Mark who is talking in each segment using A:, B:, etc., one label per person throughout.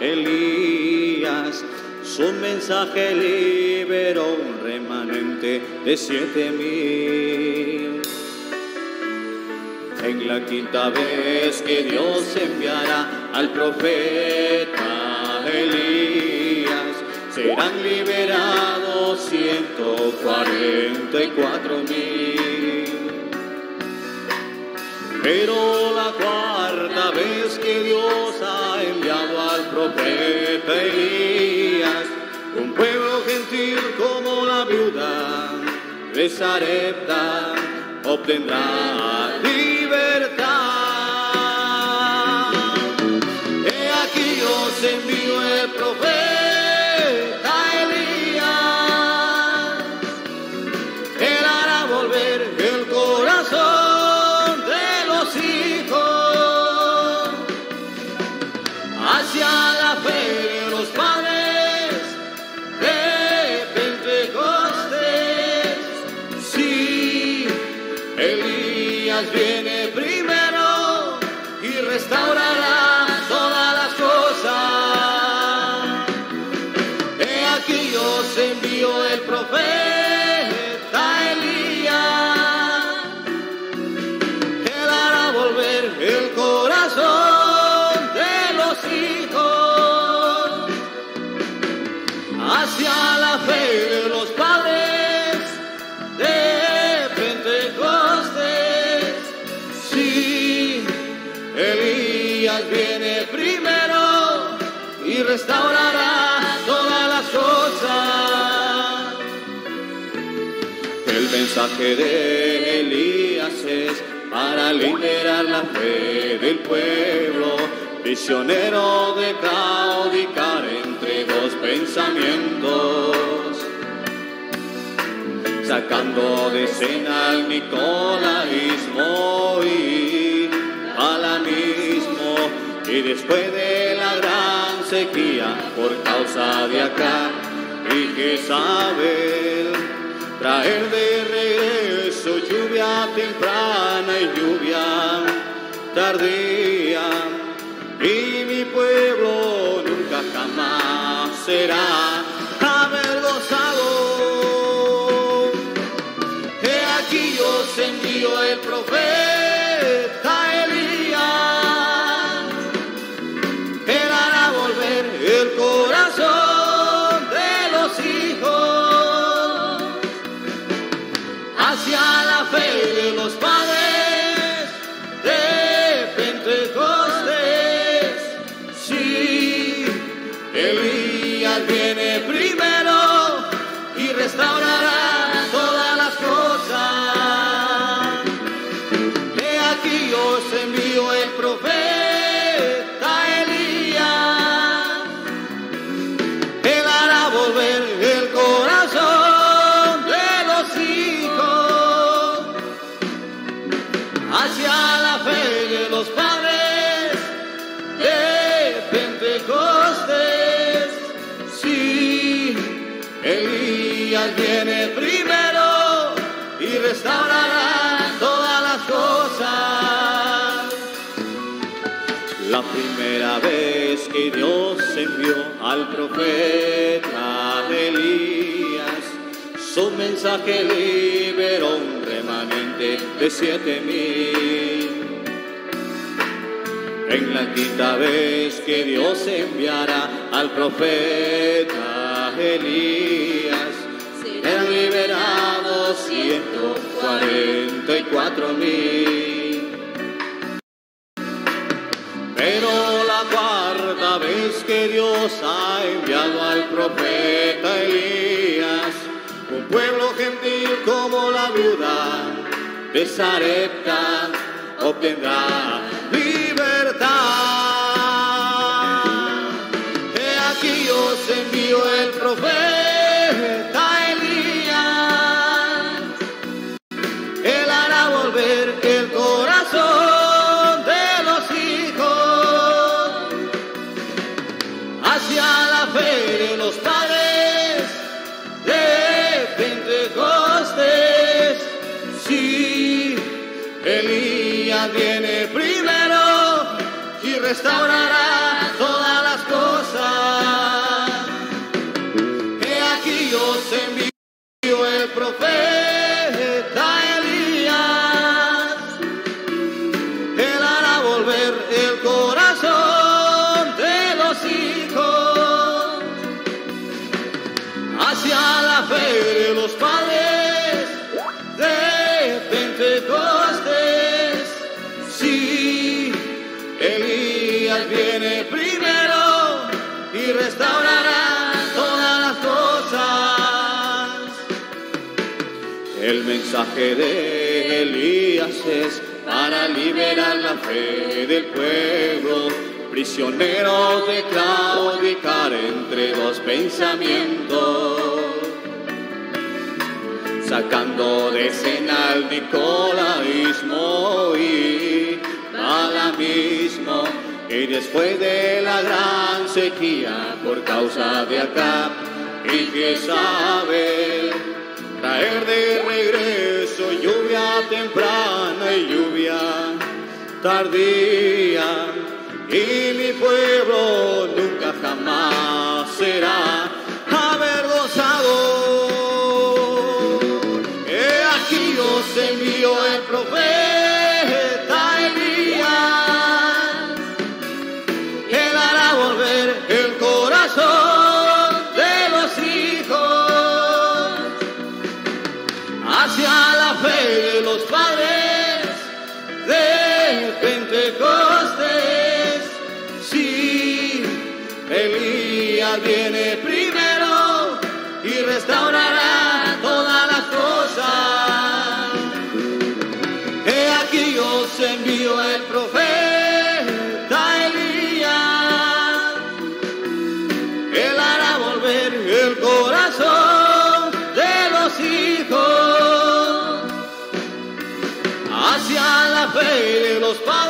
A: Elías, su mensaje liberó un remanente de siete mil. En la quinta vez que Dios enviará al profeta Elías, serán liberados ciento cuarenta y cuatro mil. Vez que Dios ha enviado al profeta Elías, un pueblo gentil como la viuda de Sarepta obtendrá libertad. He aquí os envío el profeta mensaje de Elías es para liberar la fe del pueblo, visionero de claudicar entre dos pensamientos, sacando de escena al nicolaísmo y alanismo, y después de la gran sequía por causa de acá y Jezabel, traer de regreso lluvia temprana y lluvia tardía, y mi pueblo nunca jamás será restaurará todas las cosas. La primera vez que Dios envió al profeta Elías, su mensaje liberó un remanente de siete mil. En la quinta vez que Dios enviará al profeta Elías, 144 mil. Pero la cuarta vez que Dios ha enviado al profeta Elías, un pueblo gentil como la viuda de Sarepta obtendrá libertad. He aquí os envío el profeta. Viene primero y restaurará mensaje de Elías es para liberar la fe del pueblo, prisioneros de claudicar entre dos pensamientos, sacando de escena el nicolaísmo y balamismo. Y después de la gran sequía por causa de acá, empieza a ver traer de regreso temprana y lluvia tardía. Y mi pueblo nunca jamás será fe de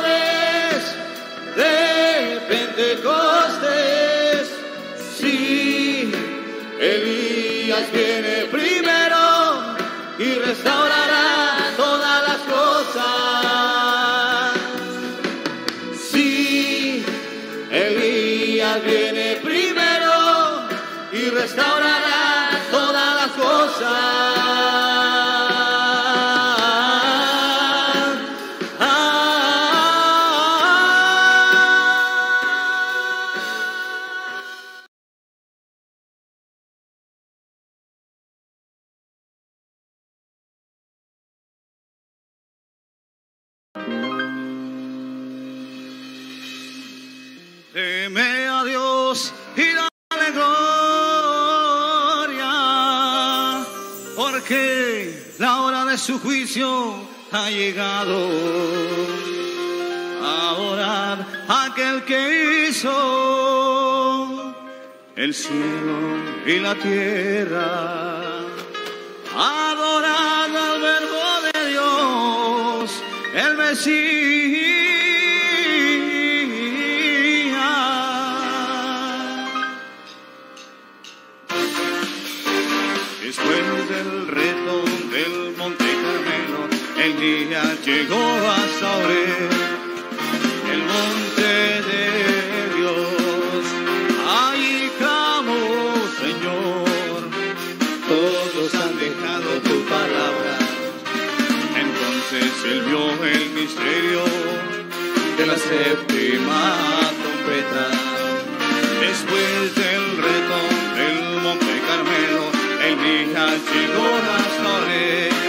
A: su juicio ha llegado. Adorad a aquel que hizo el cielo y la tierra. Adorad al verbo de Dios, el Mesías. Llegó hasta Oreb, el monte de Dios. Ahí clamó, Señor, todos han dejado tu palabra. Entonces él vio el misterio de la séptima trompeta. Después del reto del Monte Carmelo, el día llegó hasta Oreb,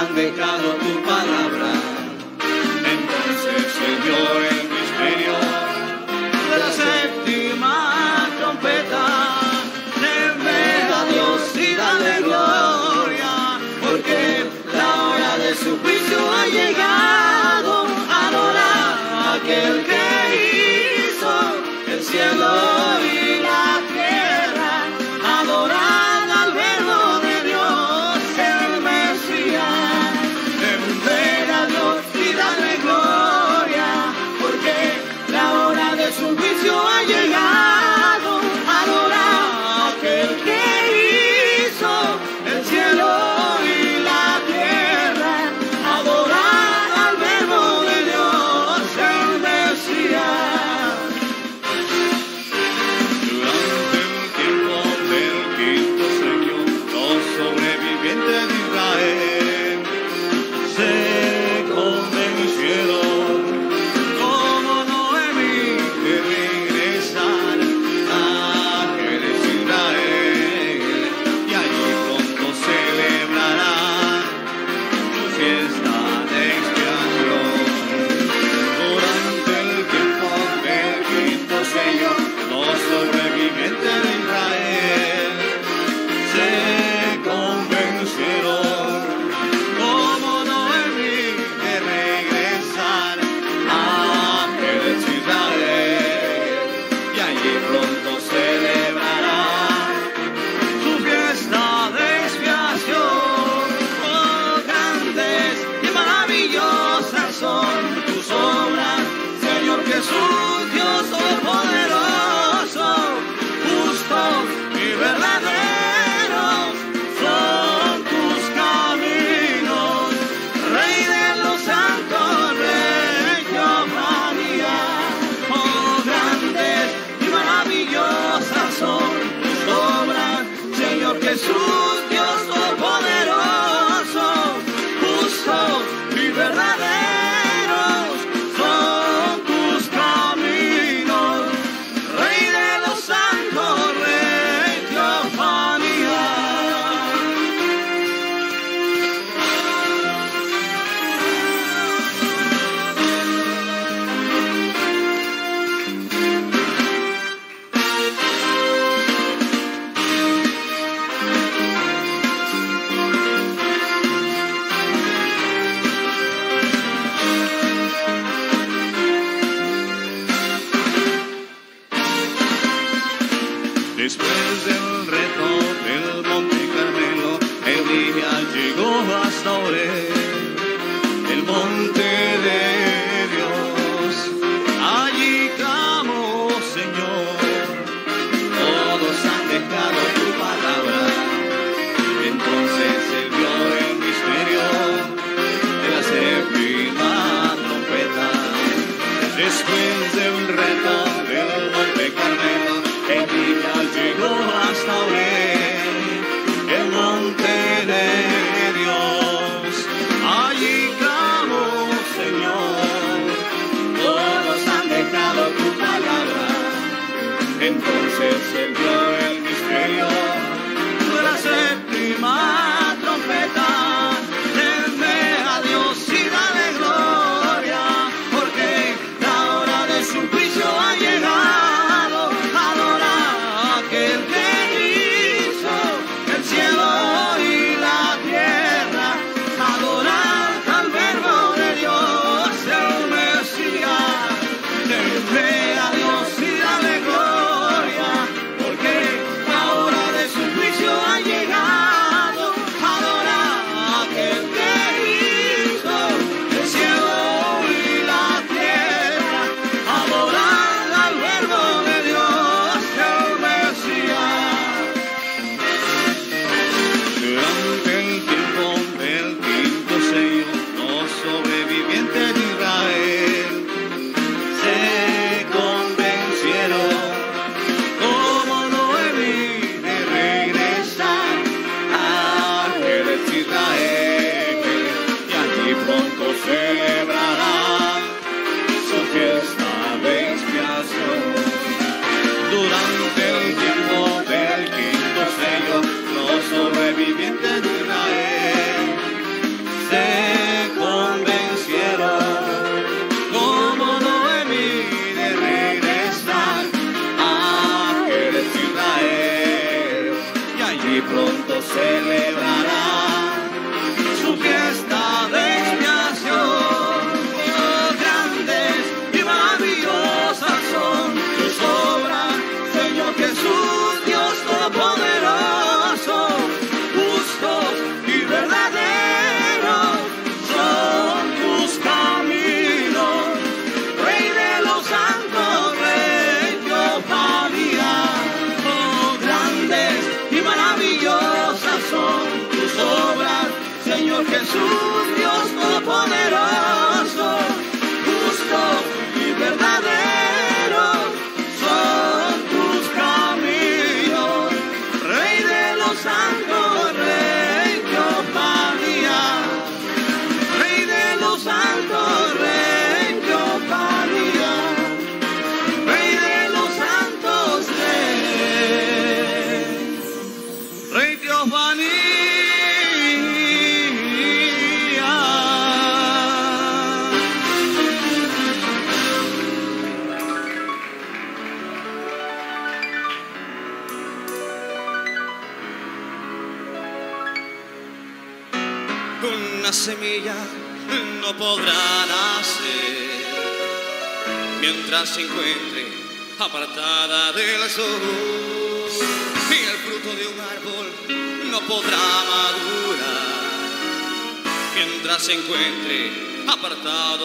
A: han dejado tu palabra. Entonces se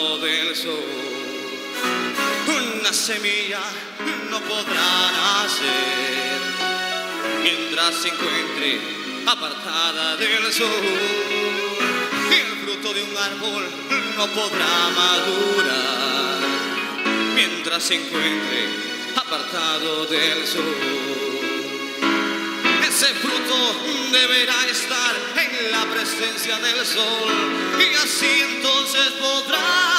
A: del sol. Una semilla no podrá nacer mientras se encuentre apartada del sol. El fruto de un árbol no podrá madurar mientras se encuentre apartado del sol ese fruto deberá estar en la presencia del sol y así entonces podrá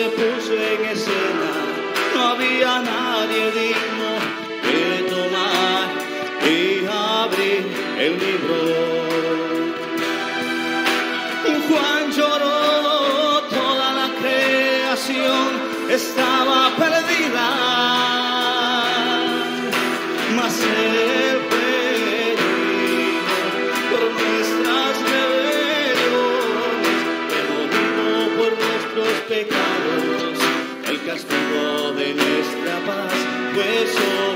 A: se puso en escena, no había nadie fue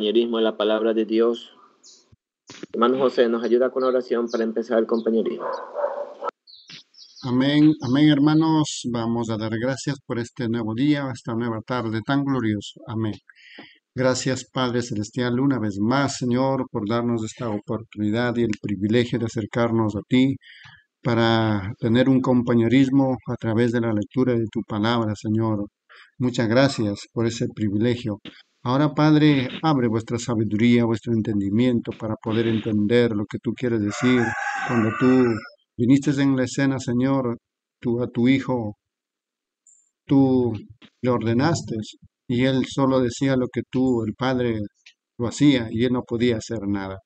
B: compañerismo en la palabra de Dios. Hermano José, nos ayuda con oración para empezar el compañerismo.
C: Amén, amén, hermanos. Vamos a dar gracias por este nuevo día, esta nueva tarde tan glorioso. Amén. Gracias, Padre Celestial, una vez más, Señor, por darnos esta oportunidad y el privilegio de acercarnos a ti para tener un compañerismo a través de la lectura de tu palabra, Señor. Muchas gracias por ese privilegio. Ahora, Padre, abre vuestra sabiduría, vuestro entendimiento para poder entender lo que tú quieres decir cuando tú viniste en la escena, Señor, tú a tu Hijo, tú le ordenaste y él solo decía lo que tú, el Padre, lo hacía y él no podía hacer nada.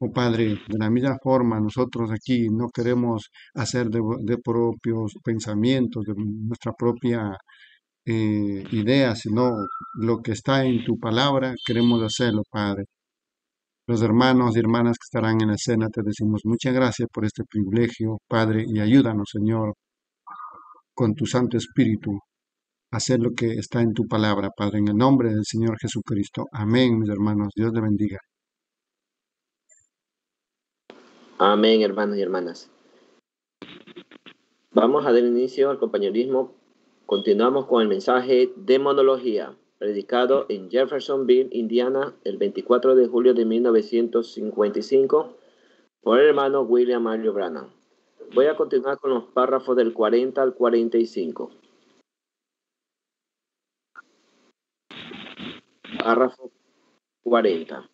C: Oh Padre, de la misma forma nosotros aquí no queremos hacer de, de propios pensamientos, de nuestra propia eh, idea, sino lo que está en tu palabra, queremos hacerlo, Padre. Los hermanos y hermanas que estarán en la escena, te decimos muchas gracias por este privilegio, Padre, y ayúdanos, Señor, con tu Santo Espíritu, a hacer lo que está en tu palabra, Padre, en el nombre del Señor Jesucristo. Amén, mis hermanos. Dios te bendiga.
B: Amén, hermanos y hermanas. Vamos a dar inicio al compañerismo Continuamos con el mensaje Demonología, predicado en Jeffersonville, Indiana, el 24 de julio de 1955 por el hermano William Mario Branham. Voy a continuar con los párrafos del 40 al 45. Párrafo 40.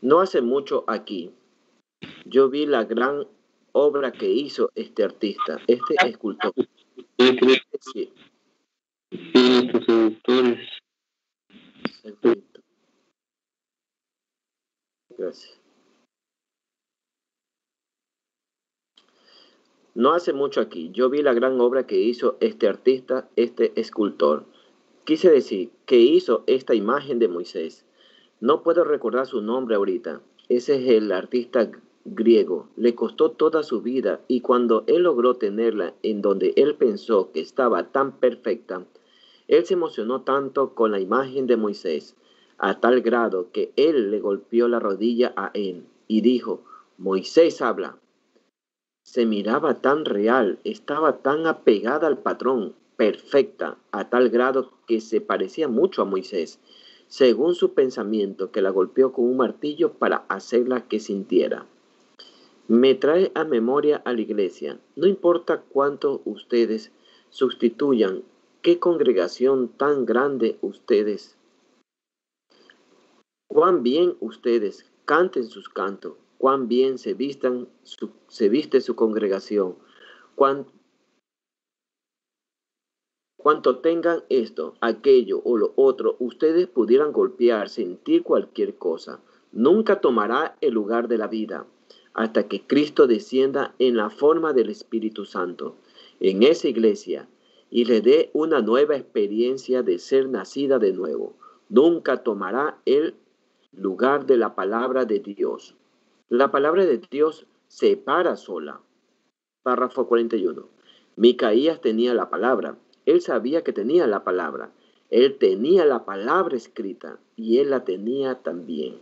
B: No hace mucho aquí, yo vi la gran obra que hizo este artista, este escultor. Sí. Gracias. No hace mucho aquí, yo vi la gran obra que hizo este artista, este escultor. Quise decir que hizo esta imagen de Moisés. No puedo recordar su nombre ahorita. Ese es el artista griego. Le costó toda su vida y cuando él logró tenerla en donde él pensó que estaba tan perfecta, él se emocionó tanto con la imagen de Moisés, a tal grado que él le golpeó la rodilla a él y dijo, Moisés habla. Se miraba tan real, estaba tan apegada al patrón, perfecta, a tal grado que se parecía mucho a Moisés, según su pensamiento que la golpeó con un martillo para hacerla que sintiera. Me trae a memoria a la iglesia, no importa cuánto ustedes sustituyan, qué congregación tan grande ustedes, cuán bien ustedes canten sus cantos, cuán bien se, vistan se viste su congregación, cuán, cuanto tengan esto, aquello o lo otro, ustedes pudieran golpear, sentir cualquier cosa. Nunca tomará el lugar de la vida hasta que Cristo descienda en la forma del Espíritu Santo en esa iglesia y le dé una nueva experiencia de ser nacida de nuevo. Nunca tomará el lugar de la palabra de Dios. La palabra de Dios se para sola. Párrafo 41. Micaías tenía la palabra. Él sabía que tenía la palabra. Él tenía la palabra escrita y él la tenía también.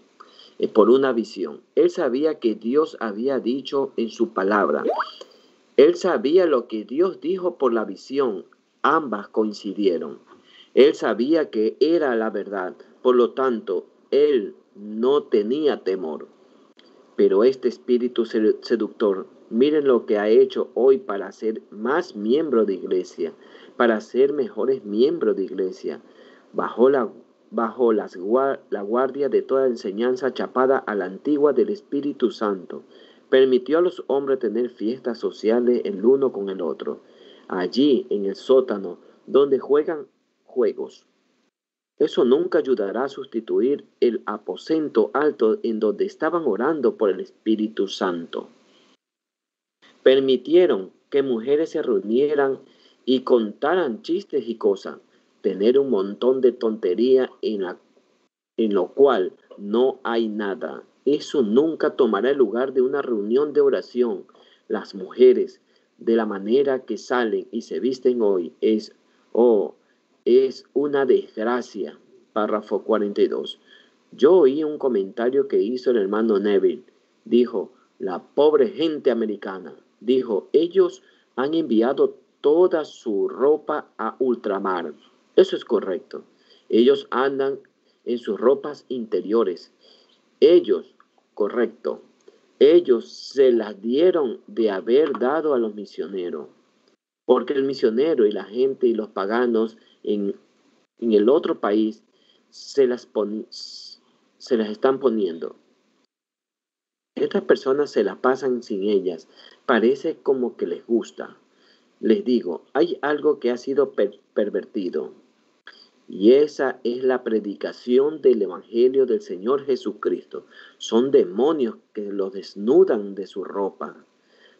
B: Eh, por una visión. Él sabía que Dios había dicho en su palabra. Él sabía lo que Dios dijo por la visión. Ambas coincidieron. Él sabía que era la verdad. Por lo tanto, él no tenía temor. Pero este espíritu seductor, miren lo que ha hecho hoy para ser más miembro de iglesia, para ser mejores miembros de iglesia. Bajó la bajo la guardia de toda enseñanza chapada a la antigua del Espíritu Santo, permitió a los hombres tener fiestas sociales el uno con el otro, allí en el sótano, donde juegan juegos. Eso nunca ayudará a sustituir el aposento alto en donde estaban orando por el Espíritu Santo. Permitieron que mujeres se reunieran y contaran chistes y cosas tener un montón de tontería en, la, en lo cual no hay nada. Eso nunca tomará el lugar de una reunión de oración. Las mujeres, de la manera que salen y se visten hoy, es, oh, es una desgracia. Párrafo 42. Yo oí un comentario que hizo el hermano Neville. Dijo, la pobre gente americana. Dijo, ellos han enviado toda su ropa a ultramar. Eso es correcto. Ellos andan en sus ropas interiores. Ellos, correcto. Ellos se las dieron de haber dado a los misioneros. Porque el misionero y la gente y los paganos en, el otro país se las, se las están poniendo. Estas personas se las pasan sin ellas. Parece como que les gusta. Les digo, hay algo que ha sido pervertido. Y esa es la predicación del Evangelio del Señor Jesucristo. Son demonios que los desnudan de su ropa.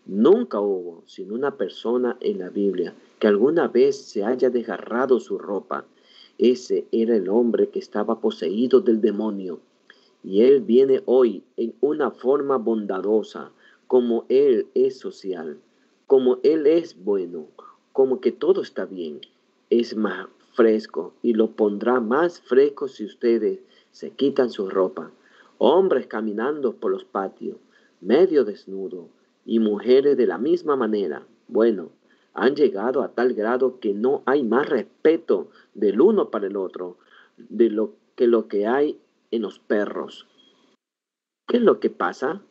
B: Nunca hubo sin una persona en la Biblia que alguna vez se haya desgarrado su ropa. Ese era el hombre que estaba poseído del demonio. Y él viene hoy en una forma bondadosa, como él es social, como él es bueno, como que todo está bien. Es más, fresco y lo pondrá más fresco si ustedes se quitan su ropa. Hombres caminando por los patios, medio desnudo, y mujeres de la misma manera. Bueno, han llegado a tal grado que no hay más respeto del uno para el otro de lo que lo que hay en los perros. ¿Qué es lo que pasa?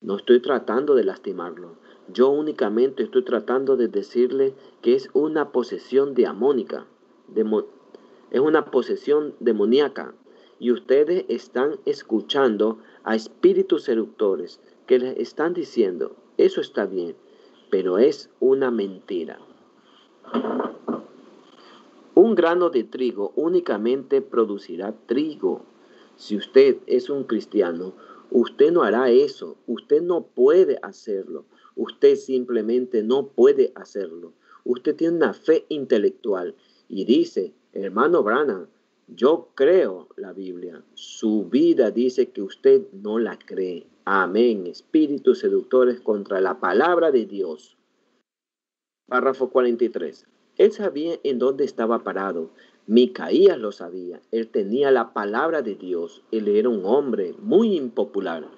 B: No estoy tratando de lastimarlo. Yo únicamente estoy tratando de decirle que es una posesión diamónica. es una posesión demoníaca. Y ustedes están escuchando a espíritus seductores que les están diciendo, eso está bien, pero es una mentira. Un grano de trigo únicamente producirá trigo. Si usted es un cristiano, usted no hará eso. Usted no puede hacerlo. Usted simplemente no puede hacerlo. Usted tiene una fe intelectual y dice, hermano Brana, yo creo la Biblia. Su vida dice que usted no la cree. Amén. Espíritus seductores contra la palabra de Dios. Párrafo 43. Él sabía en dónde estaba parado. Micaías lo sabía. Él tenía la palabra de Dios. Él era un hombre muy impopular.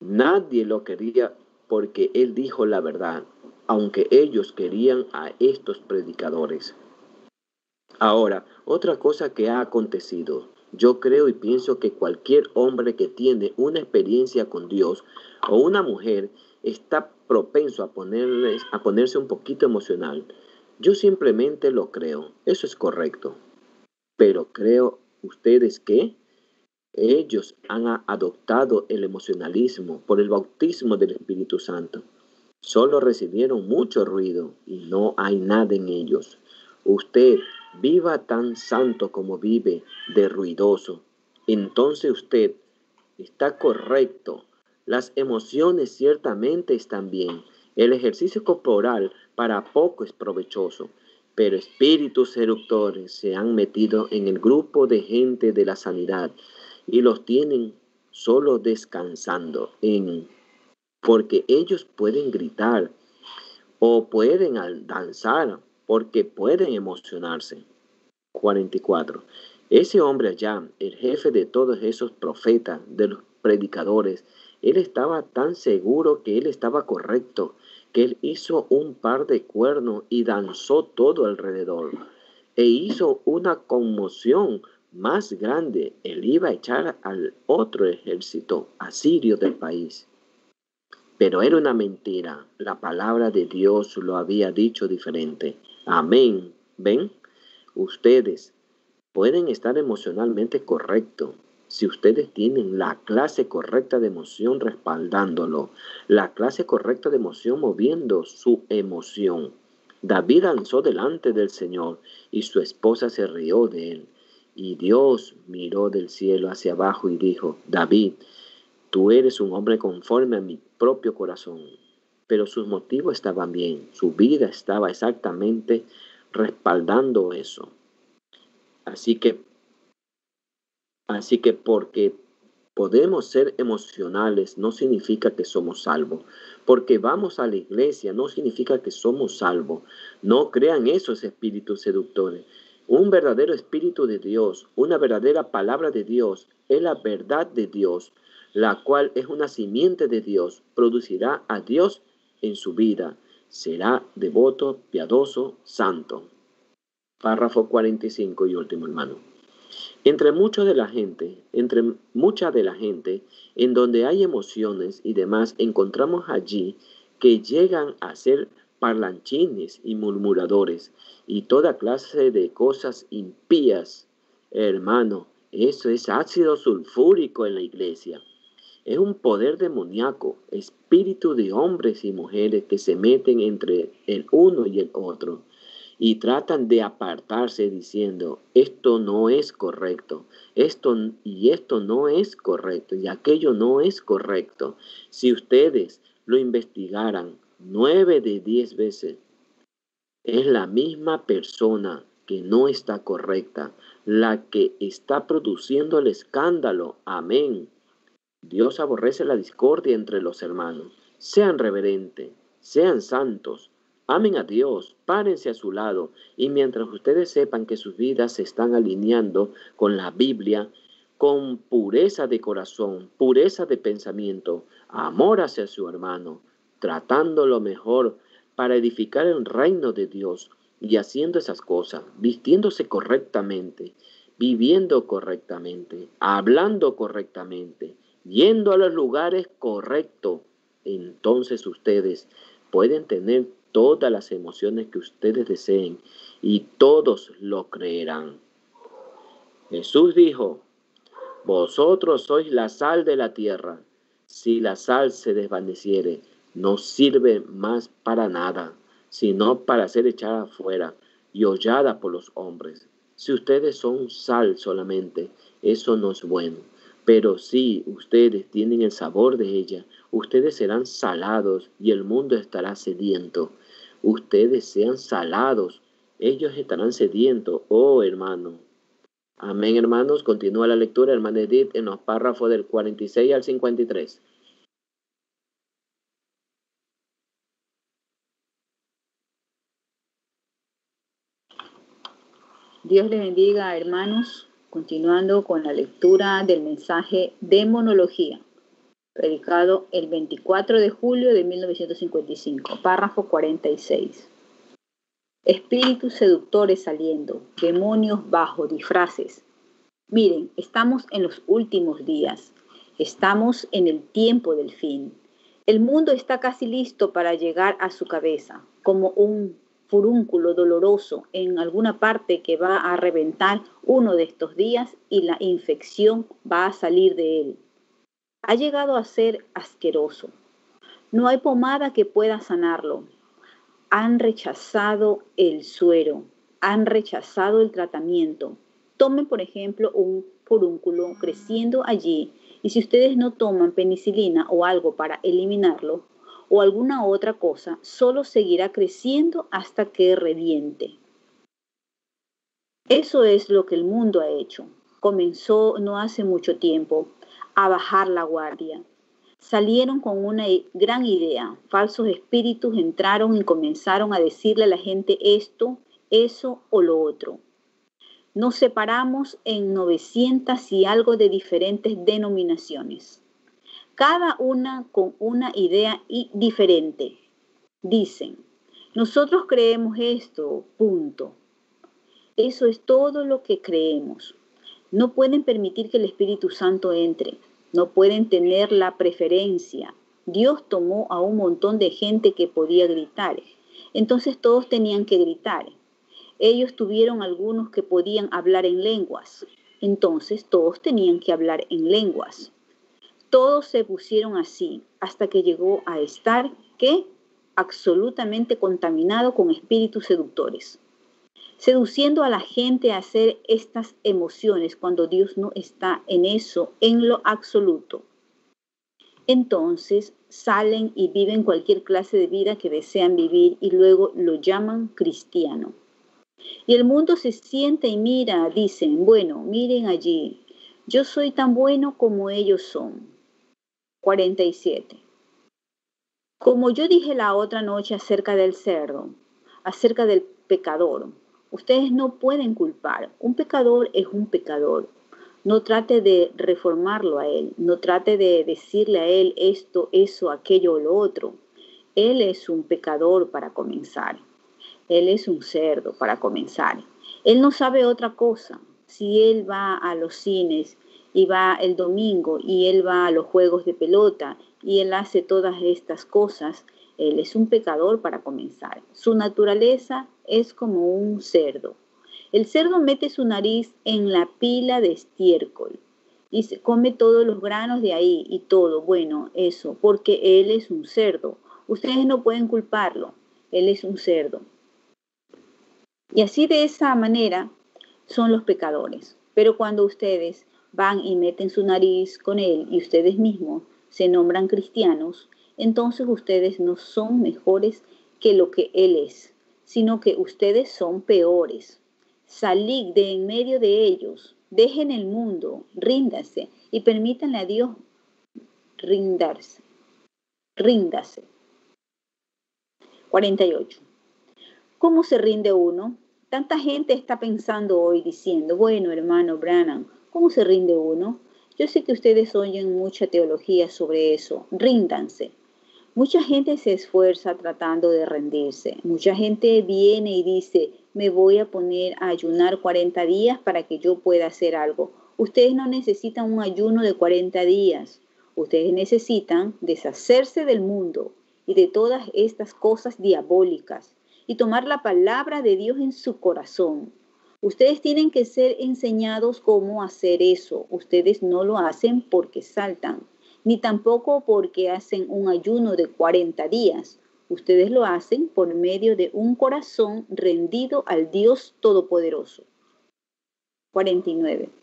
B: Nadie lo quería porque él dijo la verdad, aunque ellos querían a estos predicadores. Ahora, otra cosa que ha acontecido. Yo creo y pienso que cualquier hombre que tiene una experiencia con Dios o una mujer está propenso a, ponerles, a ponerse un poquito emocional. Yo simplemente lo creo, eso es correcto. Pero creo ustedes que ellos han adoptado el emocionalismo por el bautismo del Espíritu Santo. Solo recibieron mucho ruido y no hay nada en ellos. Usted viva tan santo como vive de ruidoso. Entonces usted está correcto. Las emociones ciertamente están bien, el ejercicio corporal para poco es provechoso, pero espíritus seductores se han metido en el grupo de gente de la sanidad y los tienen solo descansando en porque ellos pueden gritar o pueden danzar porque pueden emocionarse. 44. Ese hombre allá, el jefe de todos esos profetas, de los predicadores, él estaba tan seguro que él estaba correcto, que él hizo un par de cuernos y danzó todo alrededor, e hizo una conmoción más grande. Él iba a echar al otro ejército asirio del país. Pero era una mentira. La palabra de Dios lo había dicho diferente. Amén. ¿Ven? Ustedes pueden estar emocionalmente correctos, si ustedes tienen la clase correcta de emoción respaldándolo, la clase correcta de emoción moviendo su emoción. David danzó delante del Señor y su esposa se rió de él. Y Dios miró del cielo hacia abajo y dijo, David, tú eres un hombre conforme a mi propio corazón. Pero sus motivos estaban bien, su vida estaba exactamente respaldando eso. Así que Así que porque podemos ser emocionales no significa que somos salvos. Porque vamos a la iglesia no significa que somos salvos. No crean esos espíritus seductores. Un verdadero espíritu de Dios, una verdadera palabra de Dios, es la verdad de Dios, la cual es una simiente de Dios, producirá a Dios en su vida. Será devoto, piadoso, santo. Párrafo 45 y último hermano. Entre mucha de la gente, entre mucha de la gente, en donde hay emociones y demás, encontramos allí que llegan a ser parlanchines y murmuradores y toda clase de cosas impías. Hermano, eso es ácido sulfúrico en la iglesia. Es un poder demoníaco, espíritu de hombres y mujeres que se meten entre el uno y el otro y tratan de apartarse diciendo, esto no es correcto, esto y esto no es correcto y aquello no es correcto. Si ustedes lo investigaran nueve de diez veces, es la misma persona que no está correcta, la que está produciendo el escándalo. Amén. Dios aborrece la discordia entre los hermanos. Sean reverentes, sean santos, Amen a Dios, párense a su lado y mientras ustedes sepan que sus vidas se están alineando con la Biblia, con pureza de corazón, pureza de pensamiento, amor hacia su hermano, tratándolo mejor para edificar el reino de Dios y haciendo esas cosas, vistiéndose correctamente, viviendo correctamente, hablando correctamente, yendo a los lugares correctos, entonces ustedes pueden tener todas las emociones que ustedes deseen y todos lo creerán. Jesús dijo, vosotros sois la sal de la tierra. Si la sal se desvaneciere, no sirve más para nada, sino para ser echada afuera y hollada por los hombres. Si ustedes son sal solamente, eso no es bueno. Pero si ustedes tienen el sabor de ella, ustedes serán salados y el mundo estará sediento. Ustedes sean salados, ellos estarán sedientos, oh hermano. Amén, hermanos. Continúa la lectura, hermano Edith, en los párrafos del 46 al 53.
D: Dios les bendiga, hermanos. Continuando con la lectura del mensaje de monología, predicado el 24 de julio de 1955, párrafo 46. Espíritus seductores saliendo, demonios bajo disfraces. Miren, estamos en los últimos días, estamos en el tiempo del fin. El mundo está casi listo para llegar a su cabeza, como un furúnculo doloroso en alguna parte que va a reventar uno de estos días y la infección va a salir de él. Ha llegado a ser asqueroso. No hay pomada que pueda sanarlo han rechazado el suero, han rechazado el tratamiento. Tomen, por ejemplo, un furúnculo creciendo allí y si ustedes no toman penicilina o algo para eliminarlo o alguna otra cosa, solo seguirá creciendo hasta que reviente. Eso es lo que el mundo ha hecho. Comenzó no hace mucho tiempo a bajar la guardia, salieron con una gran idea. Falsos espíritus entraron y comenzaron a decirle a la gente esto, eso o lo otro. Nos separamos en 900 y algo de diferentes denominaciones, cada una con una idea diferente. Dicen, nosotros creemos esto, punto. Eso es todo lo que creemos. No pueden permitir que el Espíritu Santo entre no pueden tener la preferencia. Dios tomó a un montón de gente que podía gritar. Entonces todos tenían que gritar. Ellos tuvieron algunos que podían hablar en lenguas. Entonces todos tenían que hablar en lenguas. Todos se pusieron así hasta que llegó a estar que absolutamente contaminado con espíritus seductores seduciendo a la gente a hacer estas emociones cuando Dios no está en eso, en lo absoluto. Entonces salen y viven cualquier clase de vida que desean vivir y luego lo llaman cristiano. Y el mundo se siente y mira, dicen, bueno, miren allí, yo soy tan bueno como ellos son. 47. Como yo dije la otra noche acerca del cerdo, acerca del pecador, Ustedes no pueden culpar. Un pecador es un pecador. No trate de reformarlo a él. No trate de decirle a él esto, eso, aquello o lo otro. Él es un pecador para comenzar. Él es un cerdo para comenzar. Él no sabe otra cosa. Si él va a los cines y va el domingo y él va a los juegos de pelota y él hace todas estas cosas, él es un pecador para comenzar. Su naturaleza es como un cerdo. El cerdo mete su nariz en la pila de estiércol y se come todos los granos de ahí y todo. Bueno, eso, porque él es un cerdo. Ustedes no pueden culparlo. Él es un cerdo. Y así de esa manera son los pecadores. Pero cuando ustedes van y meten su nariz con él y ustedes mismos se nombran cristianos, entonces ustedes no son mejores que lo que Él es, sino que ustedes son peores. Salid de en medio de ellos, dejen el mundo, ríndase y permítanle a Dios rindarse. Ríndase. 48. ¿Cómo se rinde uno? Tanta gente está pensando hoy diciendo, bueno, hermano Branham, ¿Cómo se rinde uno? Yo sé que ustedes oyen mucha teología sobre eso. Ríndanse. Mucha gente se esfuerza tratando de rendirse. Mucha gente viene y dice, me voy a poner a ayunar 40 días para que yo pueda hacer algo. Ustedes no necesitan un ayuno de 40 días. Ustedes necesitan deshacerse del mundo y de todas estas cosas diabólicas y tomar la palabra de Dios en su corazón. Ustedes tienen que ser enseñados cómo hacer eso. Ustedes no lo hacen porque saltan, ni tampoco porque hacen un ayuno de 40 días. Ustedes lo hacen por medio de un corazón rendido al Dios Todopoderoso. 49.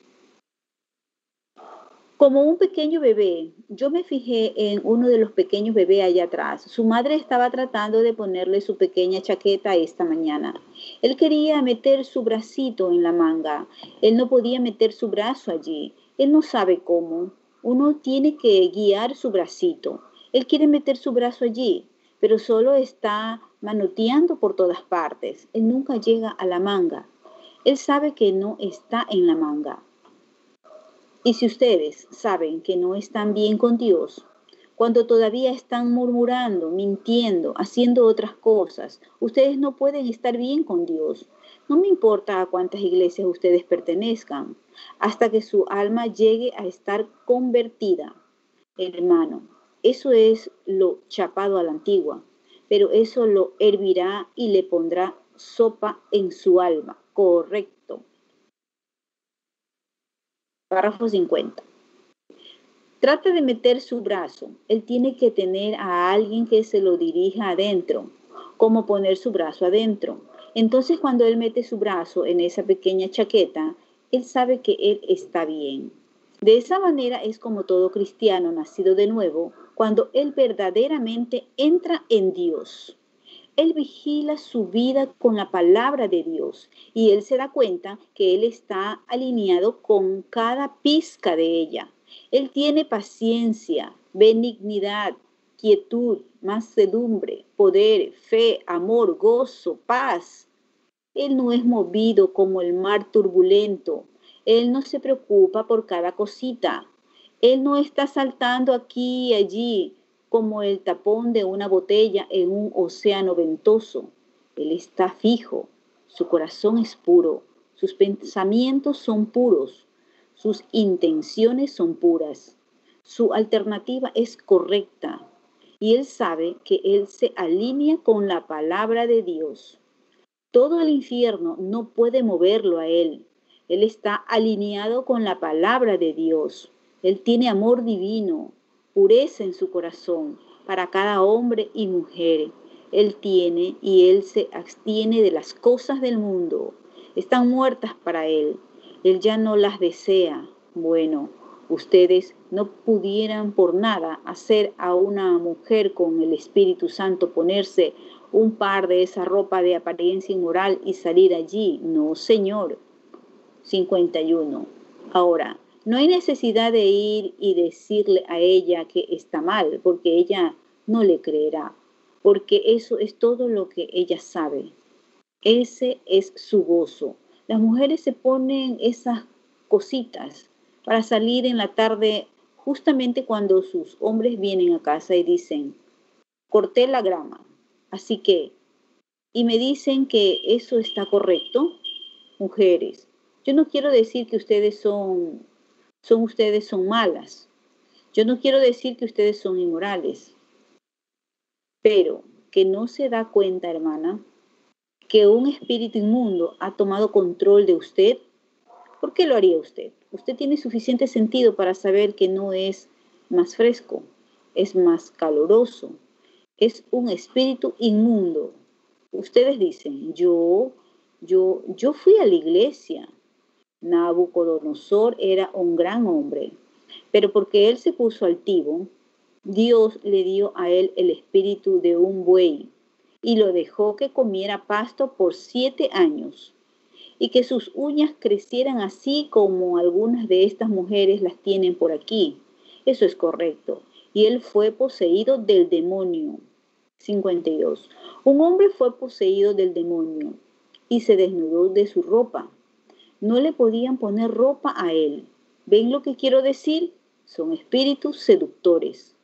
D: Como un pequeño bebé, yo me fijé en uno de los pequeños bebés allá atrás. Su madre estaba tratando de ponerle su pequeña chaqueta esta mañana. Él quería meter su bracito en la manga. Él no podía meter su brazo allí. Él no sabe cómo. Uno tiene que guiar su bracito. Él quiere meter su brazo allí, pero solo está manoteando por todas partes. Él nunca llega a la manga. Él sabe que no está en la manga. Y si ustedes saben que no están bien con Dios, cuando todavía están murmurando, mintiendo, haciendo otras cosas, ustedes no pueden estar bien con Dios. No me importa a cuántas iglesias ustedes pertenezcan, hasta que su alma llegue a estar convertida. Hermano, eso es lo chapado a la antigua, pero eso lo hervirá y le pondrá sopa en su alma. Correcto. Párrafo 50. Trata de meter su brazo. Él tiene que tener a alguien que se lo dirija adentro. como poner su brazo adentro? Entonces cuando él mete su brazo en esa pequeña chaqueta, él sabe que él está bien. De esa manera es como todo cristiano nacido de nuevo, cuando él verdaderamente entra en Dios. Él vigila su vida con la palabra de Dios y él se da cuenta que él está alineado con cada pizca de ella. Él tiene paciencia, benignidad, quietud, mansedumbre, poder, fe, amor, gozo, paz. Él no es movido como el mar turbulento. Él no se preocupa por cada cosita. Él no está saltando aquí y allí como el tapón de una botella en un océano ventoso. Él está fijo, su corazón es puro, sus pensamientos son puros, sus intenciones son puras, su alternativa es correcta y él sabe que él se alinea con la palabra de Dios. Todo el infierno no puede moverlo a él. Él está alineado con la palabra de Dios. Él tiene amor divino, pureza en su corazón para cada hombre y mujer. Él tiene y Él se abstiene de las cosas del mundo. Están muertas para Él. Él ya no las desea. Bueno, ustedes no pudieran por nada hacer a una mujer con el Espíritu Santo ponerse un par de esa ropa de apariencia inmoral y salir allí. No, Señor. 51. Ahora, no hay necesidad de ir y decirle a ella que está mal, porque ella no le creerá, porque eso es todo lo que ella sabe. Ese es su gozo. Las mujeres se ponen esas cositas para salir en la tarde justamente cuando sus hombres vienen a casa y dicen, corté la grama, así que, y me dicen que eso está correcto, mujeres, yo no quiero decir que ustedes son son ustedes son malas. Yo no quiero decir que ustedes son inmorales, pero que no se da cuenta, hermana, que un espíritu inmundo ha tomado control de usted. ¿Por qué lo haría usted? Usted tiene suficiente sentido para saber que no es más fresco, es más caloroso, es un espíritu inmundo. Ustedes dicen, yo, yo, yo fui a la iglesia, Nabucodonosor era un gran hombre, pero porque él se puso altivo, Dios le dio a él el espíritu de un buey y lo dejó que comiera pasto por siete años y que sus uñas crecieran así como algunas de estas mujeres las tienen por aquí. Eso es correcto. Y él fue poseído del demonio. 52. Un hombre fue poseído del demonio y se desnudó de su ropa no le podían poner ropa a él. ¿Ven lo que quiero decir? Son espíritus seductores.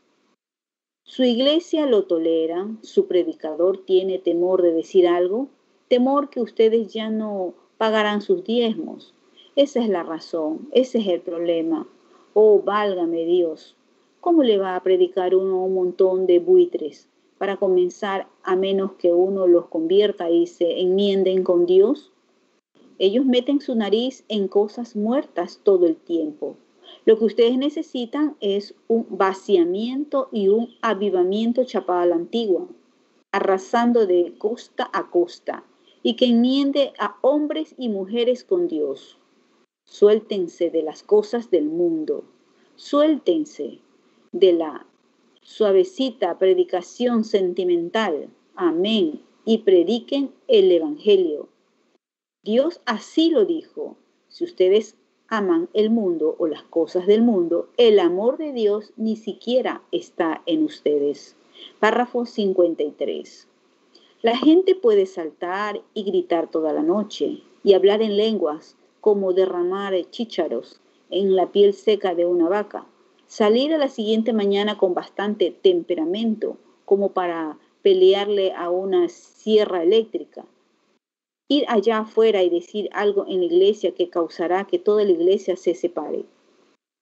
D: Su iglesia lo tolera, su predicador tiene temor de decir algo, temor que ustedes ya no pagarán sus diezmos. Esa es la razón, ese es el problema. Oh, válgame Dios, ¿cómo le va a predicar uno un montón de buitres para comenzar a menos que uno los convierta y se enmienden con Dios? Ellos meten su nariz en cosas muertas todo el tiempo. Lo que ustedes necesitan es un vaciamiento y un avivamiento chapado a la antigua, arrasando de costa a costa y que enmiende a hombres y mujeres con Dios. Suéltense de las cosas del mundo, suéltense de la suavecita predicación sentimental. Amén. Y prediquen el Evangelio. Dios así lo dijo. Si ustedes aman el mundo o las cosas del mundo, el amor de Dios ni siquiera está en ustedes. Párrafo 53. La gente puede saltar y gritar toda la noche y hablar en lenguas como derramar chícharos en la piel seca de una vaca, salir a la siguiente mañana con bastante temperamento como para pelearle a una sierra eléctrica, ir allá afuera y decir algo en la iglesia que causará que toda la iglesia se separe.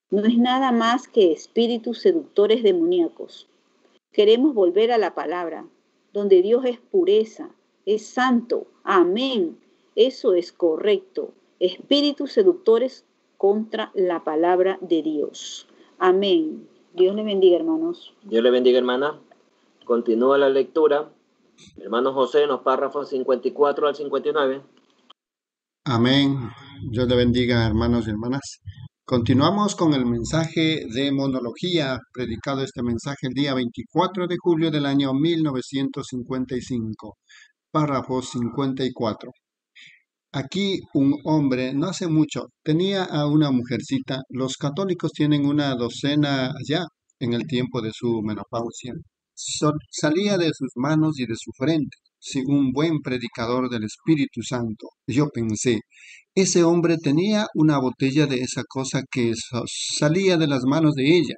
D: No es nada más que espíritus seductores demoníacos. Queremos volver a la palabra, donde Dios es pureza, es santo. Amén. Eso es correcto. Espíritus seductores contra la palabra de Dios. Amén. Dios le bendiga, hermanos.
B: Dios le bendiga, hermana. Continúa la lectura Hermano José, en los párrafos 54 al 59.
C: Amén. Dios le bendiga, hermanos y hermanas. Continuamos con el mensaje de monología, predicado este mensaje el día 24 de julio del año 1955, párrafo 54. Aquí un hombre, no hace mucho, tenía a una mujercita. Los católicos tienen una docena ya en el tiempo de su menopausia salía de sus manos y de su frente, según buen predicador del Espíritu Santo. Yo pensé, ese hombre tenía una botella de esa cosa que salía de las manos de ella,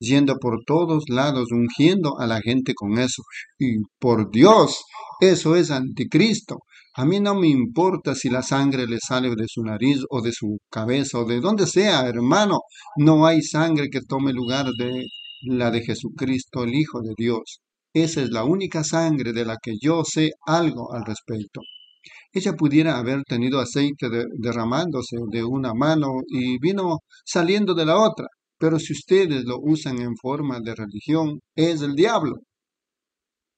C: yendo por todos lados, ungiendo a la gente con eso. Y por Dios, eso es anticristo. A mí no me importa si la sangre le sale de su nariz o de su cabeza o de donde sea, hermano. No hay sangre que tome lugar de la de Jesucristo, el Hijo de Dios. Esa es la única sangre de la que yo sé algo al respecto. Ella pudiera haber tenido aceite derramándose de una mano y vino saliendo de la otra, pero si ustedes lo usan en forma de religión, es el diablo.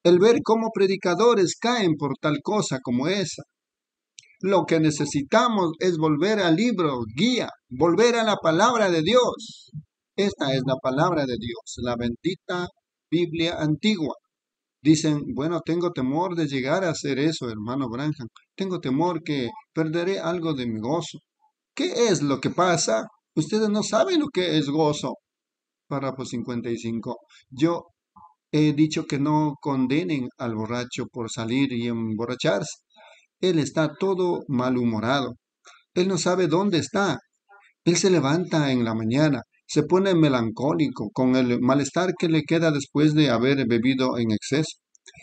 C: El ver cómo predicadores caen por tal cosa como esa. Lo que necesitamos es volver al libro, guía, volver a la palabra de Dios. Esta es la palabra de Dios, la bendita Biblia antigua. Dicen, bueno, tengo temor de llegar a hacer eso, hermano Branham. Tengo temor que perderé algo de mi gozo. ¿Qué es lo que pasa? Ustedes no saben lo que es gozo. Párrafo 55. Yo he dicho que no condenen al borracho por salir y emborracharse. Él está todo malhumorado. Él no sabe dónde está. Él se levanta en la mañana, se pone melancólico con el malestar que le queda después de haber bebido en exceso.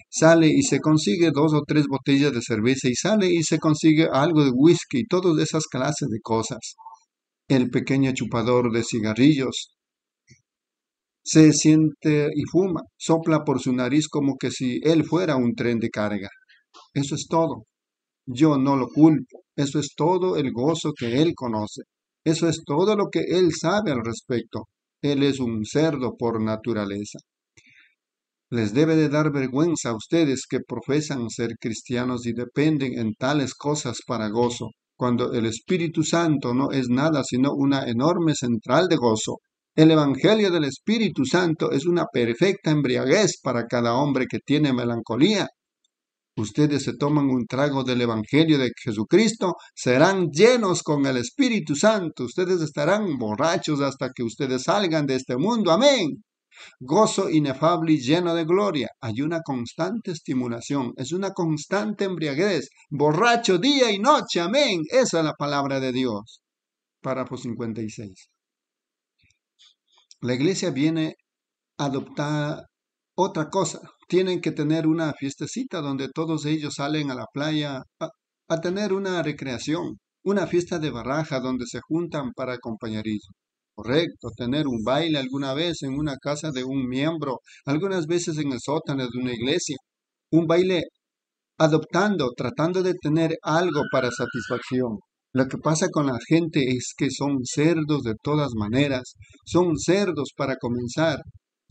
C: Sale y se consigue dos o tres botellas de cerveza y sale y se consigue algo de whisky y todas esas clases de cosas. El pequeño chupador de cigarrillos se siente y fuma, sopla por su nariz como que si él fuera un tren de carga. Eso es todo. Yo no lo culpo. Eso es todo el gozo que él conoce. Eso es todo lo que él sabe al respecto. Él es un cerdo por naturaleza. Les debe de dar vergüenza a ustedes que profesan ser cristianos y dependen en tales cosas para gozo, cuando el Espíritu Santo no es nada sino una enorme central de gozo. El Evangelio del Espíritu Santo es una perfecta embriaguez para cada hombre que tiene melancolía ustedes se toman un trago del Evangelio de Jesucristo, serán llenos con el Espíritu Santo, ustedes estarán borrachos hasta que ustedes salgan de este mundo. Amén. Gozo inefable y lleno de gloria. Hay una constante estimulación, es una constante embriaguez, borracho día y noche. Amén. Esa es la palabra de Dios. Párrafo 56. La iglesia viene a adoptar otra cosa. Tienen que tener una fiestecita donde todos ellos salen a la playa a, tener una recreación, una fiesta de baraja donde se juntan para compañerismo. Correcto, tener un baile alguna vez en una casa de un miembro, algunas veces en el sótano de una iglesia. Un baile adoptando, tratando de tener algo para satisfacción. Lo que pasa con la gente es que son cerdos de todas maneras, son cerdos para comenzar.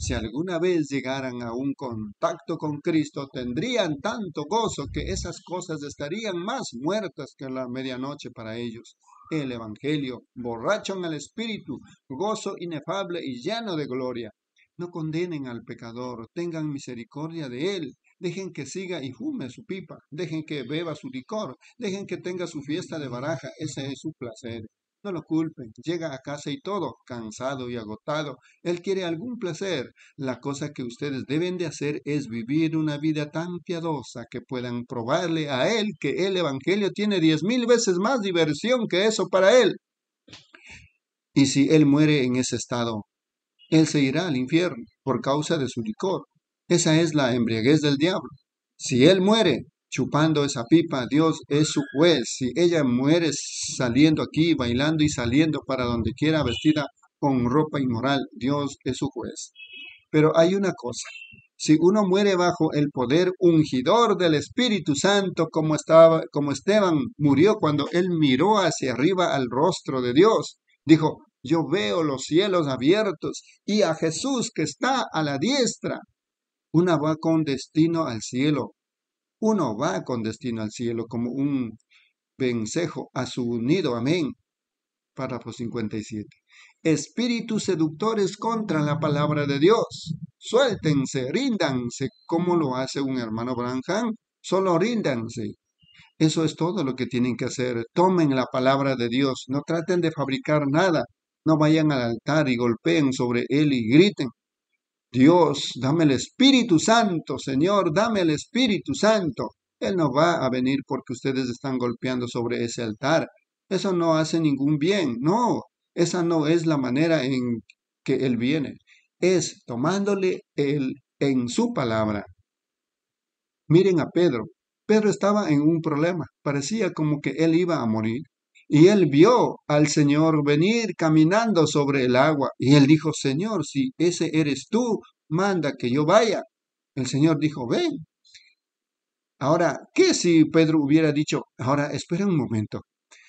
C: Si alguna vez llegaran a un contacto con Cristo, tendrían tanto gozo que esas cosas estarían más muertas que la medianoche para ellos. El Evangelio, borracho en el Espíritu, gozo inefable y lleno de gloria. No condenen al pecador, tengan misericordia de él, Dejen que siga y fume su pipa, dejen que beba su licor, dejen que tenga su fiesta de baraja, ese es su placer. No lo culpen, llega a casa y todo, cansado y agotado. Él quiere algún placer. La cosa que ustedes deben de hacer es vivir una vida tan piadosa que puedan probarle a Él que el Evangelio tiene diez mil veces más diversión que eso para Él. Y si Él muere en ese estado, Él se irá al infierno por causa de su licor. Esa es la embriaguez del diablo. Si él muere chupando esa pipa, Dios es su juez. Si ella muere saliendo aquí, bailando y saliendo para donde quiera vestida con ropa inmoral, Dios es su juez. Pero hay una cosa. Si uno muere bajo el poder ungidor del Espíritu Santo, como, estaba, como Esteban murió cuando él miró hacia arriba al rostro de Dios, dijo, yo veo los cielos abiertos y a Jesús que está a la diestra una va con destino al cielo. Uno va con destino al cielo como un vencejo a su nido. Amén. Párrafo 57. Espíritus seductores contra la palabra de Dios. Suéltense, ríndanse, como lo hace un hermano Branham. Solo ríndanse. Eso es todo lo que tienen que hacer. Tomen la palabra de Dios. No traten de fabricar nada. No vayan al altar y golpeen sobre él y griten. Dios, dame el Espíritu Santo, Señor, dame el Espíritu Santo. Él no va a venir porque ustedes están golpeando sobre ese altar. Eso no hace ningún bien. No, esa no es la manera en que Él viene. Es tomándole Él en su palabra. Miren a Pedro. Pedro estaba en un problema. Parecía como que él iba a morir. Y él vio al Señor venir caminando sobre el agua. Y él dijo, Señor, si ese eres tú, manda que yo vaya. El Señor dijo, ven. Ahora, ¿qué si Pedro hubiera dicho, ahora espera un momento?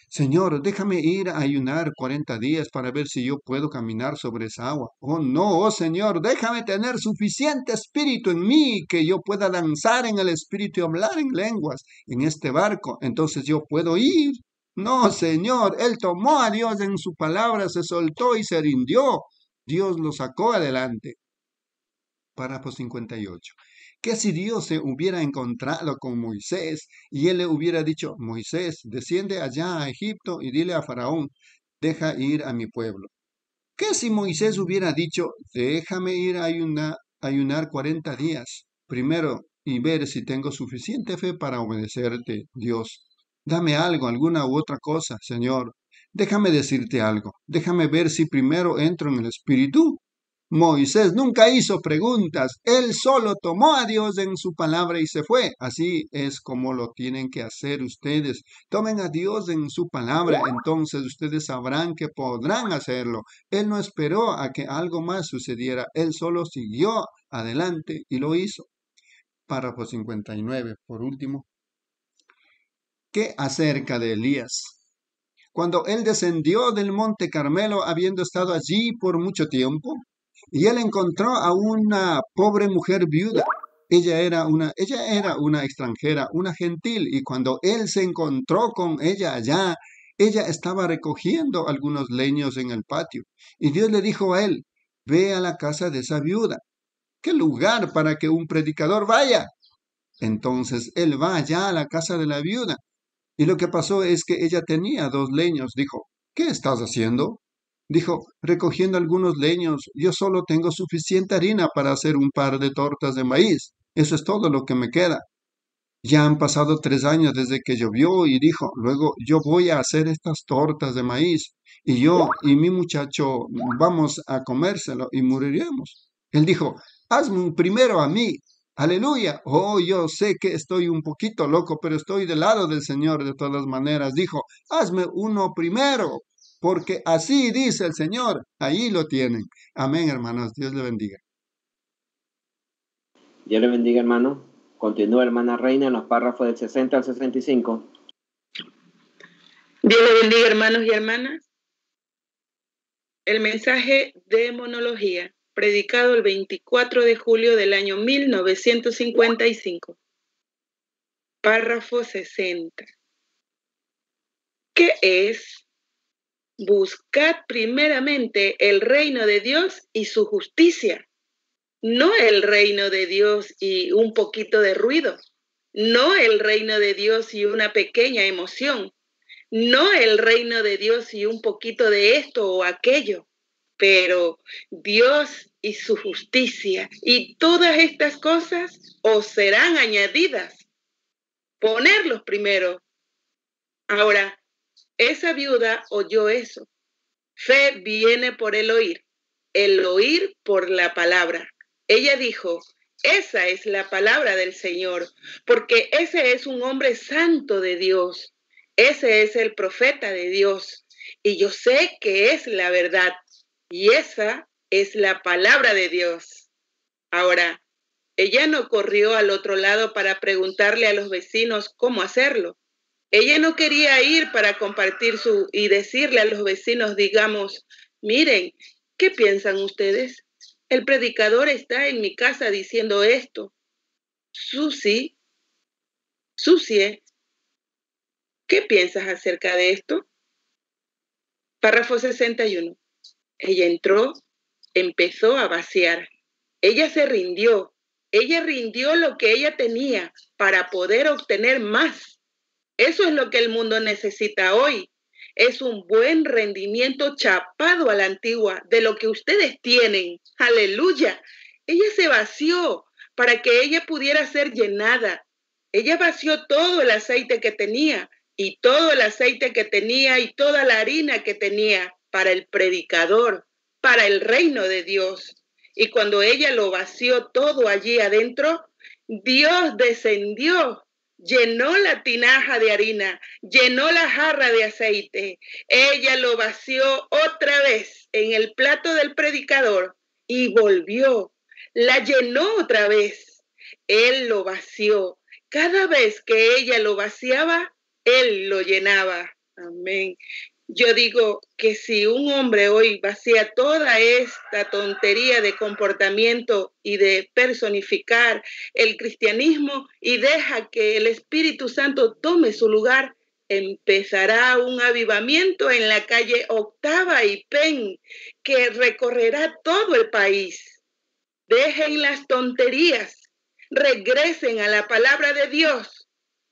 C: Señor, déjame ir a ayunar cuarenta días para ver si yo puedo caminar sobre esa agua. Oh, no, oh Señor, déjame tener suficiente espíritu en mí que yo pueda danzar en el espíritu y hablar en lenguas en este barco. Entonces yo puedo ir. No, Señor, él tomó a Dios en su palabra, se soltó y se rindió. Dios lo sacó adelante. Párrafo 58. ¿Qué si Dios se hubiera encontrado con Moisés y él le hubiera dicho, Moisés, desciende allá a Egipto y dile a Faraón, deja ir a mi pueblo? ¿Qué si Moisés hubiera dicho, déjame ir a ayunar, ayunar 40 días primero y ver si tengo suficiente fe para obedecerte, Dios? Dame algo, alguna u otra cosa, Señor. Déjame decirte algo. Déjame ver si primero entro en el Espíritu. Moisés nunca hizo preguntas. Él solo tomó a Dios en su palabra y se fue. Así es como lo tienen que hacer ustedes. Tomen a Dios en su palabra. Entonces ustedes sabrán que podrán hacerlo. Él no esperó a que algo más sucediera. Él solo siguió adelante y lo hizo. Párrafo 59. Por último, ¿Qué acerca de Elías? Cuando él descendió del monte Carmelo, habiendo estado allí por mucho tiempo, y él encontró a una pobre mujer viuda. Ella era una, ella era una extranjera, una gentil, y cuando él se encontró con ella allá, ella estaba recogiendo algunos leños en el patio. Y Dios le dijo a él, ve a la casa de esa viuda. ¿Qué lugar para que un predicador vaya? Entonces él va allá a la casa de la viuda y lo que pasó es que ella tenía dos leños. Dijo, ¿qué estás haciendo? Dijo, recogiendo algunos leños. Yo solo tengo suficiente harina para hacer un par de tortas de maíz. Eso es todo lo que me queda. Ya han pasado tres años desde que llovió y dijo, luego yo voy a hacer estas tortas de maíz. y yo y mi muchacho vamos a comérselo y moriríamos. Él dijo, hazme primero a mí. Aleluya. Oh, yo sé que estoy un poquito loco, pero estoy del lado del Señor de todas maneras. Dijo, hazme uno primero, porque así dice el Señor. Ahí lo tienen. Amén, hermanos. Dios le bendiga.
B: Dios le bendiga, hermano. Continúa, hermana Reina, en los párrafos del 60 al 65.
E: Dios le bendiga, hermanos y hermanas. El mensaje de monología, predicado el 24 de julio del año 1955. Párrafo 60. ¿Qué es? Buscad primeramente el reino de Dios y su justicia no el reino de Dios y un poquito de ruido, no el reino de Dios y una pequeña emoción, no el reino de Dios y un poquito de esto o aquello, pero Dios y su justicia y todas estas cosas os serán añadidas. Ponerlos primero. Ahora, esa viuda oyó eso. Fe viene por el oír, el oír por la palabra. Ella dijo, esa es la palabra del Señor, porque ese es un hombre santo de Dios, ese es el profeta de Dios, y yo sé que es la verdad, y esa es la palabra de Dios. Ahora, ella no corrió al otro lado para preguntarle a los vecinos cómo hacerlo. Ella no quería ir para compartir su y decirle a los vecinos, digamos, miren, ¿qué piensan ustedes? El predicador está en mi casa diciendo esto. Susi, Susie, ¿qué piensas acerca de esto? Párrafo 61. Ella entró, empezó a vaciar. Ella se rindió. Ella rindió lo que ella tenía para poder obtener más. Eso es lo que el mundo necesita hoy es un buen rendimiento chapado a la antigua de lo que ustedes tienen. Aleluya. Ella se vació para que ella pudiera ser llenada. Ella vació todo el aceite que tenía y todo el aceite que tenía y toda la harina que tenía para el predicador, para el reino de Dios. Y cuando ella lo vació todo allí adentro, Dios descendió llenó la tinaja de harina, llenó la jarra de aceite. Ella lo vació otra vez en el plato del predicador y volvió. La llenó otra vez. Él lo vació. Cada vez que ella lo vaciaba, él lo llenaba. Amén. Yo digo que si un hombre hoy vacía toda esta tontería de comportamiento y de personificar el cristianismo y deja que el Espíritu Santo tome su lugar, empezará un avivamiento en la calle Octava y Pen que recorrerá todo el país. Dejen las tonterías, regresen a la palabra de Dios,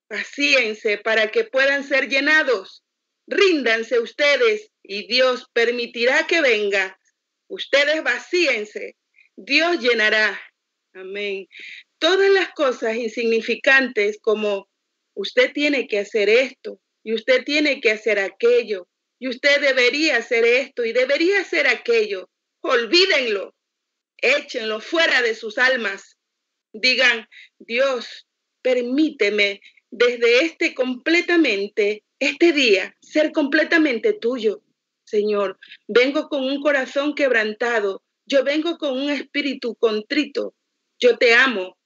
E: vacíense para que puedan ser llenados Ríndanse ustedes y Dios permitirá que venga. Ustedes vacíense. Dios llenará. Amén. Todas las cosas insignificantes como usted tiene que hacer esto y usted tiene que hacer aquello y usted debería hacer esto y debería hacer aquello. Olvídenlo. Échenlo fuera de sus almas. Digan, Dios, permíteme desde este completamente este día ser completamente tuyo, Señor. Vengo con un corazón quebrantado, yo vengo con un espíritu contrito. Yo te amo,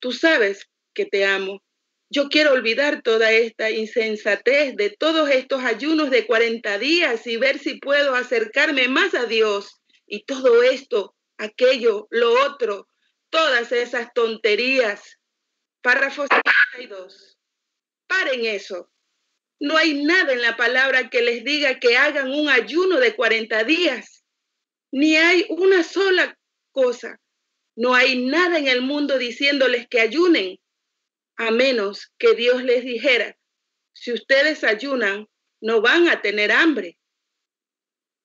E: tú sabes que te amo. Yo quiero olvidar toda esta insensatez de todos estos ayunos de 40 días y ver si puedo acercarme más a Dios. Y todo esto, aquello, lo otro, todas esas tonterías. Párrafo 62. Paren eso. No hay nada en la palabra que les diga que hagan un ayuno de 40 días. Ni hay una sola cosa. No hay nada en el mundo diciéndoles que ayunen, a menos que Dios les dijera, si ustedes ayunan, no van a tener hambre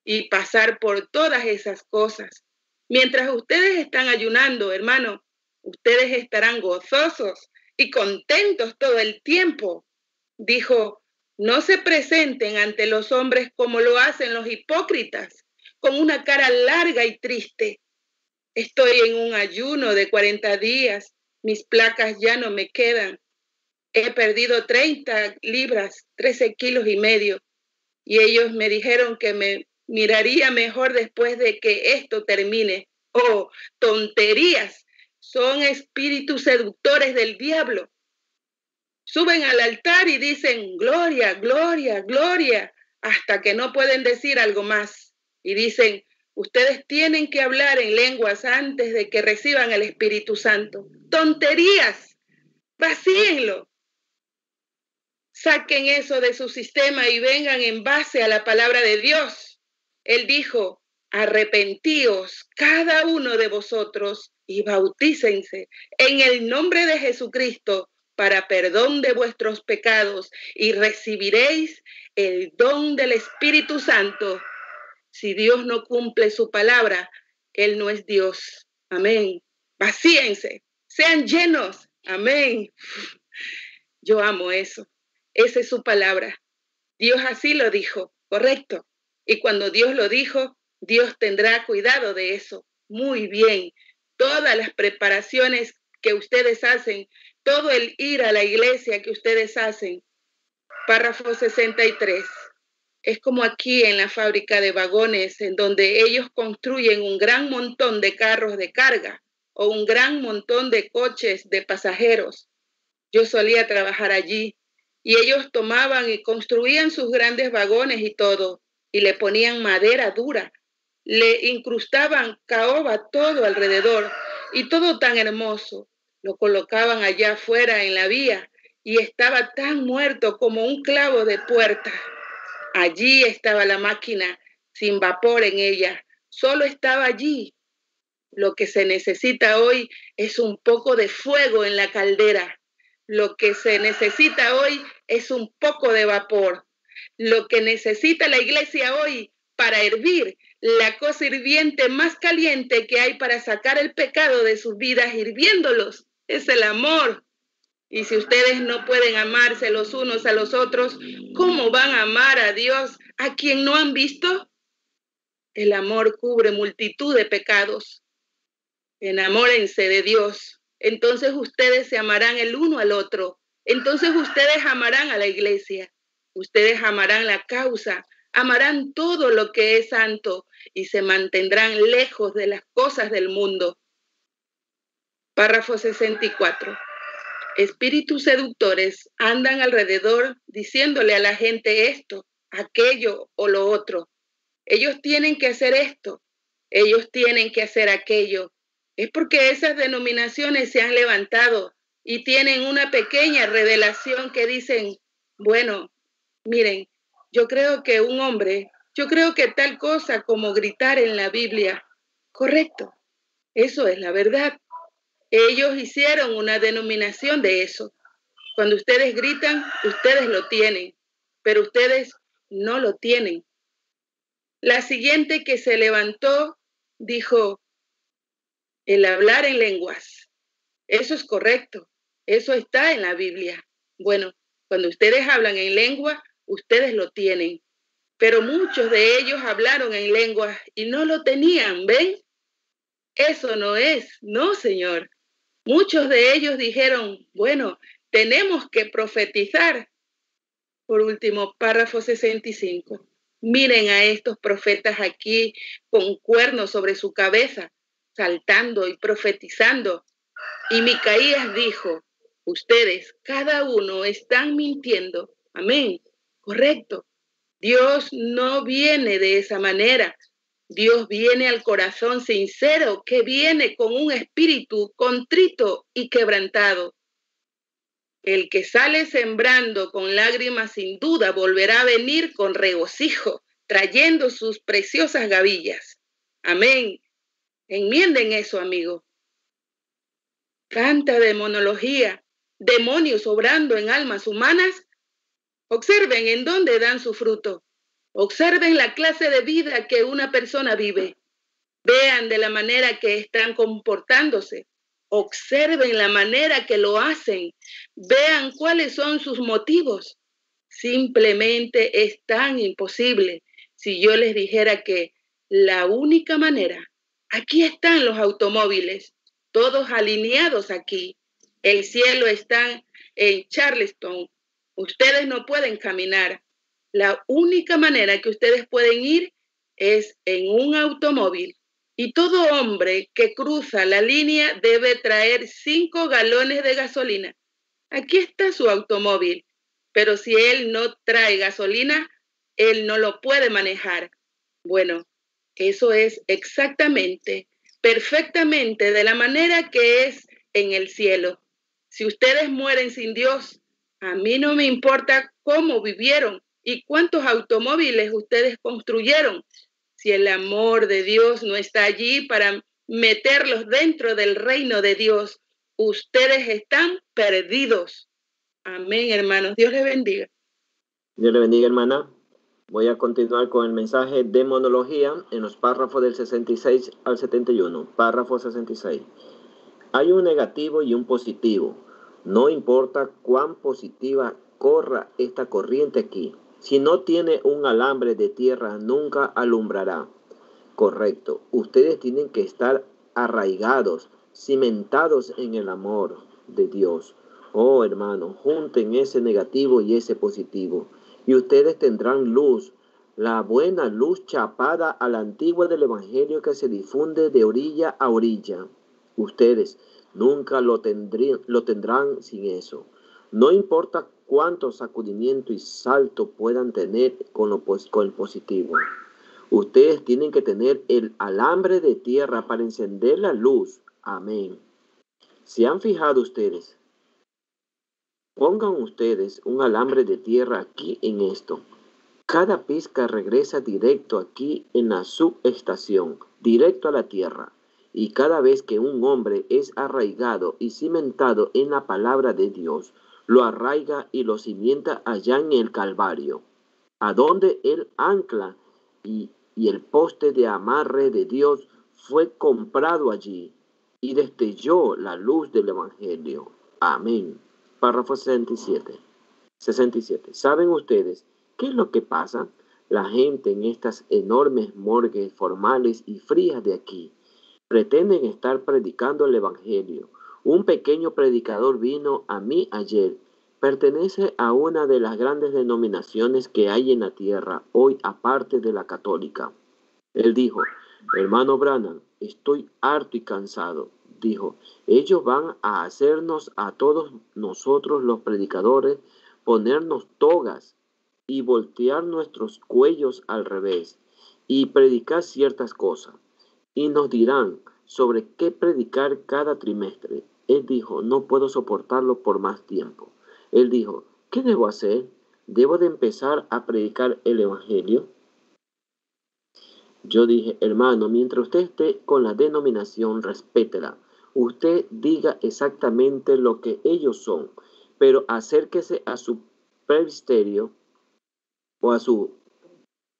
E: y pasar por todas esas cosas. Mientras ustedes están ayunando, hermano, ustedes estarán gozosos y contentos todo el tiempo. Dijo No se presenten ante los hombres como lo hacen los hipócritas, con una cara larga y triste. Estoy en un ayuno de 40 días, mis placas ya no me quedan. He perdido 30 libras, 13 kilos y medio, y ellos me dijeron que me miraría mejor después de que esto termine. Oh, tonterías, son espíritus seductores del diablo suben al altar y dicen, gloria, gloria, gloria, hasta que no pueden decir algo más. Y dicen, ustedes tienen que hablar en lenguas antes de que reciban el Espíritu Santo. Tonterías, vacíenlo. Saquen eso de su sistema y vengan en base a la palabra de Dios. Él dijo, arrepentíos cada uno de vosotros y bautícense en el nombre de Jesucristo para perdón de vuestros pecados y recibiréis el don del Espíritu Santo. Si Dios no cumple su palabra, Él no es Dios. Amén. Vacíense, sean llenos. Amén. Yo amo eso. Esa es su palabra. Dios así lo dijo, correcto. Y cuando Dios lo dijo, Dios tendrá cuidado de eso. Muy bien. Todas las preparaciones que ustedes hacen todo el ir a la iglesia que ustedes hacen. Párrafo 63. Es como aquí en la fábrica de vagones, en donde ellos construyen un gran montón de carros de carga o un gran montón de coches de pasajeros. Yo solía trabajar allí y ellos tomaban y construían sus grandes vagones y todo, y le ponían madera dura, le incrustaban caoba todo alrededor y todo tan hermoso lo colocaban allá afuera en la vía y estaba tan muerto como un clavo de puerta. Allí estaba la máquina sin vapor en ella, solo estaba allí. Lo que se necesita hoy es un poco de fuego en la caldera. Lo que se necesita hoy es un poco de vapor. Lo que necesita la iglesia hoy para hervir la cosa hirviente más caliente que hay para sacar el pecado de sus vidas, hirviéndolos, es el amor. Y si ustedes no pueden amarse los unos a los otros, ¿cómo van a amar a Dios a quien no han visto? El amor cubre multitud de pecados. Enamórense de Dios. Entonces ustedes se amarán el uno al otro. Entonces ustedes amarán a la iglesia. Ustedes amarán la causa. Amarán todo lo que es santo y se mantendrán lejos de las cosas del mundo. Párrafo 64. Espíritus seductores andan alrededor diciéndole a la gente esto, aquello o lo otro. Ellos tienen que hacer esto, ellos tienen que hacer aquello. Es porque esas denominaciones se han levantado y tienen una pequeña revelación que dicen, bueno, miren, yo creo que un hombre, yo creo que tal cosa como gritar en la Biblia, correcto, eso es la verdad. Ellos hicieron una denominación de eso. Cuando ustedes gritan, ustedes lo tienen, pero ustedes no lo tienen. La siguiente que se levantó dijo, el hablar en lenguas. Eso es correcto. Eso está en la Biblia. Bueno, cuando ustedes hablan en lengua, ustedes lo tienen. Pero muchos de ellos hablaron en lenguas y no lo tenían, ¿ven? Eso no es, no, Señor. Muchos de ellos dijeron, bueno, tenemos que profetizar. Por último, párrafo 65. Miren a estos profetas aquí con cuernos sobre su cabeza, saltando y profetizando. Y Micaías dijo, ustedes, cada uno, están mintiendo. Amén. Correcto. Dios no viene de esa manera. Dios viene al corazón sincero, que viene con un espíritu contrito y quebrantado. El que sale sembrando con lágrimas sin duda volverá a venir con regocijo, trayendo sus preciosas gavillas. Amén. Enmienden eso, amigo. Canta demonología, demonios obrando en almas humanas. Observen en dónde dan su fruto. Observen la clase de vida que una persona vive. Vean de la manera que están comportándose. Observen la manera que lo hacen. Vean cuáles son sus motivos. Simplemente es tan imposible si yo les dijera que la única manera, aquí están los automóviles, todos alineados aquí. El cielo está en Charleston. Ustedes no pueden caminar. La única manera que ustedes pueden ir es en un automóvil. Y todo hombre que cruza la línea debe traer cinco galones de gasolina. Aquí está su automóvil, pero si él no trae gasolina, él no lo puede manejar. Bueno, eso es exactamente, perfectamente de la manera que es en el cielo. Si ustedes mueren sin Dios, a mí no me importa cómo vivieron y cuántos automóviles ustedes construyeron. Si el amor de Dios no está allí para meterlos dentro del reino de Dios, ustedes están perdidos. Amén, hermanos. Dios les bendiga.
B: Dios le bendiga, hermana. Voy a continuar con el mensaje de monología en los párrafos del 66 al 71. Párrafo 66. Hay un negativo y un positivo. No importa cuán positiva corra esta corriente aquí. Si no tiene un alambre de tierra, nunca alumbrará. Correcto. Ustedes tienen que estar arraigados, cimentados en el amor de Dios. Oh, hermano, junten ese negativo y ese positivo y ustedes tendrán luz, la buena luz chapada a la antigua del Evangelio que se difunde de orilla a orilla. Ustedes nunca lo, lo tendrán sin eso. No importa cuánto sacudimiento y salto puedan tener con, lo, con el positivo. Ustedes tienen que tener el alambre de tierra para encender la luz. Amén. ¿Se han fijado ustedes Pongan ustedes un alambre de tierra aquí en esto. Cada pizca regresa directo aquí en la subestación, directo a la tierra. Y cada vez que un hombre es arraigado y cimentado en la palabra de Dios, lo arraiga y lo cimienta allá en el Calvario, a donde él ancla y, y el poste de amarre de Dios fue comprado allí y destelló la luz del Evangelio. Amén. Párrafo 67. 67. ¿Saben ustedes qué es lo que pasa? La gente en estas enormes morgues formales y frías de aquí pretenden estar predicando el Evangelio. Un pequeño predicador vino a mí ayer. Pertenece a una de las grandes denominaciones que hay en la tierra hoy aparte de la católica. Él dijo, hermano Branham, estoy harto y cansado dijo, ellos van a hacernos a todos nosotros los predicadores ponernos togas y voltear nuestros cuellos al revés y predicar ciertas cosas. Y nos dirán sobre qué predicar cada trimestre. Él dijo, no puedo soportarlo por más tiempo. Él dijo, ¿qué debo hacer? ¿Debo de empezar a predicar el Evangelio? Yo dije, hermano, mientras usted esté con la denominación, respétela usted diga exactamente lo que ellos son, pero acérquese a su presbiterio o a su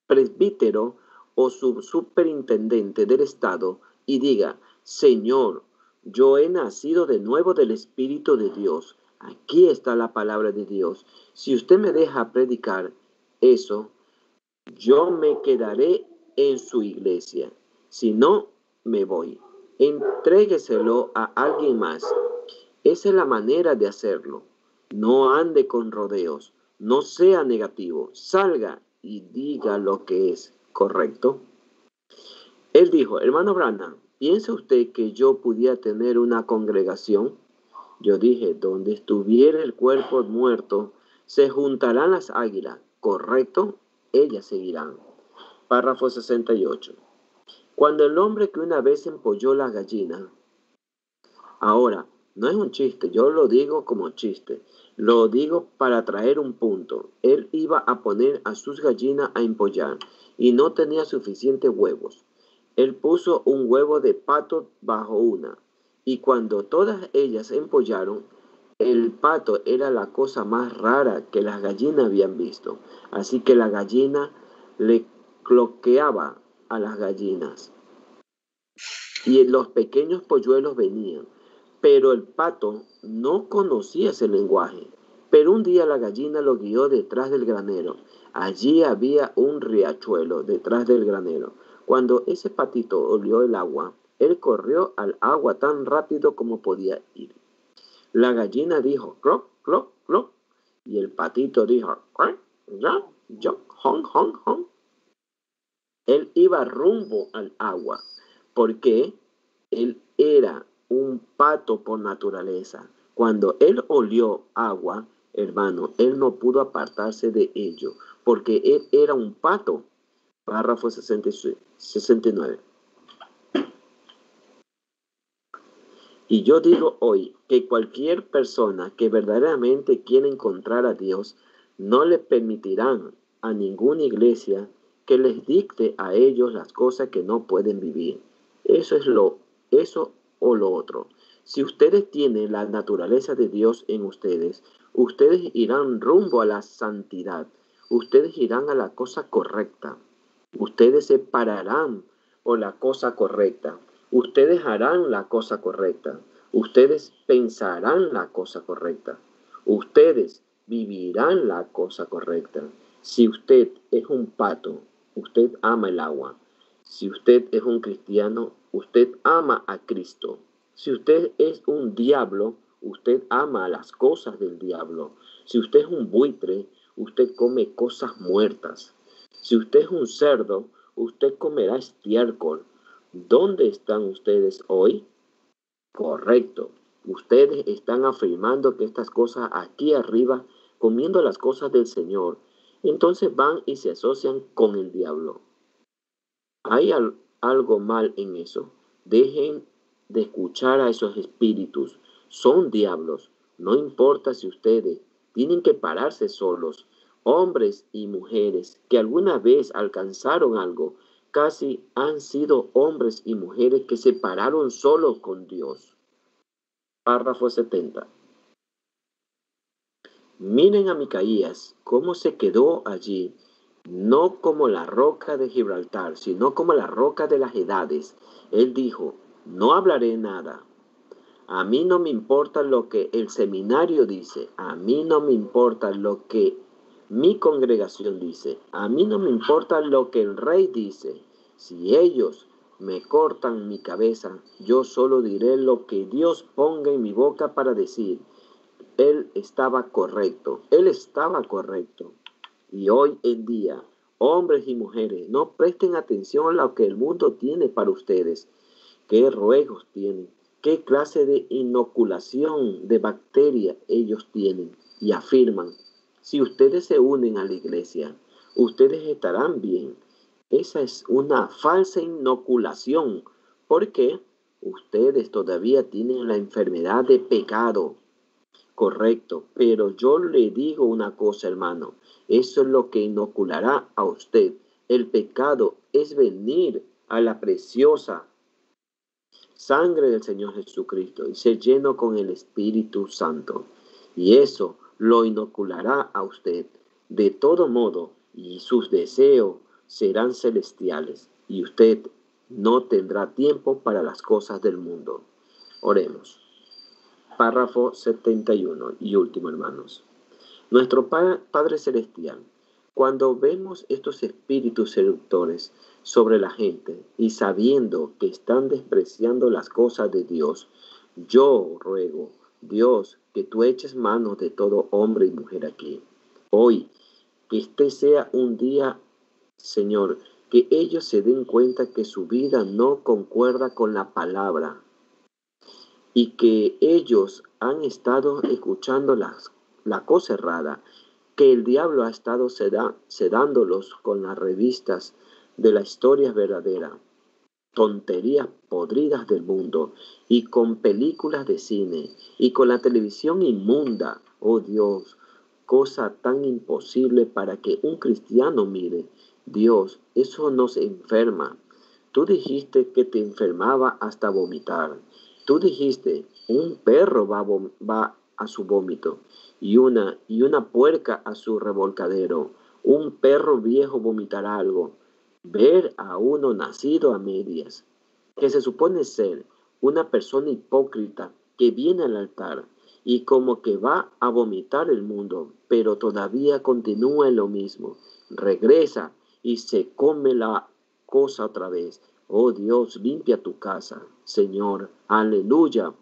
B: presbítero o su superintendente del Estado y diga, Señor, yo he nacido de nuevo del Espíritu de Dios. Aquí está la palabra de Dios. Si usted me deja predicar eso, yo me quedaré en su iglesia. Si no, me voy entrégueselo a alguien más. Esa es la manera de hacerlo. No ande con rodeos, no sea negativo, salga y diga lo que es correcto. Él dijo, hermano Brana, ¿piensa usted que yo pudiera tener una congregación? Yo dije, donde estuviera el cuerpo muerto, se juntarán las águilas, ¿correcto? Ellas seguirán. Párrafo 68. Cuando el hombre que una vez empolló la gallina, ahora, no es un chiste, yo lo digo como chiste, lo digo para traer un punto. Él iba a poner a sus gallinas a empollar y no tenía suficientes huevos. Él puso un huevo de pato bajo una y cuando todas ellas empollaron, el pato era la cosa más rara que las gallinas habían visto. Así que la gallina le cloqueaba a las gallinas. Y los pequeños polluelos venían, pero el pato no conocía ese lenguaje. Pero un día la gallina lo guió detrás del granero. Allí había un riachuelo detrás del granero. Cuando ese patito olió el agua, él corrió al agua tan rápido como podía ir. La gallina dijo, cloc, cloc, cloc. Y el patito dijo, ya, yo, hong, hong, hong. Él iba rumbo al agua porque él era un pato por naturaleza. Cuando él olió agua, hermano, él no pudo apartarse de ello porque él era un pato. Párrafo 69. Y yo digo hoy que cualquier persona que verdaderamente quiera encontrar a Dios, no le permitirán a ninguna iglesia que les dicte a ellos las cosas que no pueden vivir. Eso es lo, eso o lo otro. Si ustedes tienen la naturaleza de Dios en ustedes, ustedes irán rumbo a la santidad. Ustedes irán a la cosa correcta. Ustedes se pararán por la cosa correcta. Ustedes harán la cosa correcta. Ustedes pensarán la cosa correcta. Ustedes vivirán la cosa correcta. Si usted es un pato, usted ama el agua. Si usted es un cristiano, usted ama a Cristo. Si usted es un diablo, usted ama las cosas del diablo. Si usted es un buitre, usted come cosas muertas. Si usted es un cerdo, usted comerá estiércol. ¿Dónde están ustedes hoy? Correcto. Ustedes están afirmando que estas cosas aquí arriba, comiendo las cosas del Señor, entonces van y se asocian con el diablo. ¿Hay algo mal en eso? Dejen de escuchar a esos espíritus. Son diablos. No importa si ustedes tienen que pararse solos, hombres y mujeres que alguna vez alcanzaron algo, casi han sido hombres y mujeres que se pararon solo con Dios. Párrafo 70. Miren a Micaías, cómo se quedó allí, no como la roca de Gibraltar, sino como la roca de las edades. Él dijo, no hablaré nada. A mí no me importa lo que el seminario dice, a mí no me importa lo que mi congregación dice, a mí no me importa lo que el rey dice. Si ellos me cortan mi cabeza, yo solo diré lo que Dios ponga en mi boca para decir. Él estaba correcto, él estaba correcto. Y hoy en día, hombres y mujeres, no presten atención a lo que el mundo tiene para ustedes. ¿Qué ruegos tienen? ¿Qué clase de inoculación de bacteria ellos tienen? Y afirman, si ustedes se unen a la iglesia, ustedes estarán bien. Esa es una falsa inoculación, porque ustedes todavía tienen la enfermedad de pecado. Correcto, pero yo le digo una cosa, hermano, eso es lo que inoculará a usted. El pecado es venir a la preciosa sangre del Señor Jesucristo y ser lleno con el Espíritu Santo. Y eso lo inoculará a usted. De todo modo, y sus deseos serán celestiales, y usted no tendrá tiempo para las cosas del mundo. Oremos. Párrafo 71 y último, hermanos. Nuestro Padre Celestial, cuando vemos estos espíritus seductores sobre la gente y sabiendo que están despreciando las cosas de Dios, yo ruego, Dios, que tú eches manos de todo hombre y mujer aquí. Hoy, que este sea un día, Señor, que ellos se den cuenta que su vida no concuerda con la palabra y que ellos han estado escuchando las, la cosa errada, que el diablo ha estado sedándolos con las revistas de la historia verdadera, tonterías podridas del mundo y con películas de cine y con la televisión inmunda, oh Dios, cosa tan imposible para que un cristiano mire. Dios, eso nos enferma. Tú dijiste que te enfermaba hasta vomitar. Tú dijiste, un perro va, a su vómito y una, y una puerca a su revolcadero. Un perro viejo vomitará algo. Ver a uno nacido a medias, que se supone ser una persona hipócrita que viene al altar y como que va a vomitar el mundo, pero todavía continúa en lo mismo. Regresa y se come la cosa otra vez. Oh Dios, limpia tu casa, Señor. Aleluya.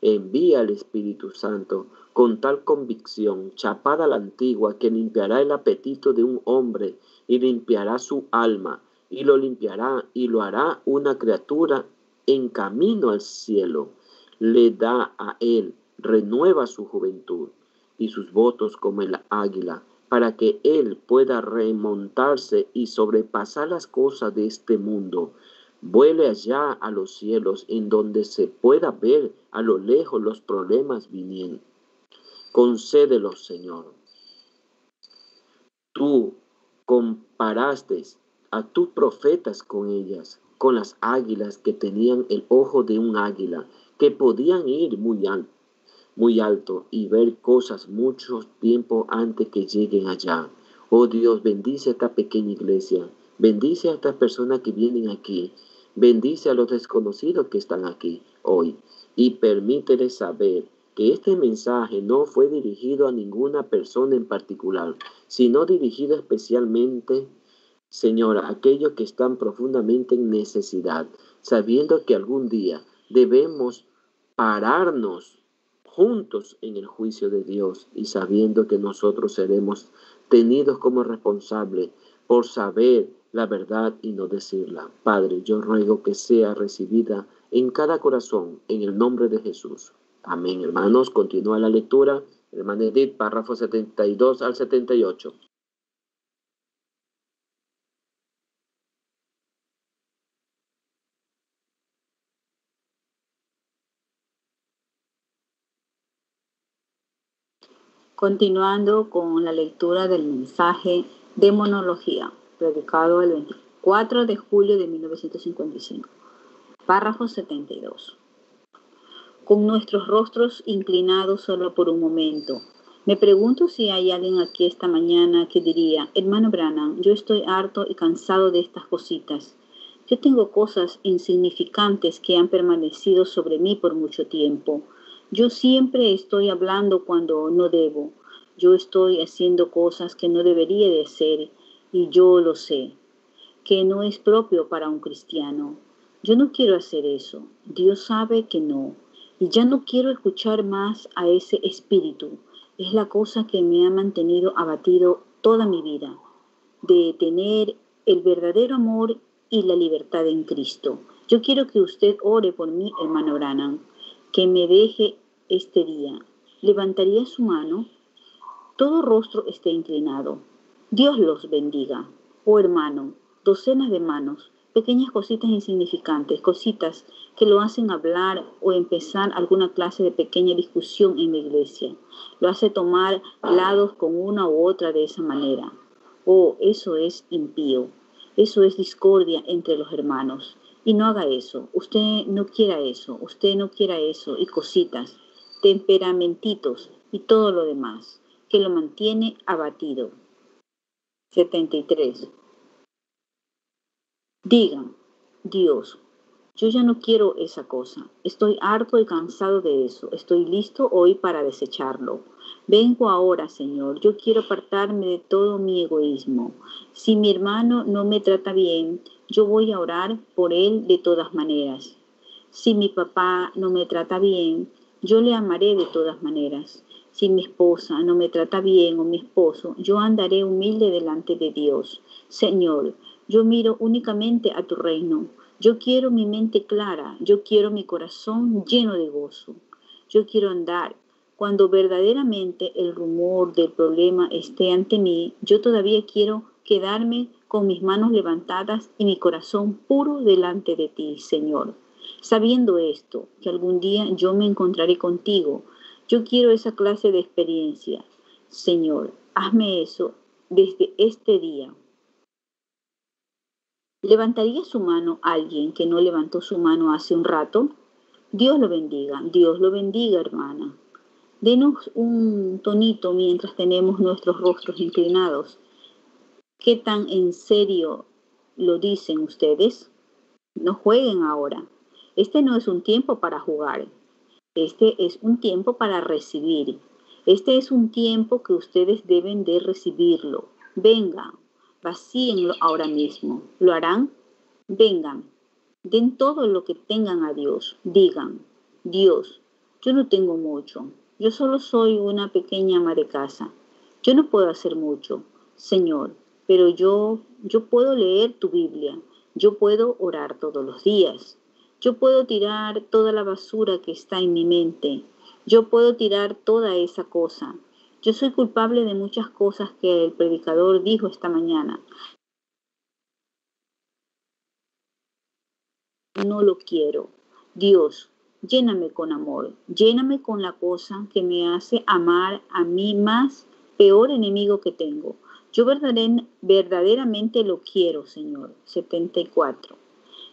B: Envía al Espíritu Santo con tal convicción, chapada la antigua, que limpiará el apetito de un hombre y limpiará su alma, y lo limpiará y lo hará una criatura en camino al cielo. Le da a él, renueva su juventud y sus votos como el águila, para que él pueda remontarse y sobrepasar las cosas de este mundo. Vuele allá a los cielos en donde se pueda ver a lo lejos los problemas viniendo concédelos, Señor. Tú comparaste a tus profetas con ellas, con las águilas que tenían el ojo de un águila, que podían ir muy alto, muy alto y ver cosas mucho tiempo antes que lleguen allá. Oh Dios, bendice esta pequeña iglesia, bendice a estas personas que vienen aquí, bendice a los desconocidos que están aquí hoy y permíteles saber que este mensaje no fue dirigido a ninguna persona en particular, sino dirigido especialmente, Señor, a aquellos que están profundamente en necesidad, sabiendo que algún día debemos pararnos juntos en el juicio de Dios y sabiendo que nosotros seremos tenidos como responsables por saber la verdad y no decirla. Padre, yo ruego que sea recibida en cada corazón en el nombre de Jesús. Amén, hermanos. Continúa la lectura. Hermano Edith, párrafo 72 al 78.
D: Continuando con la lectura del mensaje Demonología, predicado el 24 de julio de 1955. Párrafo 72 con nuestros rostros inclinados solo por un momento. Me pregunto si hay alguien aquí esta mañana que diría, hermano Branham, yo estoy harto y cansado de estas cositas. Yo tengo cosas insignificantes que han permanecido sobre mí por mucho tiempo. Yo siempre estoy hablando cuando no debo. Yo estoy haciendo cosas que no debería de hacer y yo lo sé, que no es propio para un cristiano. Yo no quiero hacer eso. Dios sabe que no. Y ya no quiero escuchar más a ese espíritu. Es la cosa que me ha mantenido abatido toda mi vida, de tener el verdadero amor y la libertad en Cristo. Yo quiero que usted ore por mí, hermano Branham, que me deje este día. Levantaría su mano. Todo rostro esté inclinado. Dios los bendiga. Oh hermano, docenas de manos, pequeñas cositas insignificantes, cositas que lo hacen hablar o empezar alguna clase de pequeña discusión en la iglesia. Lo hace tomar lados con una u otra de esa manera. Oh, eso es impío. Eso es discordia entre los hermanos. Y no haga eso. Usted no quiera eso. Usted no quiera eso. Y cositas, temperamentitos y todo lo demás que lo mantiene abatido. 73. Digan, Dios, yo ya no quiero esa cosa. Estoy harto y cansado de eso. Estoy listo hoy para desecharlo. Vengo ahora, Señor. Yo quiero apartarme de todo mi egoísmo. Si mi hermano no me trata bien, yo voy a orar por él de todas maneras. Si mi papá no me trata bien, yo le amaré de todas maneras. Si mi esposa no me trata bien o mi esposo, yo andaré humilde delante de Dios. Señor, yo miro únicamente a tu reino. Yo quiero mi mente clara, yo quiero mi corazón lleno de gozo. Yo quiero andar. Cuando verdaderamente el rumor del problema esté ante mí, yo todavía quiero quedarme con mis manos levantadas y mi corazón puro delante de ti, Señor. Sabiendo esto, que algún día yo me encontraré contigo, yo quiero esa clase de experiencia. Señor, hazme eso desde este día. ¿Levantaría su mano alguien que no levantó su mano hace un rato? Dios lo bendiga, Dios lo bendiga, hermana. Denos un tonito mientras tenemos nuestros rostros inclinados. ¿Qué tan en serio lo dicen ustedes? No jueguen ahora. Este no es un tiempo para jugar. Este es un tiempo para recibir. Este es un tiempo que ustedes deben de recibirlo. Vengan, vacíenlo ahora mismo. ¿Lo harán? Vengan, den todo lo que tengan a Dios. Digan, Dios, yo no tengo mucho. Yo solo soy una pequeña ama de casa. Yo no puedo hacer mucho, Señor, pero yo, yo puedo leer tu Biblia. Yo puedo orar todos los días. Yo puedo tirar toda la basura que está en mi mente. Yo puedo tirar toda esa cosa. Yo soy culpable de muchas cosas que el predicador dijo esta mañana. No lo quiero. Dios, lléname con amor. Lléname con la cosa que me hace amar a mí más, peor enemigo que tengo. Yo verdaderamente lo quiero, Señor. 74.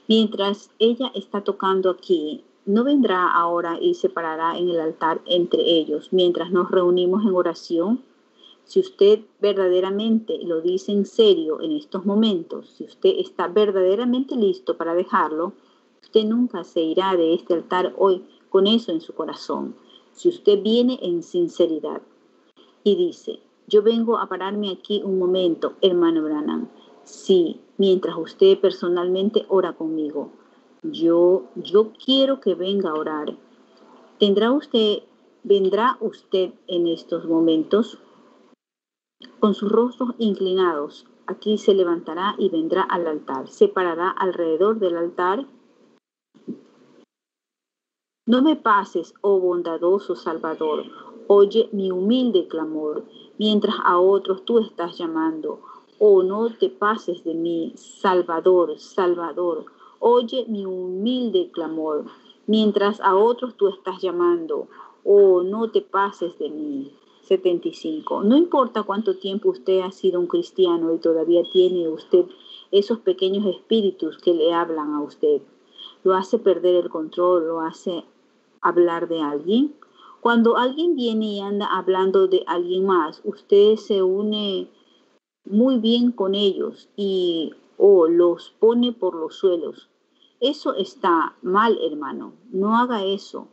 D: Mientras ella está tocando aquí, no vendrá ahora y se parará en el altar entre ellos mientras nos reunimos en oración. Si usted verdaderamente lo dice en serio en estos momentos, si usted está verdaderamente listo para dejarlo, usted nunca se irá de este altar hoy con eso en su corazón. Si usted viene en sinceridad y dice, yo vengo a pararme aquí un momento, hermano Branham. Sí, mientras usted personalmente ora conmigo. Yo, yo quiero que venga a orar. ¿Tendrá usted, vendrá usted en estos momentos con sus rostros inclinados? Aquí se levantará y vendrá al altar. Se parará alrededor del altar. No me pases, oh bondadoso Salvador. Oye mi humilde clamor mientras a otros tú estás llamando. Oh, no te pases de mí, Salvador, Salvador. Oye mi humilde clamor, mientras a otros tú estás llamando. Oh, no te pases de mí. 75. No importa cuánto tiempo usted ha sido un cristiano y todavía tiene usted esos pequeños espíritus que le hablan a usted. Lo hace perder el control, lo hace hablar de alguien, cuando alguien viene y anda hablando de alguien más, usted se une muy bien con ellos y o los pone por los suelos. Eso está mal, hermano. No haga eso.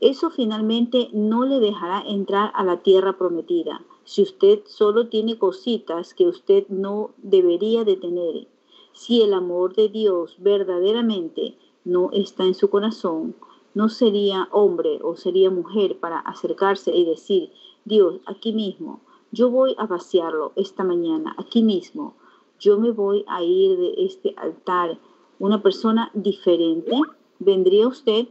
D: Eso finalmente no le dejará entrar a la tierra prometida. Si usted solo tiene cositas que usted no debería de tener, si el amor de Dios verdaderamente no está en su corazón, no sería hombre o sería mujer para acercarse y decir, Dios, aquí mismo, yo voy a vaciarlo esta mañana, aquí mismo, yo me voy a ir de este altar, una persona diferente, ¿vendría usted?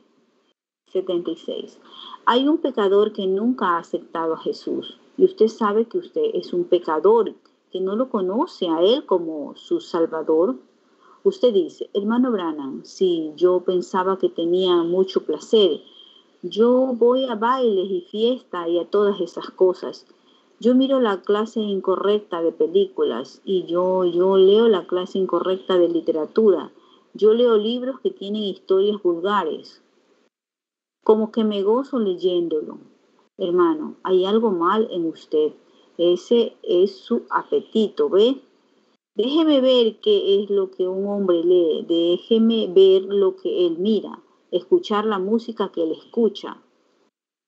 D: 76. Hay un pecador que nunca ha aceptado a Jesús y usted sabe que usted es un pecador que no lo conoce a Él como su Salvador. Usted dice, hermano Branham, si yo pensaba que tenía mucho placer, yo voy a bailes y fiestas y a todas esas cosas. Yo miro la clase incorrecta de películas y yo, yo leo la clase incorrecta de literatura. Yo leo libros que tienen historias vulgares. Como que me gozo leyéndolo. Hermano, hay algo mal en usted. Ese es su apetito, ¿ve? Déjeme ver qué es lo que un hombre lee, déjeme ver lo que él mira, escuchar la música que él escucha.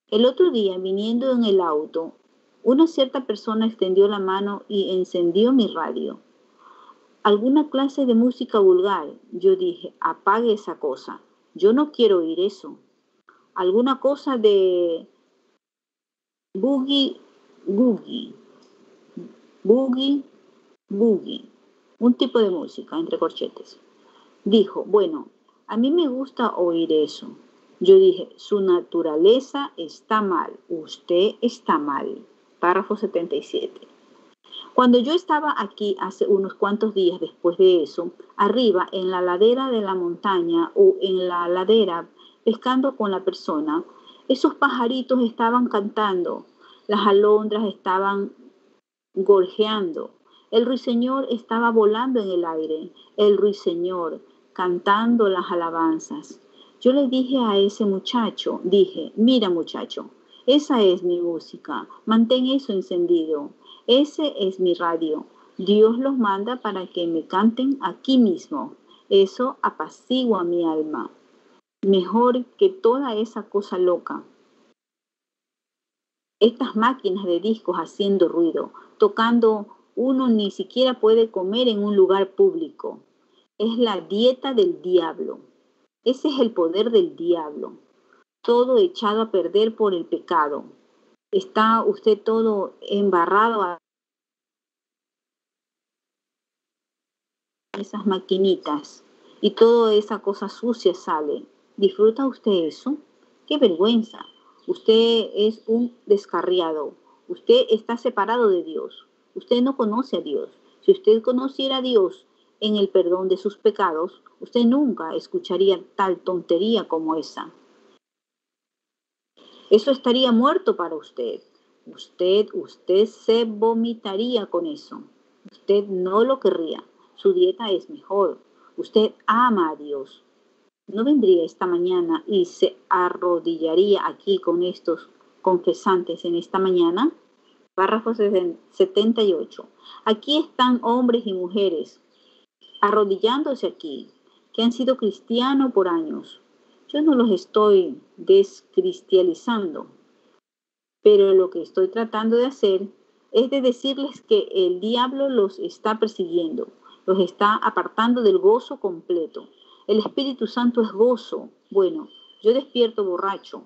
D: El otro día, viniendo en el auto, una cierta persona extendió la mano y encendió mi radio. Alguna clase de música vulgar. Yo dije, apague esa cosa. Yo no quiero oír eso. Alguna cosa de boogie, boogie, boogie, boogie un tipo de música, entre corchetes. Dijo, bueno, a mí me gusta oír eso. Yo dije, su naturaleza está mal, usted está mal. Párrafo 77. Cuando yo estaba aquí hace unos cuantos días después de eso, arriba en la ladera de la montaña o en la ladera pescando con la persona, esos pajaritos estaban cantando, las alondras estaban gorjeando, el ruiseñor estaba volando en el aire, el ruiseñor cantando las alabanzas. Yo le dije a ese muchacho, dije, mira muchacho, esa es mi música, mantén eso encendido, ese es mi radio. Dios los manda para que me canten aquí mismo. Eso apacigua mi alma. mejor que toda esa cosa loca. Estas máquinas de discos haciendo ruido, tocando, uno ni siquiera puede comer en un lugar público. Es la dieta del diablo. Ese es el poder del diablo. Todo echado a perder por el pecado. Está usted todo embarrado a esas maquinitas y toda esa cosa sucia sale. ¿Disfruta usted eso? ¡Qué vergüenza! Usted es un descarriado. Usted está separado de Dios. Usted no conoce a Dios. Si usted conociera a Dios en el perdón de sus pecados, usted nunca escucharía tal tontería como esa. Eso estaría muerto para usted. Usted, usted se vomitaría con eso. Usted no lo querría. Su dieta es mejor. Usted ama a Dios. ¿No vendría esta mañana y se arrodillaría aquí con estos confesantes en esta mañana? Párrafo 78. Aquí están hombres y mujeres arrodillándose aquí, que han sido cristianos por años. Yo no los estoy descristializando, pero lo que estoy tratando de hacer es de decirles que el diablo los está persiguiendo, los está apartando del gozo completo. El Espíritu Santo es gozo. Bueno, yo despierto borracho,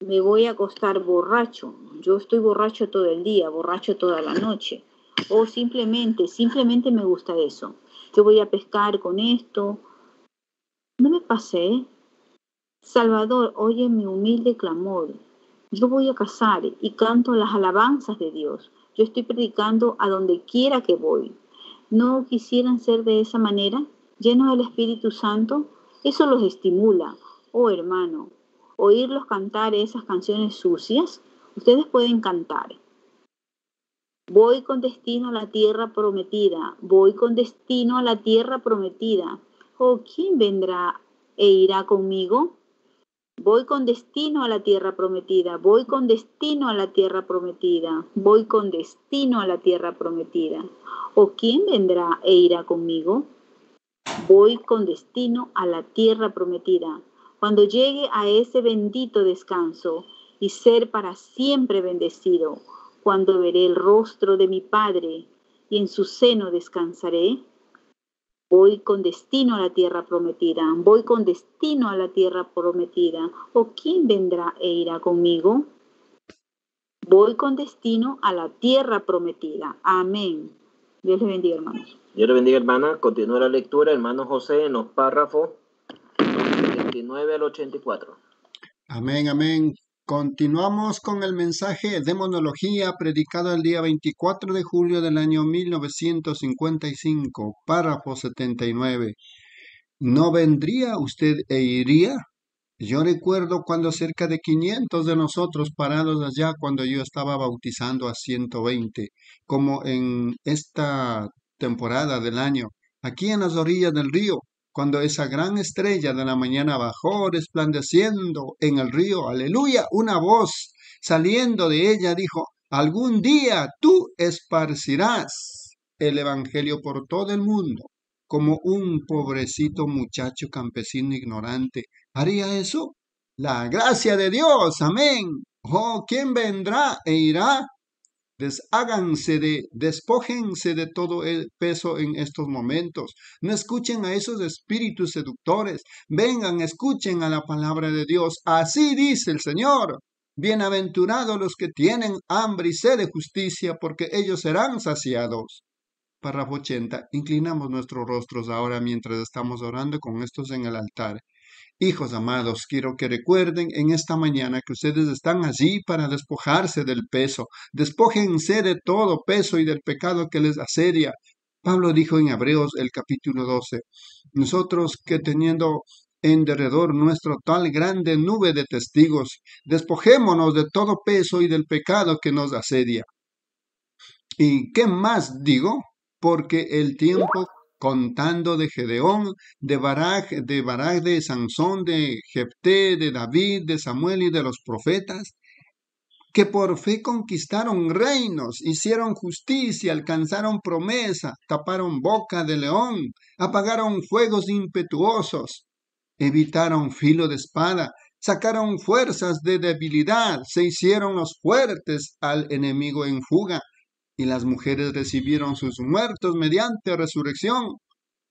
D: me voy a acostar borracho, yo estoy borracho todo el día, borracho toda la noche, o simplemente, simplemente me gusta eso. Yo voy a pescar con esto. No me pasé, Salvador, oye mi humilde clamor. Yo voy a casar y canto las alabanzas de Dios. Yo estoy predicando a donde quiera que voy. ¿No quisieran ser de esa manera, llenos del Espíritu Santo? Eso los estimula. Oh hermano, oírlos cantar esas canciones sucias, ustedes pueden cantar. Voy con destino a la tierra prometida, voy con destino a la tierra prometida. Oh, ¿quién vendrá e irá conmigo? Voy con destino a la tierra prometida, voy con destino a la tierra prometida, voy con destino a la tierra prometida. ¿O quién vendrá e irá conmigo? Voy con destino a la tierra prometida. Cuando llegue a ese bendito descanso y ser para siempre bendecido, cuando veré el rostro de mi Padre y en su seno descansaré, Voy con destino a la tierra prometida, voy con destino a la tierra prometida. ¿O quién vendrá e irá conmigo? Voy con destino a la tierra prometida. Amén. Dios le bendiga, hermanos.
B: Dios le bendiga, hermana. Continúa la lectura, hermano José, en los párrafos 79 al 84.
C: Amén, amén. Continuamos con el mensaje de monología predicado el día 24 de julio del año 1955, párrafo 79. ¿No vendría usted e iría? Yo recuerdo cuando cerca de 500 de nosotros parados allá cuando yo estaba bautizando a 120, como en esta temporada del año, aquí en las orillas del río, cuando esa gran estrella de la mañana bajó resplandeciendo en el río, aleluya, una voz saliendo de ella dijo, algún día tú esparcirás el Evangelio por todo el mundo, como un pobrecito muchacho campesino ignorante. ¿Haría eso? La gracia de Dios, amén. Oh, ¿quién vendrá e irá? Desháganse de, despójense de todo el peso en estos momentos. No escuchen a esos espíritus seductores. Vengan, escuchen a la palabra de Dios. Así dice el Señor. Bienaventurados los que tienen hambre y sed de justicia, porque ellos serán saciados. Párrafo 80. Inclinamos nuestros rostros ahora mientras estamos orando con estos en el altar. Hijos amados, quiero que recuerden en esta mañana que ustedes están allí para despojarse del peso. Despójense de todo peso y del pecado que les asedia. Pablo dijo en Hebreos el capítulo 12, nosotros que teniendo en derredor nuestro tal grande nube de testigos, despojémonos de todo peso y del pecado que nos asedia. ¿Y qué más digo? Porque el tiempo contando de Gedeón, de Barak, de Barak, de Sansón, de Jepté, de David, de Samuel y de los profetas, que por fe conquistaron reinos, hicieron justicia, alcanzaron promesa, taparon boca de león, apagaron fuegos impetuosos, evitaron filo de espada, sacaron fuerzas de debilidad, se hicieron los fuertes al enemigo en fuga, y las mujeres recibieron sus muertos mediante resurrección,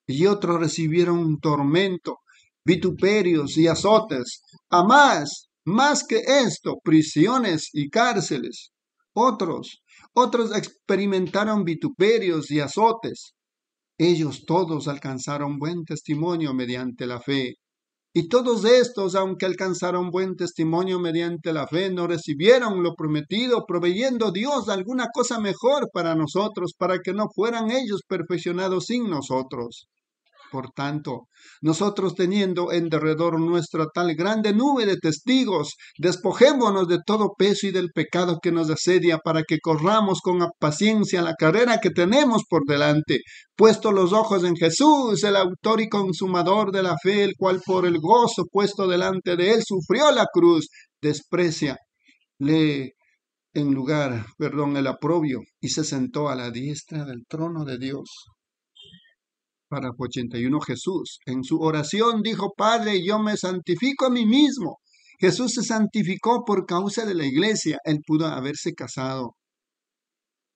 C: y otros recibieron tormento, vituperios y azotes, a más, más que esto, prisiones y cárceles. Otros, otros experimentaron vituperios y azotes. Ellos todos alcanzaron buen testimonio mediante la fe. Y todos estos, aunque alcanzaron buen testimonio mediante la fe, no recibieron lo prometido, proveyendo Dios alguna cosa mejor para nosotros, para que no fueran ellos perfeccionados sin nosotros. Por tanto, nosotros teniendo en derredor nuestra tal grande nube de testigos, despojémonos de todo peso y del pecado que nos asedia para que corramos con paciencia la carrera que tenemos por delante, puesto los ojos en Jesús, el autor y consumador de la fe, el cual por el gozo puesto delante de él sufrió la cruz, desprecia, le en lugar, perdón, el aprobio, y se sentó a la diestra del trono de Dios. Para 81 Jesús, en su oración dijo, Padre, yo me santifico a mí mismo. Jesús se santificó por causa de la iglesia. Él pudo haberse casado,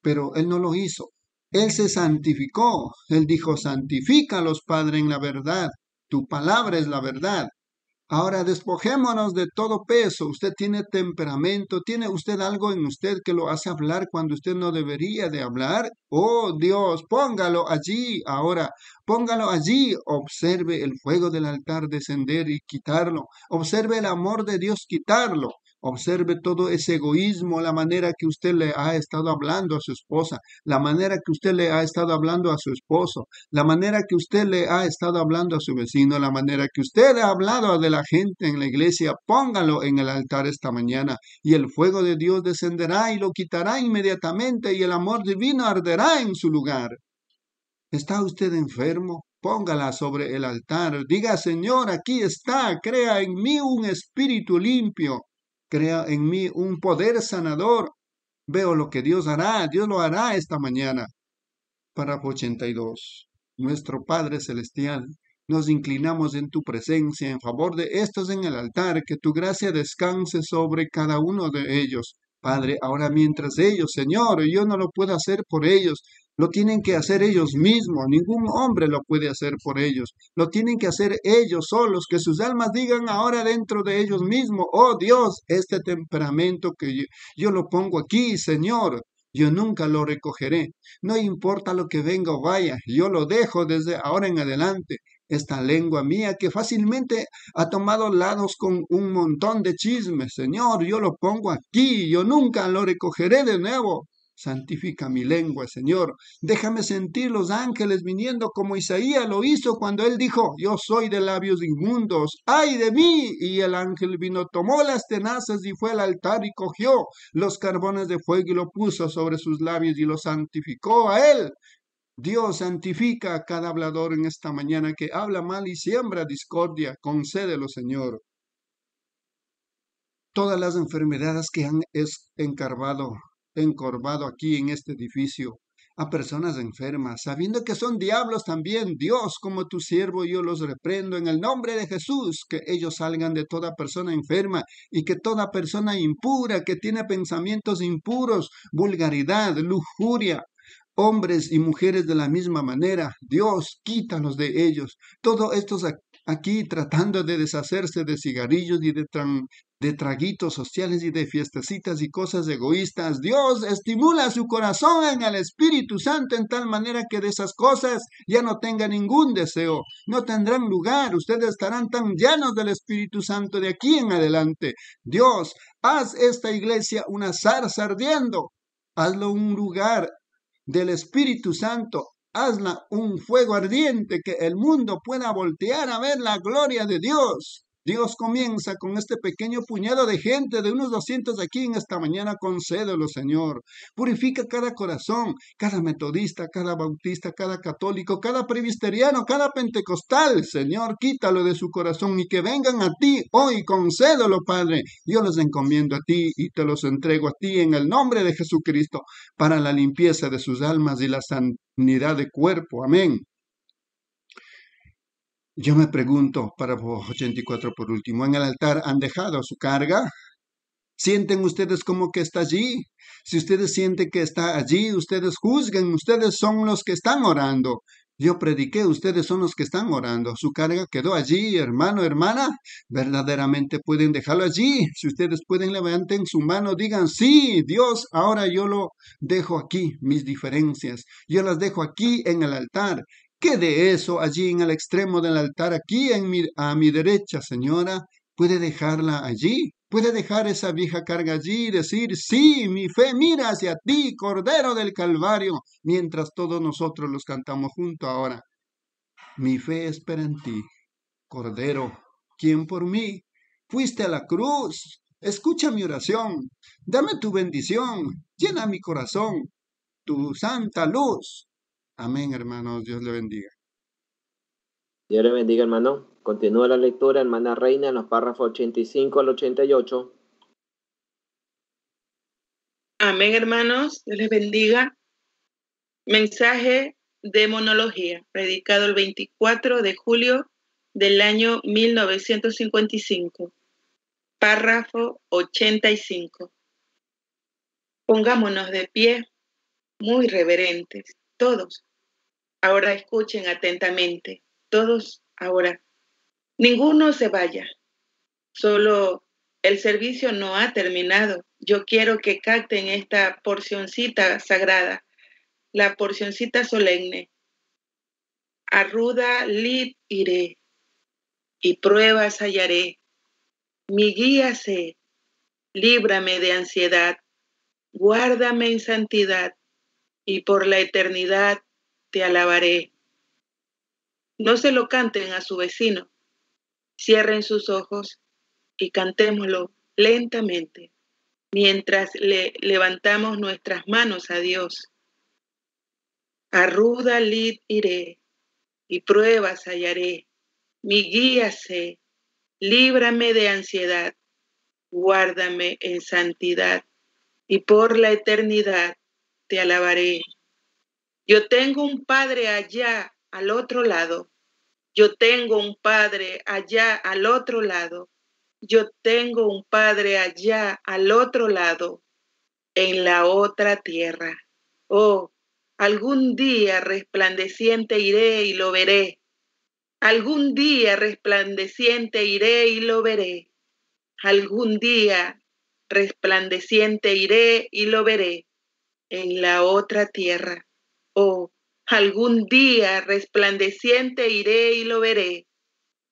C: pero él no lo hizo. Él se santificó. Él dijo, santifícalos, Padre, en la verdad. Tu palabra es la verdad. Ahora despojémonos de todo peso. Usted tiene temperamento, tiene usted algo en usted que lo hace hablar cuando usted no debería de hablar. Oh Dios, póngalo allí. Ahora, póngalo allí. Observe el fuego del altar descender y quitarlo. Observe el amor de Dios quitarlo. Observe todo ese egoísmo, la manera que usted le ha estado hablando a su esposa, la manera que usted le ha estado hablando a su esposo, la manera que usted le ha estado hablando a su vecino, la manera que usted ha hablado de la gente en la iglesia. Póngalo en el altar esta mañana y el fuego de Dios descenderá y lo quitará inmediatamente y el amor divino arderá en su lugar. ¿Está usted enfermo? Póngala sobre el altar. Diga, Señor, aquí está. Crea en mí un espíritu limpio crea en mí un poder sanador. Veo lo que Dios hará, Dios lo hará esta mañana. Párrafo 82. Nuestro Padre Celestial, nos inclinamos en tu presencia en favor de estos en el altar, que tu gracia descanse sobre cada uno de ellos. Padre, ahora mientras ellos, Señor, yo no lo puedo hacer por ellos, lo tienen que hacer ellos mismos, ningún hombre lo puede hacer por ellos. Lo tienen que hacer ellos solos, que sus almas digan ahora dentro de ellos mismos, oh Dios, este temperamento que yo, lo pongo aquí, Señor, yo nunca lo recogeré. No importa lo que venga o vaya, yo lo dejo desde ahora en adelante. Esta lengua mía que fácilmente ha tomado lados con un montón de chismes, Señor, yo lo pongo aquí, yo nunca lo recogeré de nuevo. Santifica mi lengua, Señor. Déjame sentir los ángeles viniendo como Isaías lo hizo cuando él dijo, yo soy de labios inmundos, ay de mí. Y el ángel vino, tomó las tenazas y fue al altar y cogió los carbones de fuego y lo puso sobre sus labios y lo santificó a él. Dios santifica a cada hablador en esta mañana que habla mal y siembra discordia. Concédelo, Señor. Todas las enfermedades que han encarvado encorvado aquí en este edificio a personas enfermas, sabiendo que son diablos también. Dios, como tu siervo, yo los reprendo en el nombre de Jesús, que ellos salgan de toda persona enferma y que toda persona impura, que tiene pensamientos impuros, vulgaridad, lujuria, hombres y mujeres de la misma manera. Dios, quítalos de ellos. Todos estos aquí tratando de deshacerse de cigarrillos y de, de traguitos sociales y de fiestecitas y cosas egoístas. Dios estimula su corazón en el Espíritu Santo en tal manera que de esas cosas ya no tenga ningún deseo, no tendrán lugar. Ustedes estarán tan llenos del Espíritu Santo de aquí en adelante. Dios, haz esta iglesia una zarza ardiendo. Hazlo un lugar del Espíritu Santo. Hazla un fuego ardiente que el mundo pueda voltear a ver la gloria de Dios. Dios comienza con este pequeño puñado de gente, de unos 200 aquí en esta mañana, concédelo, Señor. Purifica cada corazón, cada metodista, cada bautista, cada católico, cada presbiteriano, cada pentecostal, Señor, quítalo de su corazón y que vengan a ti hoy, concédelo, Padre. Yo los encomiendo a ti y te los entrego a ti en el nombre de Jesucristo para la limpieza de sus almas y la sanidad de cuerpo. Amén. Yo me pregunto, para 84 por último, ¿en el altar han dejado su carga? ¿Sienten ustedes como que está allí? Si ustedes sienten que está allí, ustedes juzguen, ustedes son los que están orando. Yo prediqué, ustedes son los que están orando. Su carga quedó allí, hermano, hermana. Verdaderamente pueden dejarlo allí. Si ustedes pueden, levanten su mano, digan, sí, Dios, ahora yo lo dejo aquí, mis diferencias. Yo las dejo aquí en el altar. ¿Qué de eso allí en el extremo del altar, aquí a mi derecha, señora? ¿Puede dejarla allí? Puede dejar esa vieja carga allí y decir, sí, mi fe mira hacia ti, Cordero del Calvario, mientras todos nosotros los cantamos junto ahora. Mi fe espera en ti, Cordero, quien por mí fuiste a la cruz. Escucha mi oración, dame tu bendición, llena mi corazón, tu santa luz. Amén, hermanos, Dios le bendiga.
B: Dios le bendiga, hermano. Continúa la lectura, hermana Reina, en los párrafos 85 al 88.
E: Amén, hermanos. Dios les bendiga. Mensaje de monología, predicado el 24 de julio del año 1955. Párrafo 85. Pongámonos de pie, muy reverentes, todos. Ahora escuchen atentamente, todos ahora. Ninguno se vaya. Solo el servicio no ha terminado. Yo quiero que capten esta porcioncita sagrada, la porcioncita solemne. Arruda lid iré y pruebas hallaré. Mi guía sé, líbrame de ansiedad, guárdame en santidad y por la eternidad te alabaré. No se lo canten a su vecino Cierren sus ojos y cantémoslo lentamente mientras le levantamos nuestras manos a Dios. Arruda lid iré y pruebas hallaré. Mi guía sé, líbrame de ansiedad, guárdame en santidad y por la eternidad te alabaré. Yo tengo un Padre allá al otro lado yo tengo un padre allá al otro lado. Yo tengo un padre allá al otro lado, en la otra tierra. Oh, algún día resplandeciente iré y lo veré. Algún día resplandeciente iré y lo veré. Algún día resplandeciente iré y lo veré en la otra tierra. Oh, Algún día resplandeciente iré y lo veré.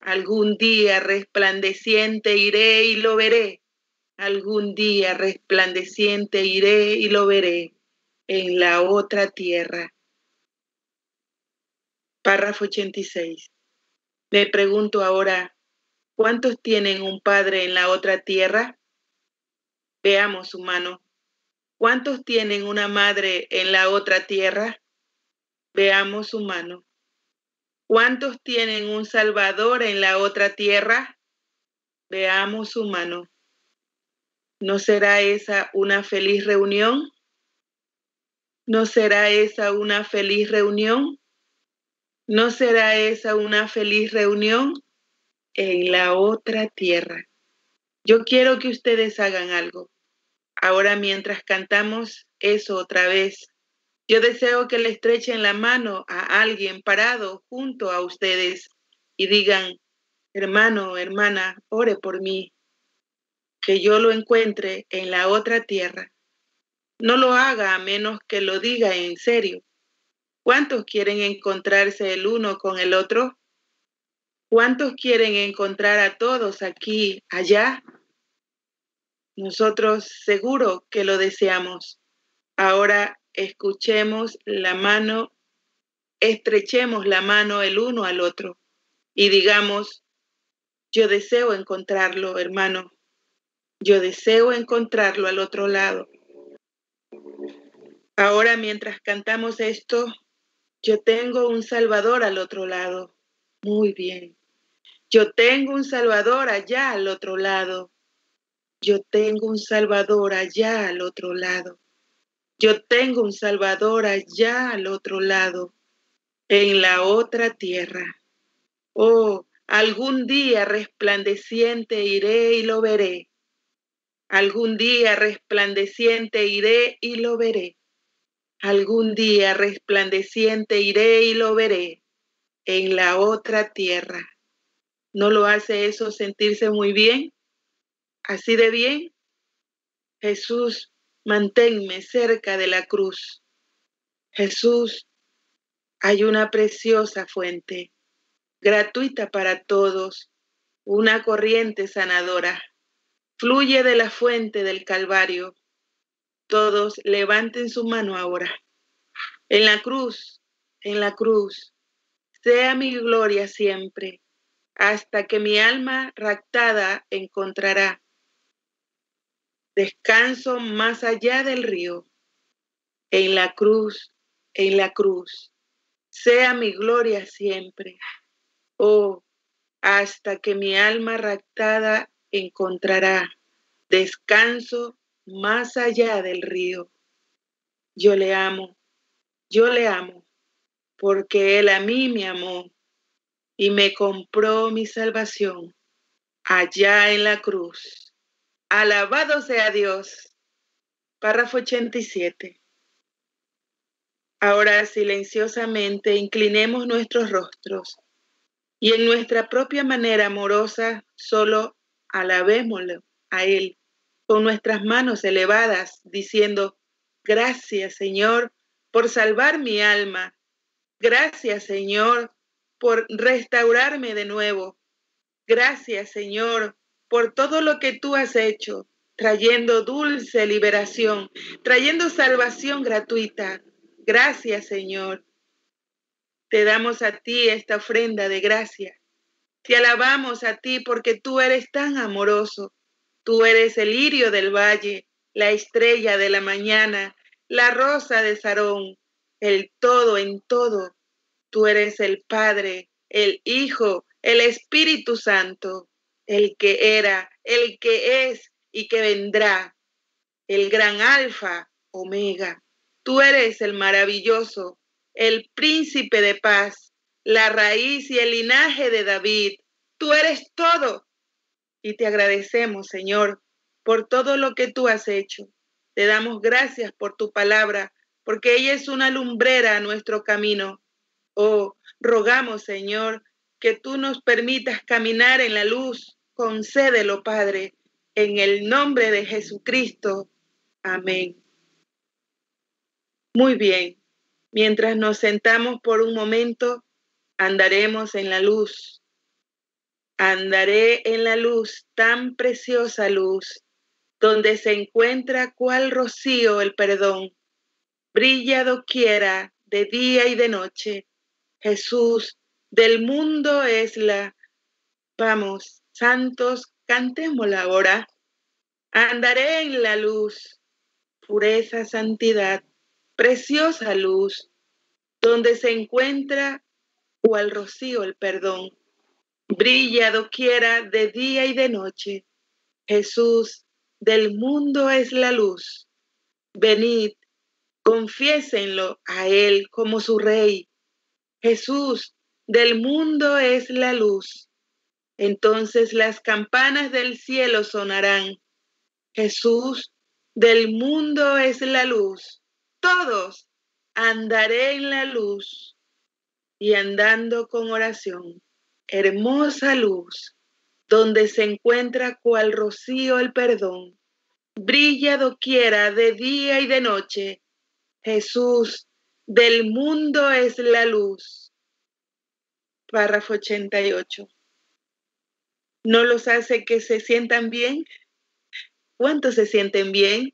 E: Algún día resplandeciente iré y lo veré. Algún día resplandeciente iré y lo veré en la otra tierra. Párrafo 86. Me pregunto ahora, ¿cuántos tienen un padre en la otra tierra? Veamos su mano. ¿Cuántos tienen una madre en la otra tierra? Veamos su mano. ¿Cuántos tienen un Salvador en la otra tierra? Veamos su mano. ¿No será esa una feliz reunión? ¿No será esa una feliz reunión? ¿No será esa una feliz reunión en la otra tierra? Yo quiero que ustedes hagan algo. Ahora mientras cantamos eso otra vez, yo deseo que le estrechen la mano a alguien parado junto a ustedes y digan, hermano, hermana, ore por mí, que yo lo encuentre en la otra tierra. No lo haga a menos que lo diga en serio. ¿Cuántos quieren encontrarse el uno con el otro? ¿Cuántos quieren encontrar a todos aquí, allá? Nosotros seguro que lo deseamos. Ahora escuchemos la mano, estrechemos la mano el uno al otro y digamos, yo deseo encontrarlo, hermano, yo deseo encontrarlo al otro lado. Ahora mientras cantamos esto, yo tengo un Salvador al otro lado. Muy bien. Yo tengo un Salvador allá al otro lado. Yo tengo un Salvador allá al otro lado. Yo tengo un Salvador allá al otro lado, en la otra tierra. Oh, algún día resplandeciente iré y lo veré. Algún día resplandeciente iré y lo veré. Algún día resplandeciente iré y lo veré en la otra tierra. ¿No lo hace eso sentirse muy bien? ¿Así de bien? Jesús, manténme cerca de la cruz. Jesús, hay una preciosa fuente, gratuita para todos, una corriente sanadora. Fluye de la fuente del Calvario. Todos levanten su mano ahora. En la cruz, en la cruz, sea mi gloria siempre, hasta que mi alma raptada encontrará descanso más allá del río. En la cruz, en la cruz, sea mi gloria siempre. Oh, hasta que mi alma raptada encontrará descanso más allá del río. Yo le amo, yo le amo, porque Él a mí me amó y me compró mi salvación allá en la cruz. Alabado sea Dios. Párrafo 87. Ahora silenciosamente inclinemos nuestros rostros y en nuestra propia manera amorosa solo alabémoslo a Él con nuestras manos elevadas, diciendo, gracias Señor por salvar mi alma, gracias Señor por restaurarme de nuevo, gracias Señor por todo lo que tú has hecho, trayendo dulce liberación, trayendo salvación gratuita. Gracias, Señor. Te damos a ti esta ofrenda de gracia. Te alabamos a ti porque tú eres tan amoroso. Tú eres el lirio del valle, la estrella de la mañana, la rosa de Sarón, el todo en todo. Tú eres el Padre, el Hijo, el Espíritu Santo el que era, el que es y que vendrá, el gran alfa, omega. Tú eres el maravilloso, el príncipe de paz, la raíz y el linaje de David. Tú eres todo. Y te agradecemos, Señor, por todo lo que tú has hecho. Te damos gracias por tu palabra, porque ella es una lumbrera a nuestro camino. Oh, rogamos, Señor, que tú nos permitas caminar en la luz, concédelo, Padre, en el nombre de Jesucristo. Amén. Muy bien, mientras nos sentamos por un momento, andaremos en la luz. Andaré en la luz, tan preciosa luz, donde se encuentra cual rocío el perdón. Brilla doquiera, de día y de noche. Jesús, del mundo es la. Vamos, Santos, cantémosla ahora. Andaré en la luz, pureza, santidad, preciosa luz, donde se encuentra cual rocío el perdón. Brilla doquiera de día y de noche. Jesús del mundo es la luz. Venid, confiésenlo a Él como su Rey. Jesús del mundo es la luz. Entonces las campanas del cielo sonarán. Jesús del mundo es la luz. Todos andaré en la luz y andando con oración. Hermosa luz, donde se encuentra cual rocío el perdón. Brilla doquiera de día y de noche. Jesús del mundo es la luz. Párrafo 88 no los hace que se sientan bien. ¿Cuántos se sienten bien?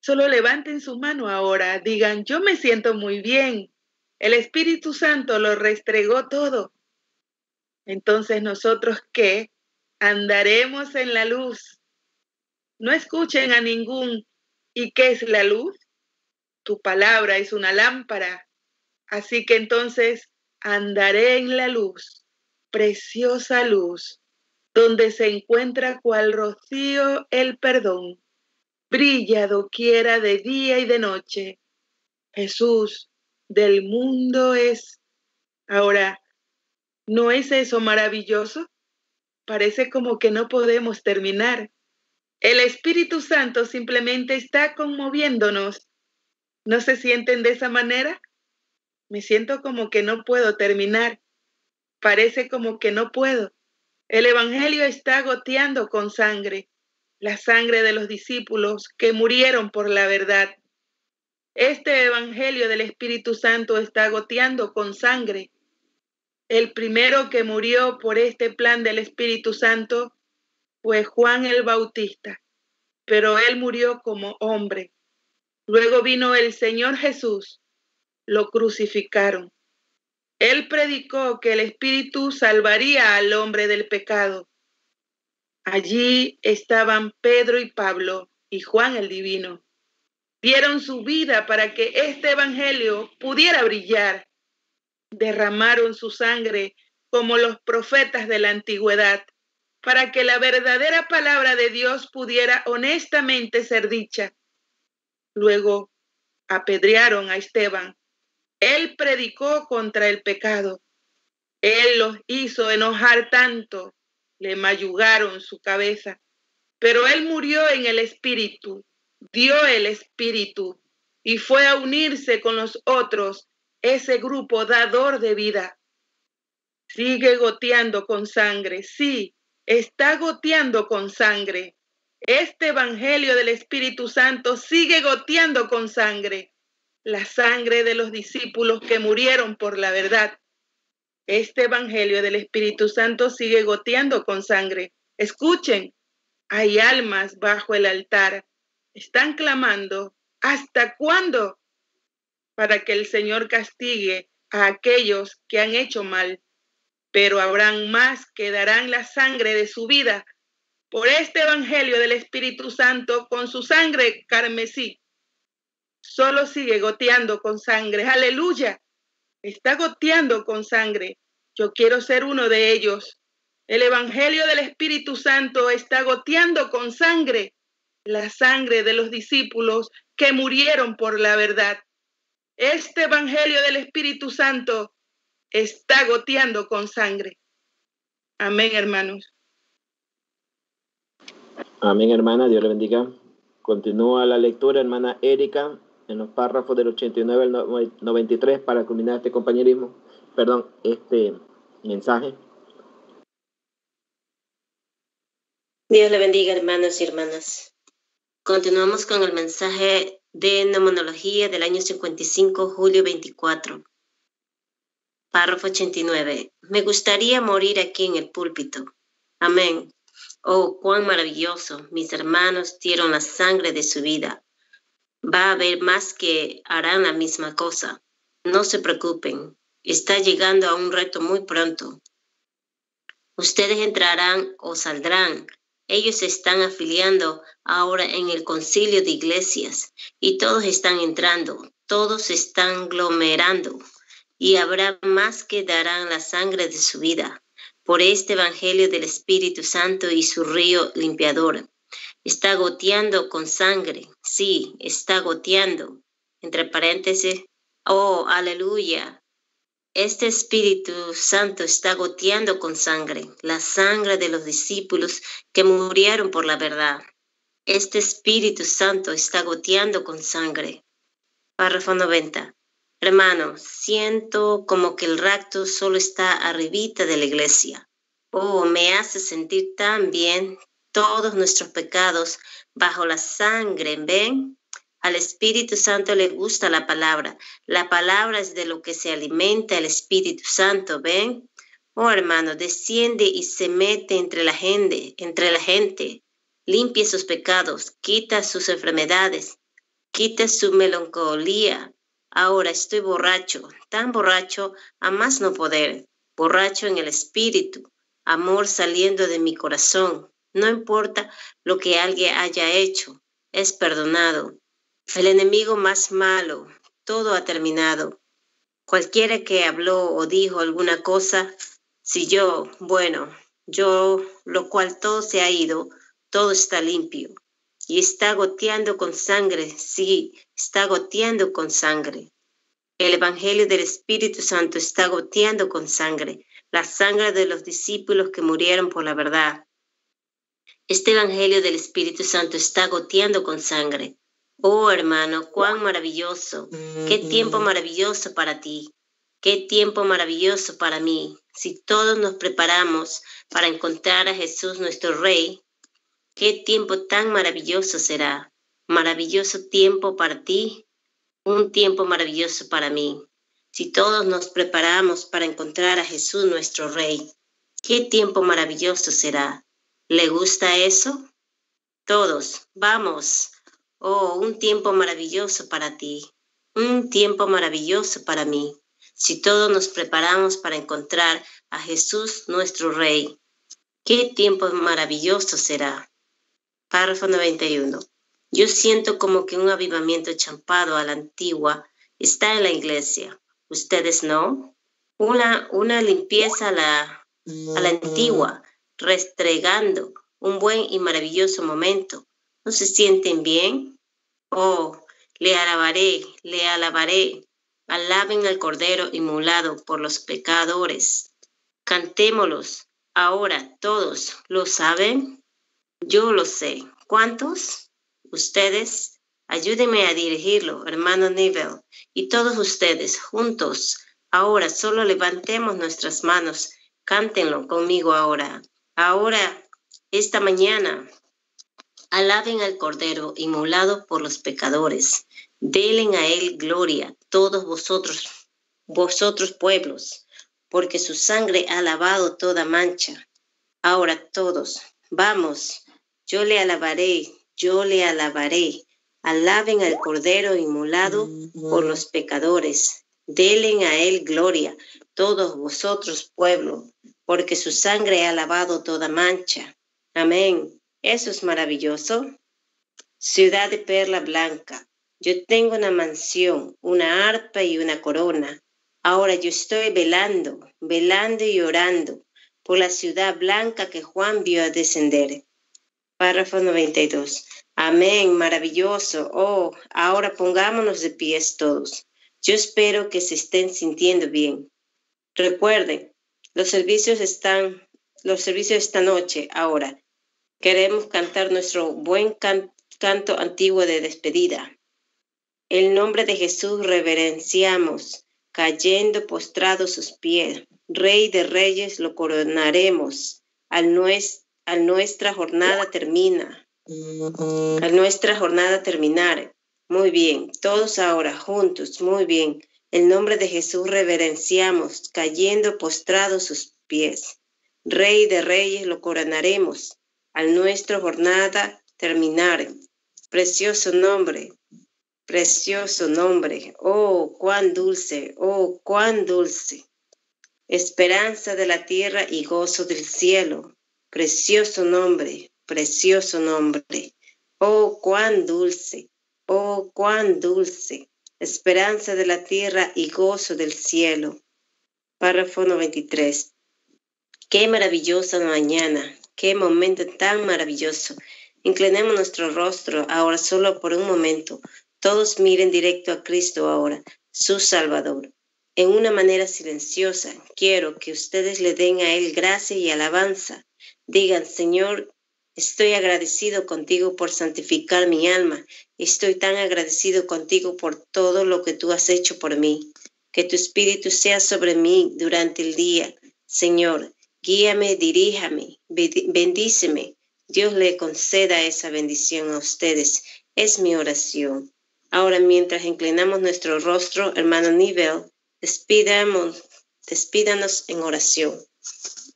E: Solo levanten su mano ahora, digan, yo me siento muy bien. El Espíritu Santo lo restregó todo. Entonces nosotros qué? Andaremos en la luz. No escuchen a ningún. ¿Y qué es la luz? Tu palabra es una lámpara. Así que entonces andaré en la luz, preciosa luz donde se encuentra cual rocío el perdón, brilla doquiera de día y de noche. Jesús del mundo es. Ahora, ¿No es eso maravilloso? Parece como que no podemos terminar. El Espíritu Santo simplemente está conmoviéndonos. ¿No se sienten de esa manera? Me siento como que no puedo terminar. Parece como que no puedo. El Evangelio está goteando con sangre, la sangre de los discípulos que murieron por la verdad. Este Evangelio del Espíritu Santo está goteando con sangre. El primero que murió por este plan del Espíritu Santo fue Juan el Bautista, pero él murió como hombre. Luego vino el Señor Jesús, lo crucificaron. Él predicó que el Espíritu salvaría al hombre del pecado. Allí estaban Pedro y Pablo y Juan el Divino dieron su vida para que este Evangelio pudiera brillar. Derramaron su sangre como los profetas de la antigüedad, para que la verdadera palabra de Dios pudiera honestamente ser dicha. Luego apedrearon a Esteban. Él predicó contra el pecado. Él los hizo enojar tanto, le mayugaron su cabeza, pero él murió en el espíritu dio el Espíritu y fue a unirse con los otros, ese grupo dador de vida. Sigue goteando con sangre, sí, está goteando con sangre. Este Evangelio del Espíritu Santo sigue goteando con sangre, la sangre de los discípulos que murieron por la verdad. Este Evangelio del Espíritu Santo sigue goteando con sangre. Escuchen, hay almas bajo el altar están clamando, ¿hasta cuándo? Para que el Señor castigue a aquellos que han hecho mal, pero habrán más que darán la sangre de su vida por este Evangelio del Espíritu Santo con su sangre carmesí. Solo sigue goteando con sangre. Aleluya. Está goteando con sangre. Yo quiero ser uno de ellos. El Evangelio del Espíritu Santo está goteando con sangre la sangre de los discípulos que murieron por la verdad. Este Evangelio del Espíritu Santo está goteando con sangre. Amén, hermanos.
B: Amén, hermana. Dios le bendiga. Continúa la lectura, hermana Erika, en los párrafos del 89 al 93 para culminar este compañerismo, perdón, este mensaje.
F: Dios le bendiga, hermanos y hermanas. Continuamos con el mensaje de Neumonología del año 55, julio 24. Párrafo 89. Me gustaría morir aquí en el púlpito. Amén. Oh, cuán maravilloso. Mis hermanos dieron la sangre de su vida. Va a haber más que harán la misma cosa. No se preocupen. Está llegando a un reto muy pronto. Ustedes entrarán o saldrán ellos se están afiliando ahora en el concilio de iglesias y todos están entrando, todos están aglomerando y habrá más que darán la sangre de su vida por este Evangelio del Espíritu Santo y su río limpiador. Está goteando con sangre, sí, está goteando. Entre paréntesis, oh, aleluya, este Espíritu Santo está goteando con sangre, la sangre de los discípulos que murieron por la verdad. Este Espíritu Santo está goteando con sangre. Párrafo 90. Hermano, siento como que el rapto solo está arribita de la iglesia. Oh, me hace sentir tan bien todos nuestros pecados bajo la sangre, ¿ven? Al Espíritu Santo le gusta la palabra. La palabra es de lo que se alimenta el Espíritu Santo, ¿ven? Oh hermano, desciende y se mete entre la gente, entre la gente. Limpie sus pecados, quita sus enfermedades, quita su melancolía. Ahora estoy borracho, tan borracho a más no poder, borracho en el espíritu, amor saliendo de mi corazón. No importa lo que alguien haya hecho, es perdonado. El enemigo más malo, todo ha terminado. Cualquiera que habló o dijo alguna cosa, si yo, bueno, yo, lo cual todo se ha ido, todo está limpio. Y está goteando con sangre, sí, está goteando con sangre. El Evangelio del Espíritu Santo está goteando con sangre la sangre de los discípulos que murieron por la verdad. Este Evangelio del Espíritu Santo está goteando con sangre. Oh hermano, cuán maravilloso, qué tiempo maravilloso para ti, qué tiempo maravilloso para mí. Si todos nos preparamos para encontrar a Jesús nuestro Rey, qué tiempo tan maravilloso será. Maravilloso tiempo para ti, un tiempo maravilloso para mí. Si todos nos preparamos para encontrar a Jesús nuestro Rey, qué tiempo maravilloso será. ¿Le gusta eso? Todos, vamos. Oh, un tiempo maravilloso para ti, un tiempo maravilloso para mí. Si todos nos preparamos para encontrar a Jesús nuestro Rey, qué tiempo maravilloso será. Párrafo 91. Yo siento como que un avivamiento champado a la antigua está en la iglesia. ¿Ustedes no? Una, una limpieza a la, a la antigua, restregando un buen y maravilloso momento. ¿No se sienten bien? Oh, le alabaré, le alabaré. Alaben al Cordero inmolado por los pecadores. Cantémoslos. Ahora todos, ¿lo saben? Yo lo sé. ¿Cuántos? Ustedes. Ayúdenme a dirigirlo, hermano Nivel, y todos ustedes juntos. Ahora solo levantemos nuestras manos. Cántenlo conmigo ahora. Ahora, esta mañana, alaben al Cordero inmolado por los pecadores. Delen a él gloria, todos vosotros, vosotros pueblos, porque su sangre ha lavado toda mancha. Ahora todos, vamos, yo le alabaré, yo le alabaré. Alaben al Cordero inmolado por los pecadores. Delen a él gloria, todos vosotros pueblo, porque su sangre ha lavado toda mancha. Amén. Eso es maravilloso. Ciudad de perla blanca. Yo tengo una mansión, una arpa y una corona. Ahora yo estoy velando, velando y orando por la ciudad blanca que Juan vio descender. Párrafo 92. Amén, maravilloso. Oh, ahora pongámonos de pies todos. Yo espero que se estén sintiendo bien. Recuerden, los servicios están, los servicios esta noche, ahora. Queremos cantar nuestro buen canto antiguo de despedida. El nombre de Jesús reverenciamos, cayendo postrados sus pies. Rey de reyes lo coronaremos. Al, nuestra jornada termina. A nuestra jornada terminar. Muy bien, todos ahora juntos, muy bien. El nombre de Jesús reverenciamos, cayendo postrados sus pies. Rey de reyes lo coronaremos al nuestra jornada terminar. Precioso nombre, precioso nombre. Oh, cuán dulce, oh, cuán dulce. Esperanza de la tierra y gozo del cielo. Precioso nombre, precioso nombre. Oh, cuán dulce, oh, cuán dulce. Esperanza de la tierra y gozo del cielo. Párrafo 93. Qué maravillosa mañana, Qué momento tan maravilloso. Inclinemos nuestro rostro ahora solo por un momento. Todos miren directo a Cristo ahora, su Salvador. En una manera silenciosa, quiero que ustedes le den a Él gracia y alabanza. Digan, Señor, estoy agradecido contigo por santificar mi alma. Estoy tan agradecido contigo por todo lo que tú has hecho por mí. Que tu Espíritu sea sobre mí durante el día. Señor, Guíame, diríjame, bendíceme. Dios le conceda esa bendición a ustedes. Es mi oración. Ahora, mientras inclinamos nuestro rostro, hermano Nivel, despidamos, despídanos en oración.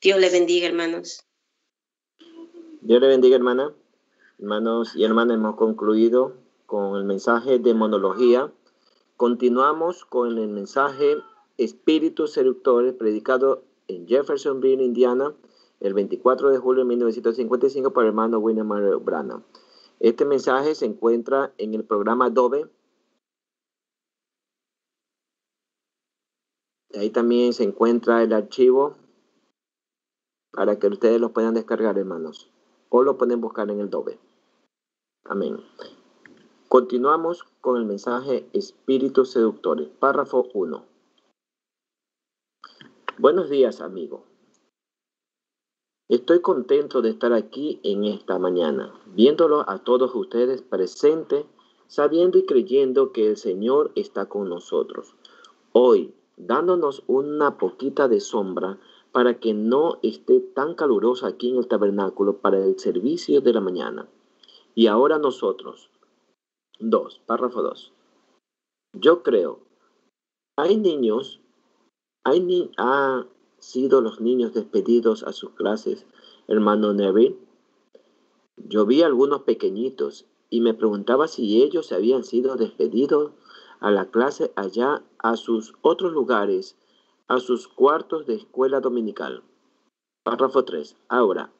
F: Dios le bendiga, hermanos.
B: Dios le bendiga, hermana. Hermanos y hermanas, hemos concluido con el mensaje de monología. Continuamos con el mensaje Espíritu Seductor predicado en Jeffersonville, Indiana, el 24 de julio de 1955 por el hermano William Mario Branham. Este mensaje se encuentra en el programa Adobe. Ahí también se encuentra el archivo para que ustedes lo puedan descargar, hermanos. O lo pueden buscar en el Adobe. Amén. Continuamos con el mensaje Espíritu Seductores, párrafo 1. Buenos días, amigo. Estoy contento de estar aquí en esta mañana, viéndolo a todos ustedes presentes, sabiendo y creyendo que el Señor está con nosotros. Hoy, dándonos una poquita de sombra para que no esté tan caluroso aquí en el tabernáculo para el servicio de la mañana. Y ahora nosotros. Dos, párrafo 2. Yo creo, hay niños, hay ni ha sido los niños despedidos a sus clases, hermano Neville. Yo vi algunos pequeñitos y me preguntaba si ellos habían sido despedidos a la clase allá a sus otros lugares, a sus cuartos de escuela dominical. Párrafo 3. Ahora,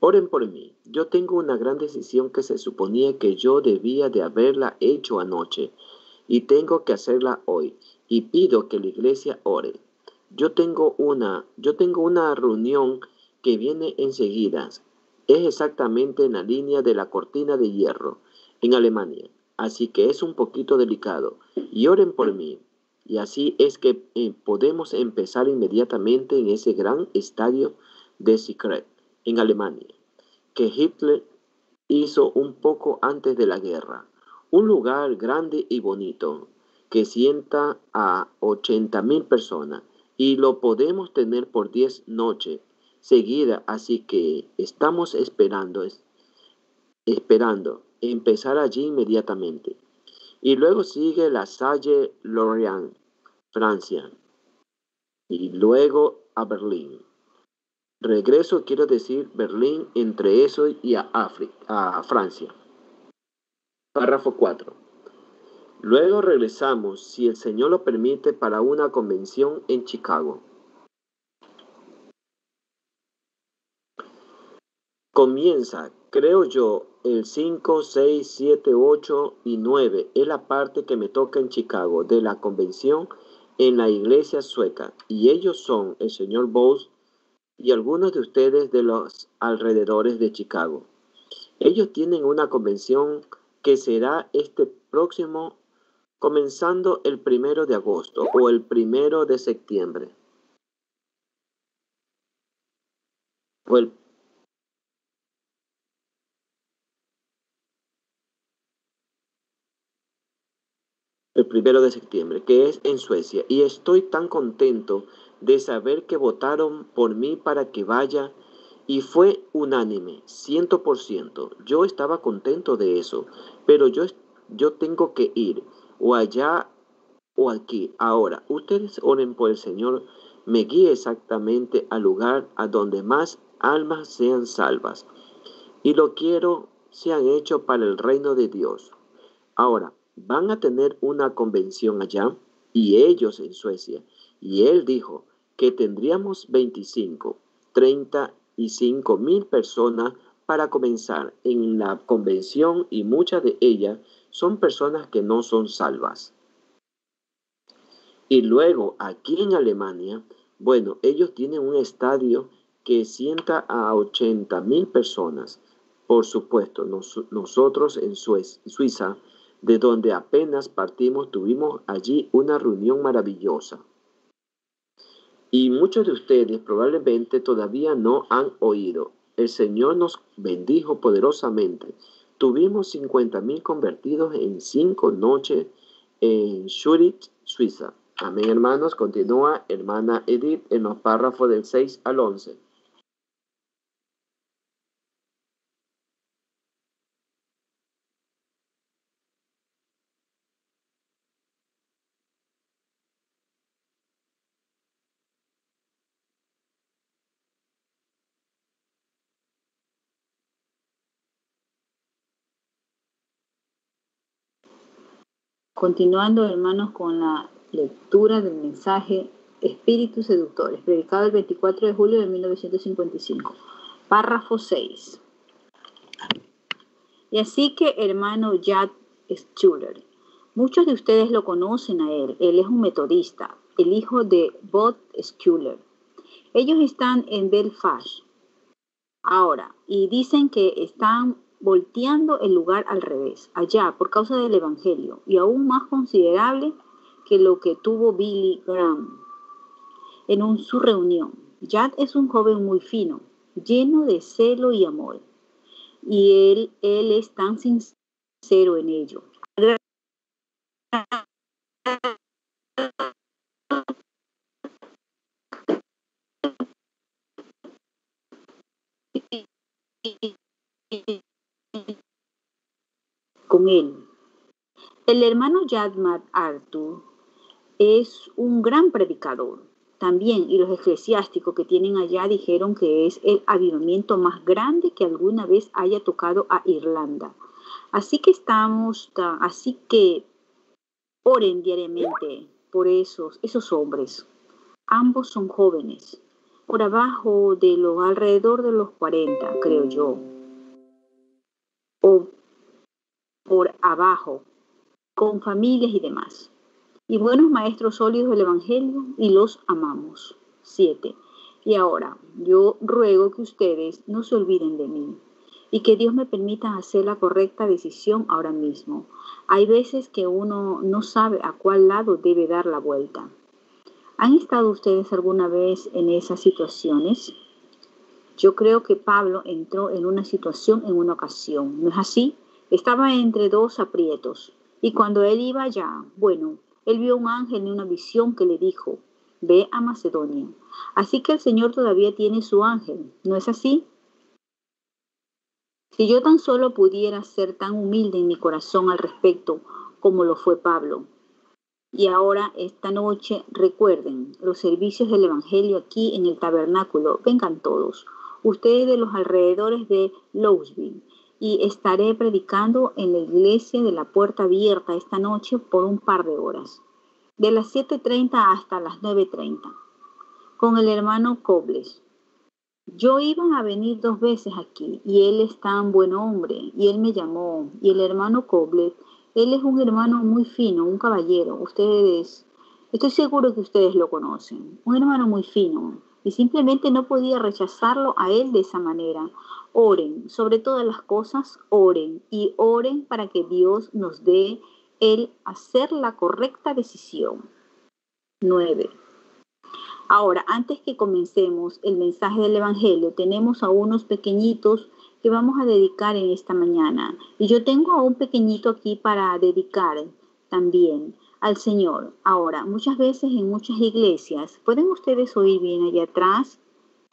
B: oren por mí. Yo tengo una gran decisión que se suponía que yo debía de haberla hecho anoche y tengo que hacerla hoy y pido que la iglesia ore. Yo tengo una, yo tengo una reunión que viene enseguida. Es exactamente en la línea de la cortina de hierro en Alemania. Así que es un poquito delicado. Y oren por mí. Y así es que eh, podemos empezar inmediatamente en ese gran estadio de Secret en Alemania, que Hitler hizo un poco antes de la guerra. Un lugar grande y bonito que sienta a 80 mil personas y lo podemos tener por 10 noches seguidas, así que estamos esperando, esperando empezar allí inmediatamente. Y luego sigue la Salle Lorient, Francia, y luego a Berlín. Regreso, quiero decir, Berlín entre eso y a, África, a Francia. Párrafo 4. Luego regresamos, si el Señor lo permite, para una convención en Chicago. Comienza, creo yo, el 5, 6, 7, 8 y 9. Es la parte que me toca en Chicago de la convención en la iglesia sueca. Y ellos son el señor Bose y algunos de ustedes de los alrededores de Chicago. Ellos tienen una convención que será este próximo, comenzando el primero de agosto o el primero de septiembre. O el primero de septiembre, que es en Suecia, y estoy tan contento de saber que votaron por mí para que vaya y fue unánime, ciento por ciento. Yo estaba contento de eso, pero yo, yo tengo que ir o allá o aquí. Ahora, ustedes oren por el Señor, me guíe exactamente al lugar a donde más almas sean salvas. Y lo quiero sean hecho para el reino de Dios. Ahora, van a tener una convención allá y ellos en Suecia. Y él dijo que tendríamos 25, 35 mil personas para comenzar en la convención y muchas de ellas son personas que no son salvas. Y luego aquí en Alemania, bueno, ellos tienen un estadio que sienta a 80 mil personas. Por supuesto, nosotros en Suiza de donde apenas partimos, tuvimos allí una reunión maravillosa. Y muchos de ustedes probablemente todavía no han oído. El Señor nos bendijo poderosamente. Tuvimos 50 mil convertidos en cinco noches en Zurich, Suiza. Amén, hermanos. Continúa hermana Edith en los párrafos del 6 al 11.
D: Continuando, hermanos, con la lectura del mensaje Espíritus Seductores, predicado el 24 de julio de 1955. Párrafo 6. Y así que, hermano Jack Schuller, muchos de ustedes lo conocen a él. Él es un metodista, el hijo de Bob Schuller. Ellos están en Belfast ahora y dicen que están volteando el lugar al revés, allá, por causa del Evangelio, y aún más considerable que lo que tuvo Billy Graham. en un, su reunión. Yad es un joven muy fino, lleno de celo y amor, y él, él es tan sincero en ello. Él. El hermano Yadmat Arthur es un gran predicador también, y los eclesiásticos que tienen allá dijeron que es el avivamiento más grande que alguna vez haya tocado a Irlanda. Así que estamos, así que oren diariamente por esos, esos hombres. Ambos son jóvenes, por abajo de los alrededor de los 40, creo yo. O por abajo, con familias y demás. Y buenos maestros sólidos del Evangelio y los amamos. 7. Y ahora, yo ruego que ustedes no se olviden de mí y que Dios me permita hacer la correcta decisión ahora mismo. Hay veces que uno no sabe a cuál lado debe dar la vuelta. ¿Han estado ustedes alguna vez en esas situaciones? Yo creo que Pablo entró en una situación en una ocasión, ¿no es así? Estaba entre dos aprietos, y cuando él iba allá, bueno, él vio un ángel en una visión que le dijo, ve a Macedonia. Así que el Señor todavía tiene su ángel, ¿no es así? Si yo tan solo pudiera ser tan humilde en mi corazón al respecto como lo fue Pablo. Y ahora, esta noche, recuerden los servicios del Evangelio aquí en el tabernáculo. Vengan todos, ustedes de los alrededores de Louisville, y estaré predicando en la iglesia de la puerta abierta esta noche por un par de horas, de las 7.30 hasta las 9.30, con el hermano Cobles. Yo iba a venir dos veces aquí y él es tan buen hombre y él me llamó y el hermano Cobles, él es un hermano muy fino, un caballero, ustedes, estoy seguro que ustedes lo conocen, un hermano muy fino y simplemente no podía rechazarlo a él de esa manera Oren, sobre todas las cosas, oren y oren para que Dios nos dé el hacer la correcta decisión. 9. Ahora, antes que comencemos el mensaje del Evangelio, tenemos a unos pequeñitos que vamos a dedicar en esta mañana. Y yo tengo a un pequeñito aquí para dedicar también al Señor. Ahora, muchas veces en muchas iglesias, ¿pueden ustedes oír bien allá atrás?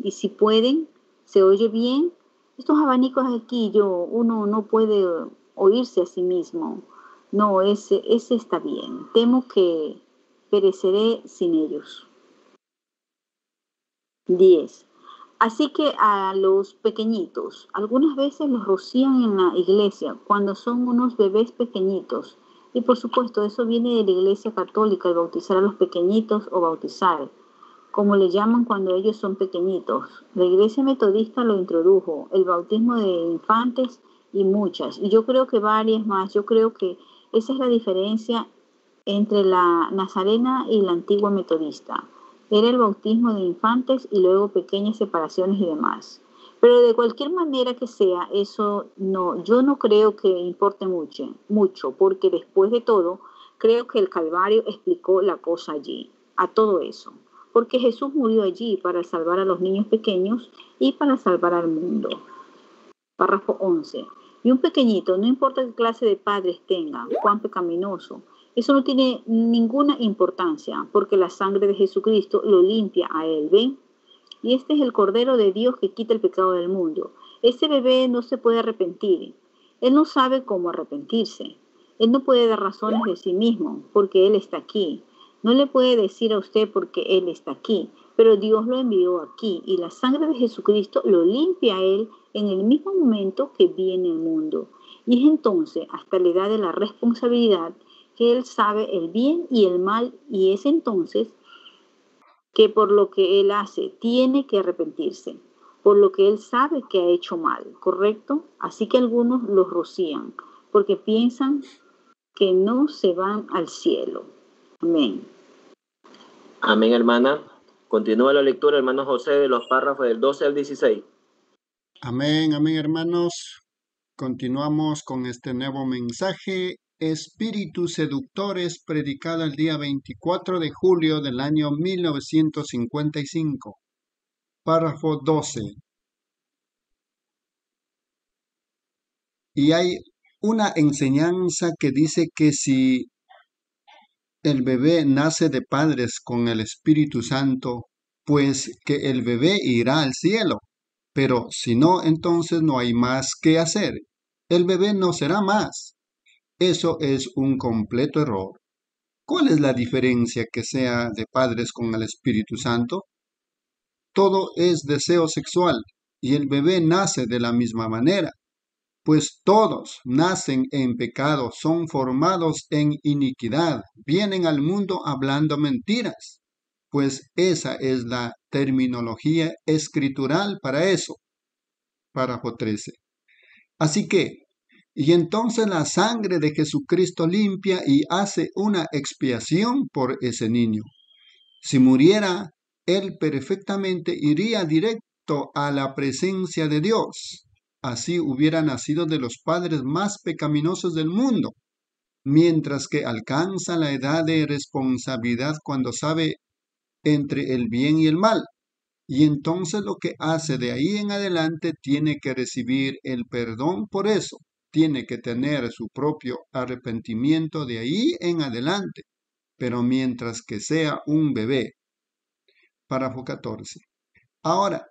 D: Y si pueden, ¿se oye bien? Estos abanicos aquí, yo, uno no puede oírse a sí mismo. No, ese, ese está bien. Temo que pereceré sin ellos. 10. Así que a los pequeñitos, algunas veces los rocían en la iglesia cuando son unos bebés pequeñitos. Y por supuesto, eso viene de la iglesia católica, el bautizar a los pequeñitos o bautizar como le llaman cuando ellos son pequeñitos. La iglesia metodista lo introdujo, el bautismo de infantes y muchas. Y yo creo que varias más. Yo creo que esa es la diferencia entre la nazarena y la antigua metodista. Era el bautismo de infantes y luego pequeñas separaciones y demás. Pero de cualquier manera que sea, eso no, yo no creo que importe mucho, mucho, porque después de todo, creo que el Calvario explicó la cosa allí, a todo eso porque Jesús murió allí para salvar a los niños pequeños y para salvar al mundo. Párrafo 11. Y un pequeñito, no importa qué clase de padres tenga, cuán pecaminoso, eso no tiene ninguna importancia, porque la sangre de Jesucristo lo limpia a él, ¿ven? Y este es el Cordero de Dios que quita el pecado del mundo. Ese bebé no se puede arrepentir. Él no sabe cómo arrepentirse. Él no puede dar razones de sí mismo, porque Él está aquí. No le puede decir a usted porque Él está aquí, pero Dios lo envió aquí y la sangre de Jesucristo lo limpia a Él en el mismo momento que viene al mundo. Y es entonces hasta la edad de la responsabilidad que Él sabe el bien y el mal y es entonces que por lo que Él hace tiene que arrepentirse, por lo que Él sabe que ha hecho mal, ¿correcto? Así que algunos los rocían porque piensan que no se van al cielo. Amén.
B: Amén, hermana. Continúa la lectura, hermano José, de los párrafos del 12 al 16.
C: Amén, amén, hermanos. Continuamos con este nuevo mensaje Espíritus Seductores, predicado el día 24 de julio del año 1955. Párrafo 12. Y hay una enseñanza que dice que si el bebé nace de padres con el Espíritu Santo, pues que el bebé irá al cielo. Pero si no, entonces no hay más que hacer. El bebé no será más. Eso es un completo error. ¿Cuál es la diferencia que sea de padres con el Espíritu Santo? Todo es deseo sexual y el bebé nace de la misma manera pues todos nacen en pecado, son formados en iniquidad, vienen al mundo hablando mentiras, pues esa es la terminología escritural para eso. Párrafo 13. Así que, y entonces la sangre de Jesucristo limpia y hace una expiación por ese niño. Si muriera, él perfectamente iría directo a la presencia de Dios así hubiera nacido de los padres más pecaminosos del mundo, mientras que alcanza la edad de responsabilidad cuando sabe entre el bien y el mal. Y entonces lo que hace de ahí en adelante tiene que recibir el perdón por eso, tiene que tener su propio arrepentimiento de ahí en adelante, pero mientras que sea un bebé. Párrafo 14. Ahora,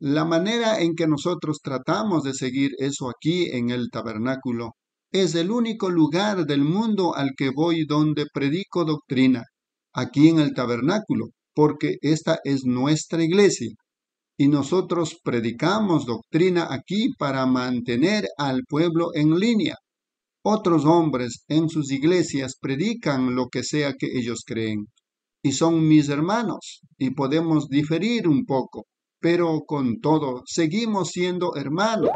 C: la manera en que nosotros tratamos de seguir eso aquí en el tabernáculo es el único lugar del mundo al que voy donde predico doctrina, aquí en el tabernáculo, porque esta es nuestra iglesia. Y nosotros predicamos doctrina aquí para mantener al pueblo en línea. Otros hombres en sus iglesias predican lo que sea que ellos creen. Y son mis hermanos, y podemos diferir un poco pero con todo seguimos siendo hermanos.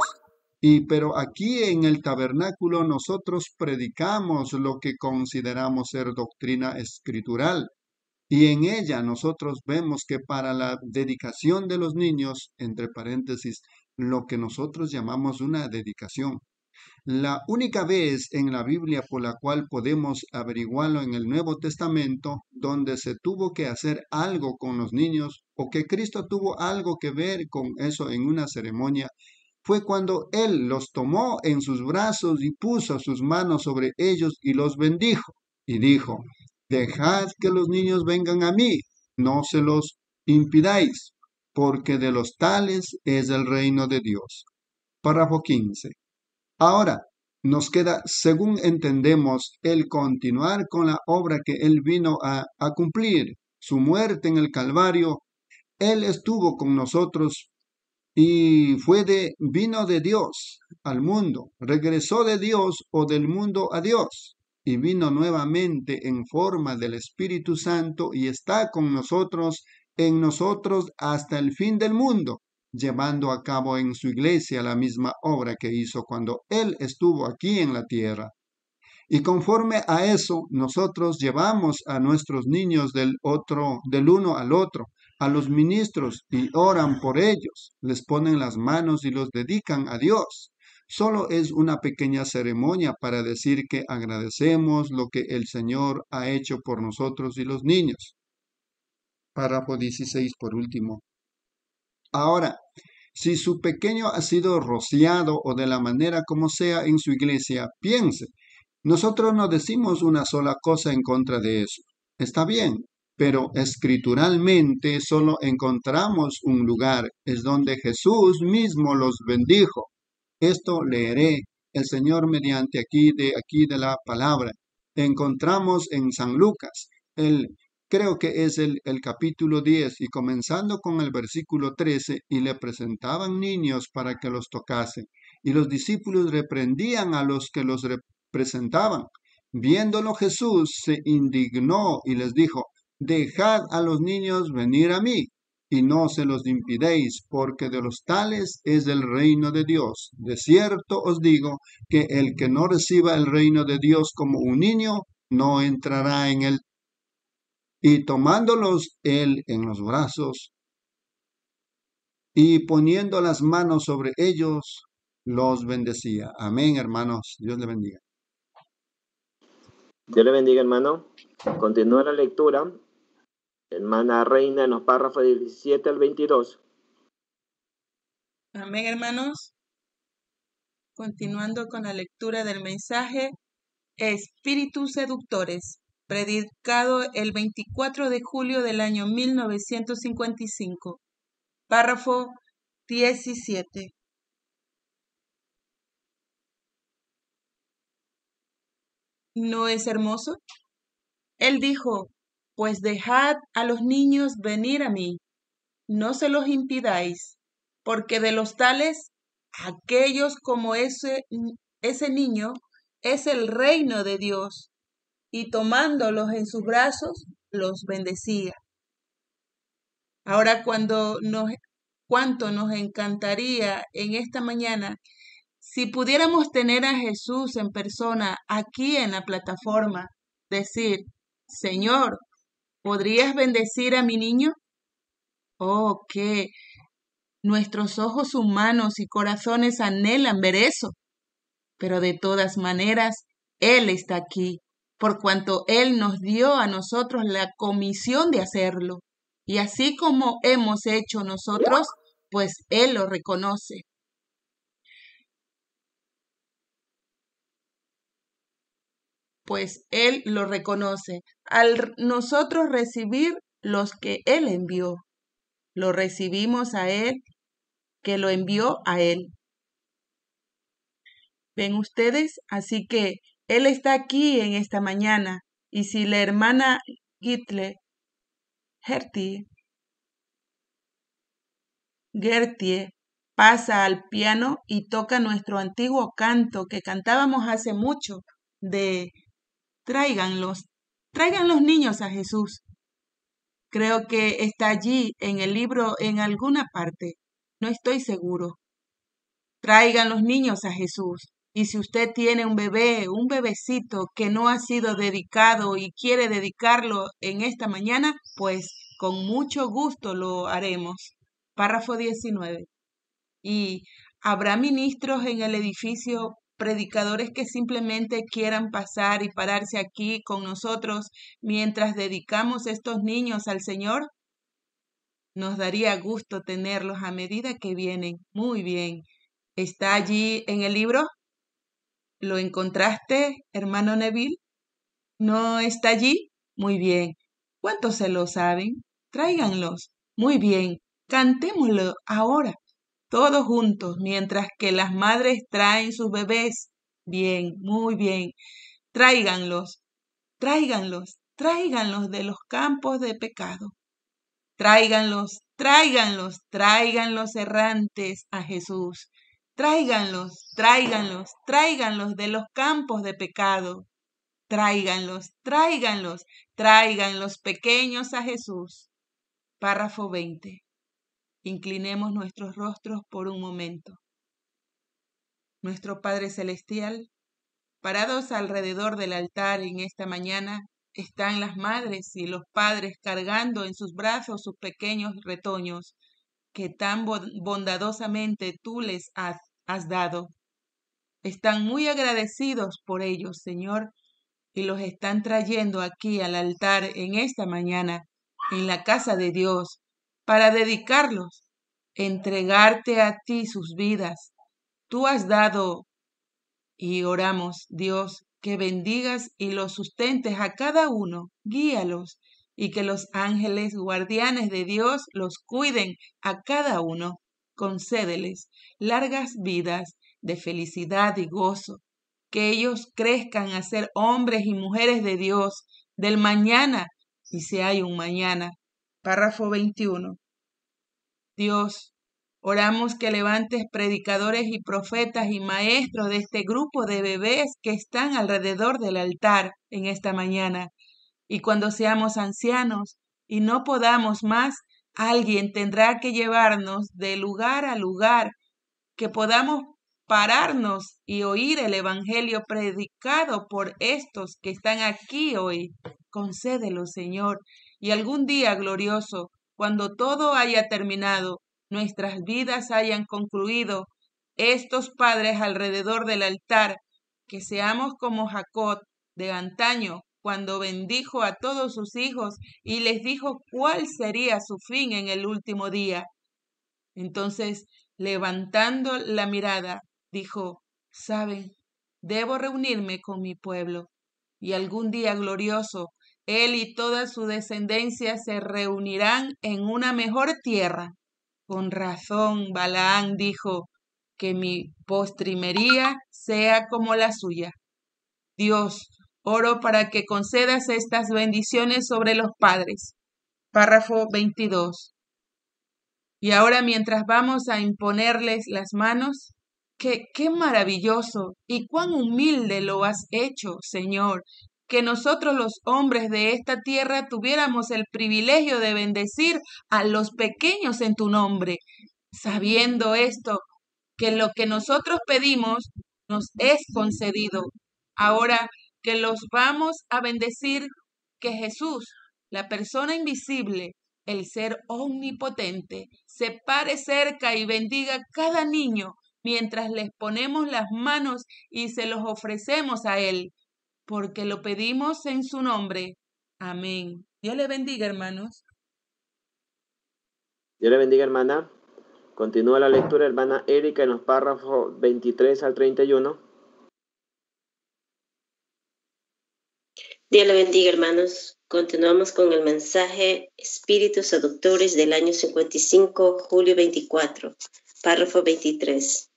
C: Y pero aquí en el tabernáculo nosotros predicamos lo que consideramos ser doctrina escritural. Y en ella nosotros vemos que para la dedicación de los niños, entre paréntesis, lo que nosotros llamamos una dedicación, la única vez en la Biblia por la cual podemos averiguarlo en el Nuevo Testamento, donde se tuvo que hacer algo con los niños o que Cristo tuvo algo que ver con eso en una ceremonia, fue cuando Él los tomó en sus brazos y puso sus manos sobre ellos y los bendijo. Y dijo, dejad que los niños vengan a mí, no se los impidáis, porque de los tales es el reino de Dios. Párrafo 15. Ahora, nos queda, según entendemos, el continuar con la obra que Él vino a, a cumplir, su muerte en el Calvario. Él estuvo con nosotros y fue de, vino de Dios al mundo, regresó de Dios o del mundo a Dios y vino nuevamente en forma del Espíritu Santo y está con nosotros, en nosotros hasta el fin del mundo llevando a cabo en su iglesia la misma obra que hizo cuando Él estuvo aquí en la tierra. Y conforme a eso, nosotros llevamos a nuestros niños del otro, del uno al otro, a los ministros y oran por ellos, les ponen las manos y los dedican a Dios. Solo es una pequeña ceremonia para decir que agradecemos lo que el Señor ha hecho por nosotros y los niños. Párrafo 16 por último. Ahora, si su pequeño ha sido rociado o de la manera como sea en su iglesia, piense, nosotros no decimos una sola cosa en contra de eso. Está bien, pero escrituralmente solo encontramos un lugar, es donde Jesús mismo los bendijo. Esto leeré el Señor mediante aquí de aquí de la palabra. Encontramos en San Lucas el creo que es el, el, capítulo 10, y comenzando con el versículo 13, y le presentaban niños para que los tocase, y los discípulos reprendían a los que los representaban. Viéndolo Jesús se indignó y les dijo, Dejad a los niños venir a mí, y no se los impidéis, porque de los tales es el reino de Dios. De cierto os digo que el que no reciba el reino de Dios como un niño, no entrará en él y tomándolos él en los brazos y poniendo las manos sobre ellos, los bendecía. Amén, hermanos. Dios le bendiga.
B: Dios le bendiga, hermano. Continúa la lectura. Hermana Reina en los párrafos 17 al 22.
E: Amén, hermanos. Continuando con la lectura del mensaje, Espíritus Seductores, predicado el 24 de julio del año 1955. Párrafo 17. ¿No es hermoso? Él dijo, pues dejad a los niños venir a mí, no se los impidáis, porque de los tales, aquellos como ese, ese niño, es el reino de Dios, y tomándolos en sus brazos, los bendecía. Ahora cuando nos, cuánto nos encantaría en esta mañana si pudiéramos tener a Jesús en persona aquí en la plataforma, decir, Señor, ¿podrías bendecir a mi niño? Oh, que nuestros ojos humanos y corazones anhelan ver eso. Pero de todas maneras, Él está aquí, por cuanto Él nos dio a nosotros la comisión de hacerlo. Y así como hemos hecho nosotros, pues Él lo reconoce. Pues Él lo reconoce. Al nosotros recibir los que Él envió, lo recibimos a Él, que lo envió a Él. ¿Ven ustedes? Así que Él está aquí en esta mañana. Y si la hermana Gitle, Hertie, Gertie pasa al piano y toca nuestro antiguo canto que cantábamos hace mucho de tráiganlos, traigan los niños a Jesús. Creo que está allí en el libro en alguna parte, no estoy seguro. Traigan los niños a Jesús. Y si usted tiene un bebé, un bebecito que no ha sido dedicado y quiere dedicarlo en esta mañana, pues con mucho gusto lo haremos. Párrafo 19. Y habrá ministros en el edificio, predicadores que simplemente quieran pasar y pararse aquí con nosotros mientras dedicamos estos niños al Señor. Nos daría gusto tenerlos a medida que vienen. Muy bien. ¿Está allí en el libro? ¿Lo encontraste, hermano Neville? ¿No está allí? Muy bien. ¿Cuántos se lo saben? Tráiganlos. Muy bien. Cantémoslo ahora, todos juntos, mientras que las madres traen sus bebés. Bien, muy bien. Tráiganlos, tráiganlos, tráiganlos de los campos de pecado. Tráiganlos, tráiganlos, tráiganlos errantes a Jesús. Tráiganlos, tráiganlos, tráiganlos de los campos de pecado. Tráiganlos, tráiganlos, tráiganlos pequeños a Jesús. Párrafo 20. Inclinemos nuestros rostros por un momento. Nuestro Padre Celestial, parados alrededor del altar en esta mañana, están las madres y los padres cargando en sus brazos sus pequeños retoños que tan bondadosamente tú les has, has dado. Están muy agradecidos por ellos, Señor, y los están trayendo aquí al altar en esta mañana, en la casa de Dios, para dedicarlos, entregarte a ti sus vidas. Tú has dado y oramos, Dios, que bendigas y los sustentes a cada uno, guíalos y que los ángeles guardianes de Dios los cuiden a cada uno. Concédeles largas vidas de felicidad y gozo, que ellos crezcan a ser hombres y mujeres de Dios del mañana, y si hay un mañana, Párrafo 21. Dios, oramos que levantes predicadores y profetas y maestros de este grupo de bebés que están alrededor del altar en esta mañana. Y cuando seamos ancianos y no podamos más, alguien tendrá que llevarnos de lugar a lugar, que podamos pararnos y oír el Evangelio predicado por estos que están aquí hoy. Concédelo, Señor, y algún día glorioso, cuando todo haya terminado, nuestras vidas hayan concluido, estos padres alrededor del altar, que seamos como Jacob, de antaño, cuando bendijo a todos sus hijos y les dijo cuál sería su fin en el último día. Entonces, levantando la mirada, dijo, Saben, debo reunirme con mi pueblo, y algún día glorioso, él y toda su descendencia se reunirán en una mejor tierra. Con razón, Balaán dijo, que mi postrimería sea como la suya. Dios, oro para que concedas estas bendiciones sobre los padres. Párrafo 22. Y ahora mientras vamos a imponerles las manos, qué, qué maravilloso y cuán humilde lo has hecho, Señor, que nosotros los hombres de esta tierra tuviéramos el privilegio de bendecir a los pequeños en tu nombre. Sabiendo esto, que lo que nosotros pedimos nos es concedido. Ahora que los vamos a bendecir, que Jesús, la persona invisible, el ser omnipotente, se pare cerca y bendiga cada niño mientras les ponemos las manos y se los ofrecemos a Él, porque lo pedimos en su nombre. Amén. Dios le bendiga, hermanos.
B: Dios le bendiga, hermana. Continúa la lectura, hermana Erika, en los párrafos 23 al 31.
F: Dios le bendiga, hermanos. Continuamos con el mensaje Espíritus Seductores del año 55, julio 24, párrafo 23.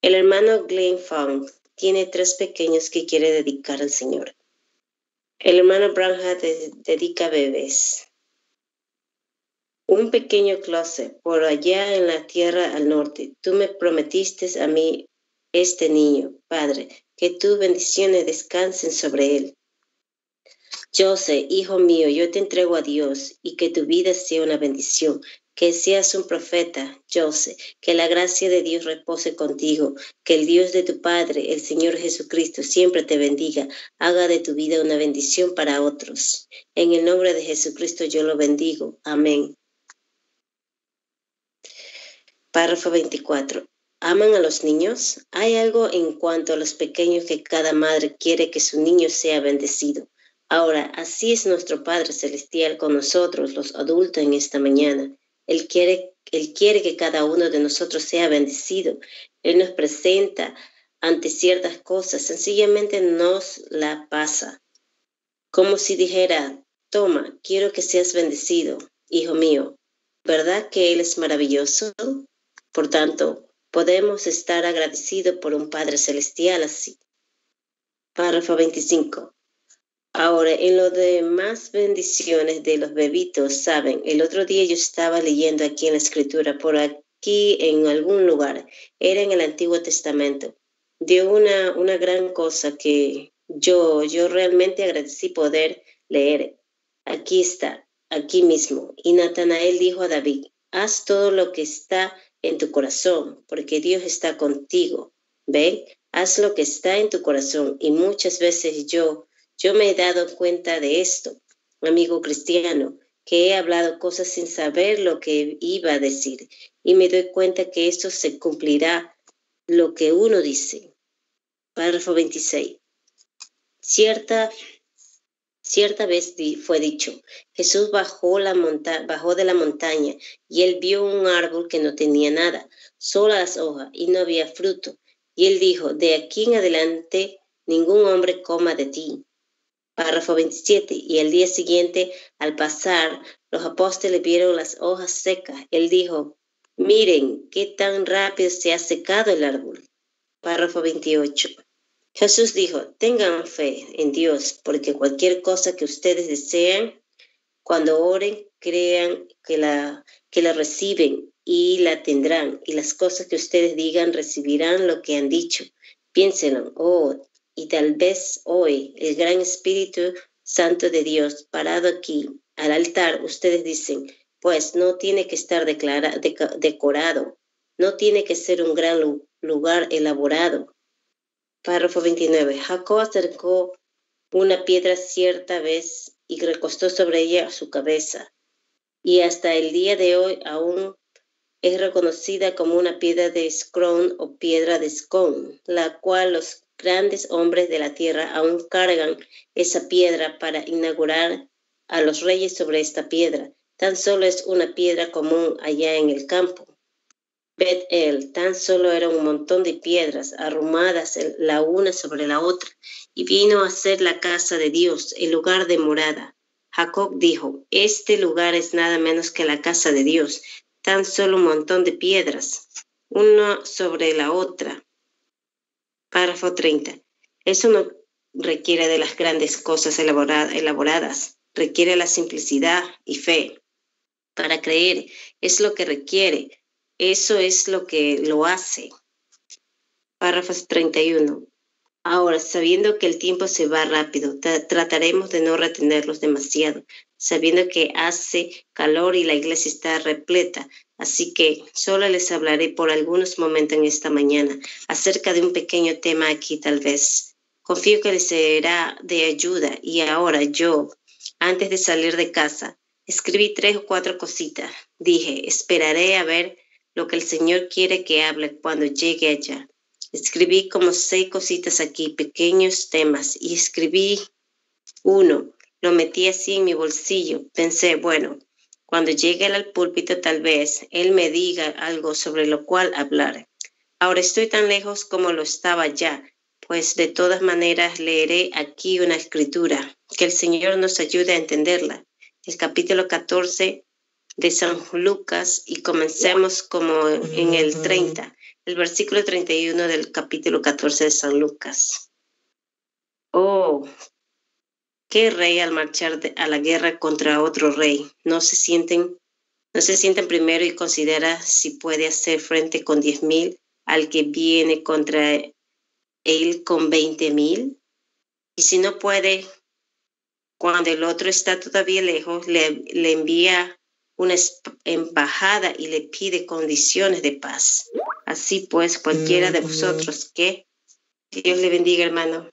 F: El hermano Glenn Fong tiene tres pequeños que quiere dedicar al Señor. El hermano Branham dedica bebés. Un pequeño closet por allá en la tierra al norte. Tú me prometiste a mí este niño, Padre, que tus bendiciones descansen sobre él. José, hijo mío, yo te entrego a Dios y que tu vida sea una bendición, que seas un profeta, José, que la gracia de Dios repose contigo, que el Dios de tu Padre, el Señor Jesucristo, siempre te bendiga, haga de tu vida una bendición para otros. En el nombre de Jesucristo yo lo bendigo. Amén. Párrafo 24. ¿Aman a los niños? Hay algo en cuanto a los pequeños que cada madre quiere que su niño sea bendecido. Ahora, así es nuestro Padre Celestial con nosotros, los adultos, en esta mañana. Él quiere, él quiere que cada uno de nosotros sea bendecido. Él nos presenta ante ciertas cosas, sencillamente nos la pasa. Como si dijera, toma, quiero que seas bendecido, hijo mío. ¿Verdad que Él es maravilloso? Por tanto, podemos estar agradecidos por un Padre Celestial así. Párrafo 25. Ahora, en lo de más bendiciones de los bebitos, saben, el otro día yo estaba leyendo aquí en la escritura, por aquí en algún lugar, era en el Antiguo Testamento, de una, una gran cosa que yo, yo realmente agradecí poder leer. Aquí está, aquí mismo. Y Natanael dijo a David, haz todo lo que está en tu corazón, porque Dios está contigo. Ven, haz lo que está en tu corazón. Y muchas veces yo yo me he dado cuenta de esto, amigo cristiano, que he hablado cosas sin saber lo que iba a decir y me doy cuenta que esto se cumplirá lo que uno dice. Párrafo 26. Cierta, cierta vez fue dicho, Jesús bajó, la bajó de la montaña y él vio un árbol que no tenía nada, solo las hojas y no había fruto. Y él dijo, de aquí en adelante ningún hombre coma de ti. Párrafo 27. Y el día siguiente, al pasar, los apóstoles vieron las hojas secas. Él dijo, miren qué tan rápido se ha secado el árbol. Párrafo 28. Jesús dijo, tengan fe en Dios, porque cualquier cosa que ustedes deseen, cuando oren, crean que la, que la reciben y la tendrán, y las cosas que ustedes digan recibirán lo que han dicho. Piénsenlo, oh, y tal vez hoy el gran Espíritu Santo de Dios parado aquí al altar, ustedes dicen, pues no tiene que estar decorado, no tiene que ser un gran lugar elaborado. Párrafo 29. Jacob acercó una piedra cierta vez y recostó sobre ella su cabeza. Y hasta el día de hoy aún es reconocida como una piedra de Scone o piedra de Scone, la cual los grandes hombres de la tierra aún cargan esa piedra para inaugurar a los reyes sobre esta piedra. Tan solo es una piedra común allá en el campo. Bet-El tan solo era un montón de piedras arrumadas la una sobre la otra, y vino a ser la casa de Dios, el lugar de morada. Jacob dijo, este lugar es nada menos que la casa de Dios, tan solo un montón de piedras, una sobre la otra. Párrafo 30. Eso no requiere de las grandes cosas elaboradas, requiere la simplicidad y fe. Para creer es lo que requiere, eso es lo que lo hace. Párrafos 31. Ahora, sabiendo que el tiempo se va rápido, trataremos de no retenerlos demasiado, sabiendo que hace calor y la iglesia está repleta. Así que solo les hablaré por algunos momentos en esta mañana acerca de un pequeño tema aquí tal vez. Confío que les será de ayuda y ahora yo, antes de salir de casa, escribí tres o cuatro cositas. Dije, esperaré a ver lo que el Señor quiere que hable cuando llegue allá. Escribí como seis cositas aquí, pequeños temas, y escribí uno, lo metí así en mi bolsillo. Pensé, bueno, cuando llegue al púlpito tal vez Él me diga algo sobre lo cual hablar. Ahora estoy tan lejos como lo estaba ya, pues de todas maneras leeré aquí una escritura, que el Señor nos ayude a entenderla. El capítulo 14 de San Lucas y comencemos como en el 30, el versículo 31 del capítulo 14 de San Lucas. Oh, qué rey al marchar a la guerra contra otro rey. No se sienten, no se sienten primero y considera si puede hacer frente con diez mil al que viene contra él con veinte mil. Y si no puede, cuando el otro está todavía lejos, le, le envía una embajada y le pide condiciones de paz. Así pues, cualquiera de vosotros que Dios le bendiga, hermano.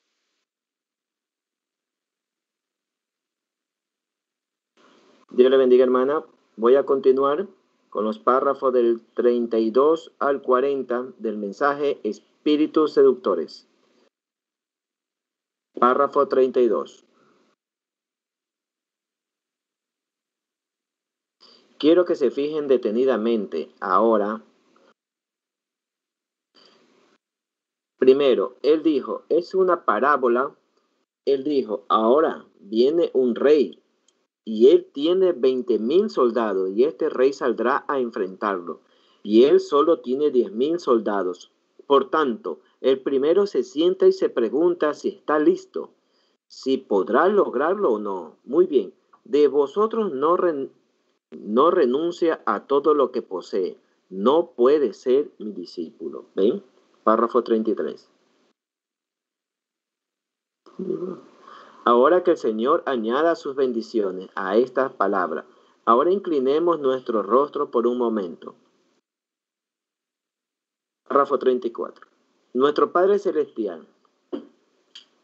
B: Dios le bendiga, hermana. Voy a continuar con los párrafos del 32 al 40 del mensaje Espíritus Seductores. Párrafo 32. Quiero que se fijen detenidamente ahora. Primero, él dijo, es una parábola. Él dijo, ahora viene un rey y él tiene veinte mil soldados y este rey saldrá a enfrentarlo y él solo tiene diez mil soldados. Por tanto, el primero se sienta y se pregunta si está listo, si podrá lograrlo o no. Muy bien, de vosotros no, no renuncia a todo lo que posee, no puede ser mi discípulo. ¿Ven? Párrafo 33. Ahora que el Señor añada sus bendiciones a esta palabra, ahora inclinemos nuestro rostro por un momento. Párrafo 34. Nuestro Padre Celestial,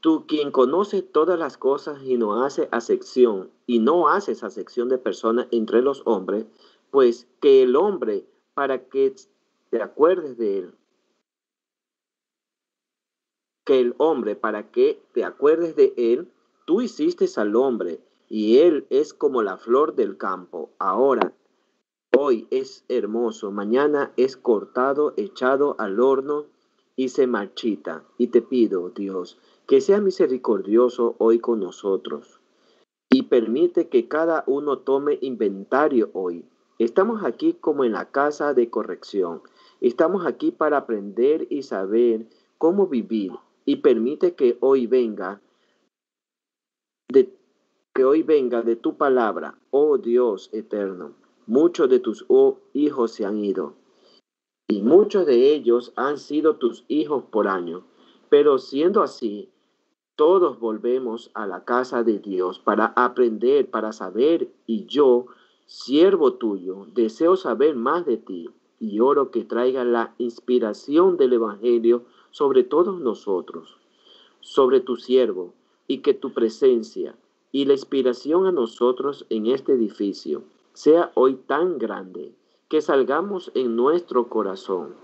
B: Tú quien conoce todas las cosas y no hace acepción, y no haces acepción de personas entre los hombres, pues que el hombre, para que te acuerdes de él, que el hombre, para que te acuerdes de él, tú hiciste al hombre, y él es como la flor del campo. Ahora, hoy es hermoso, mañana es cortado, echado al horno y se marchita. Y te pido, Dios, que sea misericordioso hoy con nosotros y permite que cada uno tome inventario hoy. Estamos aquí como en la casa de corrección. Estamos aquí para aprender y saber cómo vivir y permite que hoy venga de que hoy venga de tu palabra, oh Dios eterno. Muchos de tus oh, hijos se han ido y muchos de ellos han sido tus hijos por año. Pero siendo así, todos volvemos a la casa de Dios para aprender, para saber, y yo, siervo tuyo, deseo saber más de ti y oro que traiga la inspiración del Evangelio sobre todos nosotros, sobre tu siervo, y que tu presencia y la inspiración a nosotros en este edificio sea hoy tan grande que salgamos en nuestro corazón,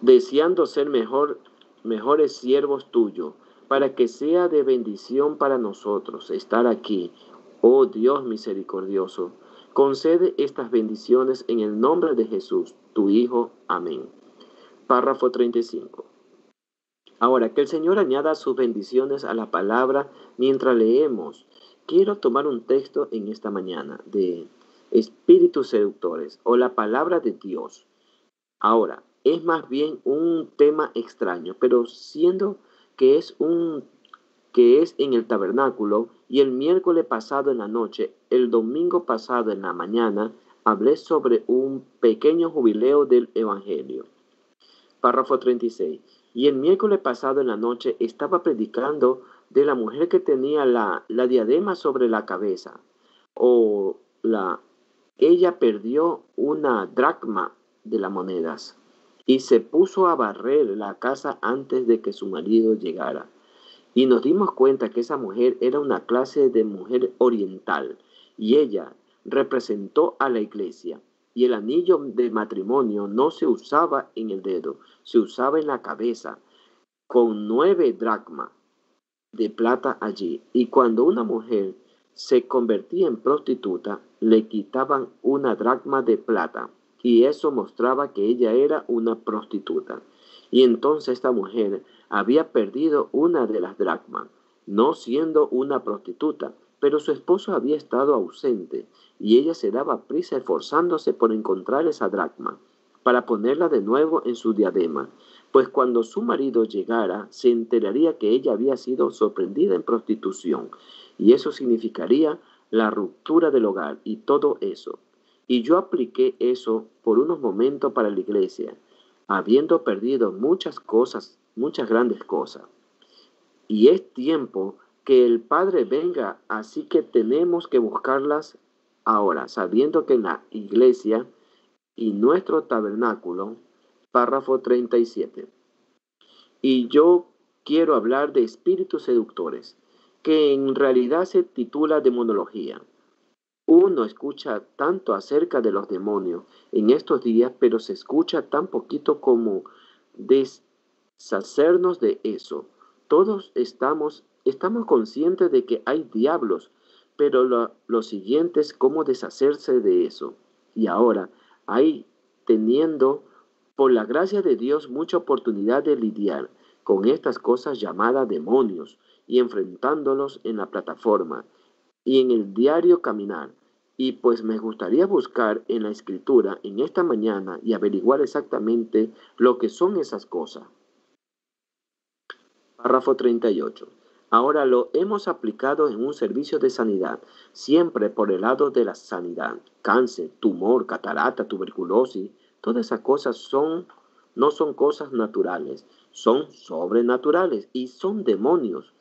B: deseando ser mejor mejores siervos tuyos, para que sea de bendición para nosotros estar aquí. Oh Dios misericordioso, concede estas bendiciones en el nombre de Jesús, tu Hijo. Amén. Párrafo 35. Ahora, que el Señor añada sus bendiciones a la palabra mientras leemos. Quiero tomar un texto en esta mañana de Espíritus Seductores o la palabra de Dios. Ahora, es más bien un tema extraño, pero siendo que es un que es en el tabernáculo y el miércoles pasado en la noche, el domingo pasado en la mañana, hablé sobre un pequeño jubileo del evangelio. Párrafo 36. Y el miércoles pasado en la noche estaba predicando de la mujer que tenía la, la diadema sobre la cabeza o la ella perdió una dracma de las monedas y se puso a barrer la casa antes de que su marido llegara. Y nos dimos cuenta que esa mujer era una clase de mujer oriental y ella representó a la iglesia. Y el anillo de matrimonio no se usaba en el dedo, se usaba en la cabeza, con nueve dracmas de plata allí. Y cuando una mujer se convertía en prostituta, le quitaban una dracma de plata y eso mostraba que ella era una prostituta. Y entonces esta mujer había perdido una de las dracmas, no siendo una prostituta, pero su esposo había estado ausente y ella se daba prisa esforzándose por encontrar esa dracma para ponerla de nuevo en su diadema, pues cuando su marido llegara se enteraría que ella había sido sorprendida en prostitución y eso significaría la ruptura del hogar y todo eso. Y yo apliqué eso por unos momentos para la iglesia, habiendo perdido muchas cosas, muchas grandes cosas. Y es tiempo que el Padre venga, así que tenemos que buscarlas ahora, sabiendo que en la iglesia y nuestro tabernáculo, párrafo 37. Y yo quiero hablar de espíritus seductores, que en realidad se titula demonología. Uno escucha tanto acerca de los demonios en estos días, pero se escucha tan poquito como deshacernos de eso. Todos estamos, estamos conscientes de que hay diablos, pero lo, siguiente es cómo deshacerse de eso. Y ahora hay teniendo, por la gracia de Dios, mucha oportunidad de lidiar con estas cosas llamadas demonios y enfrentándolos en la plataforma y en el diario caminar. Y pues me gustaría buscar en la escritura en esta mañana y averiguar exactamente lo que son esas cosas. Párrafo 38. Ahora lo hemos aplicado en un servicio de sanidad, siempre por el lado de la sanidad. Cáncer, tumor, catarata, tuberculosis, todas esas cosas son no son cosas naturales, son sobrenaturales y son demonios.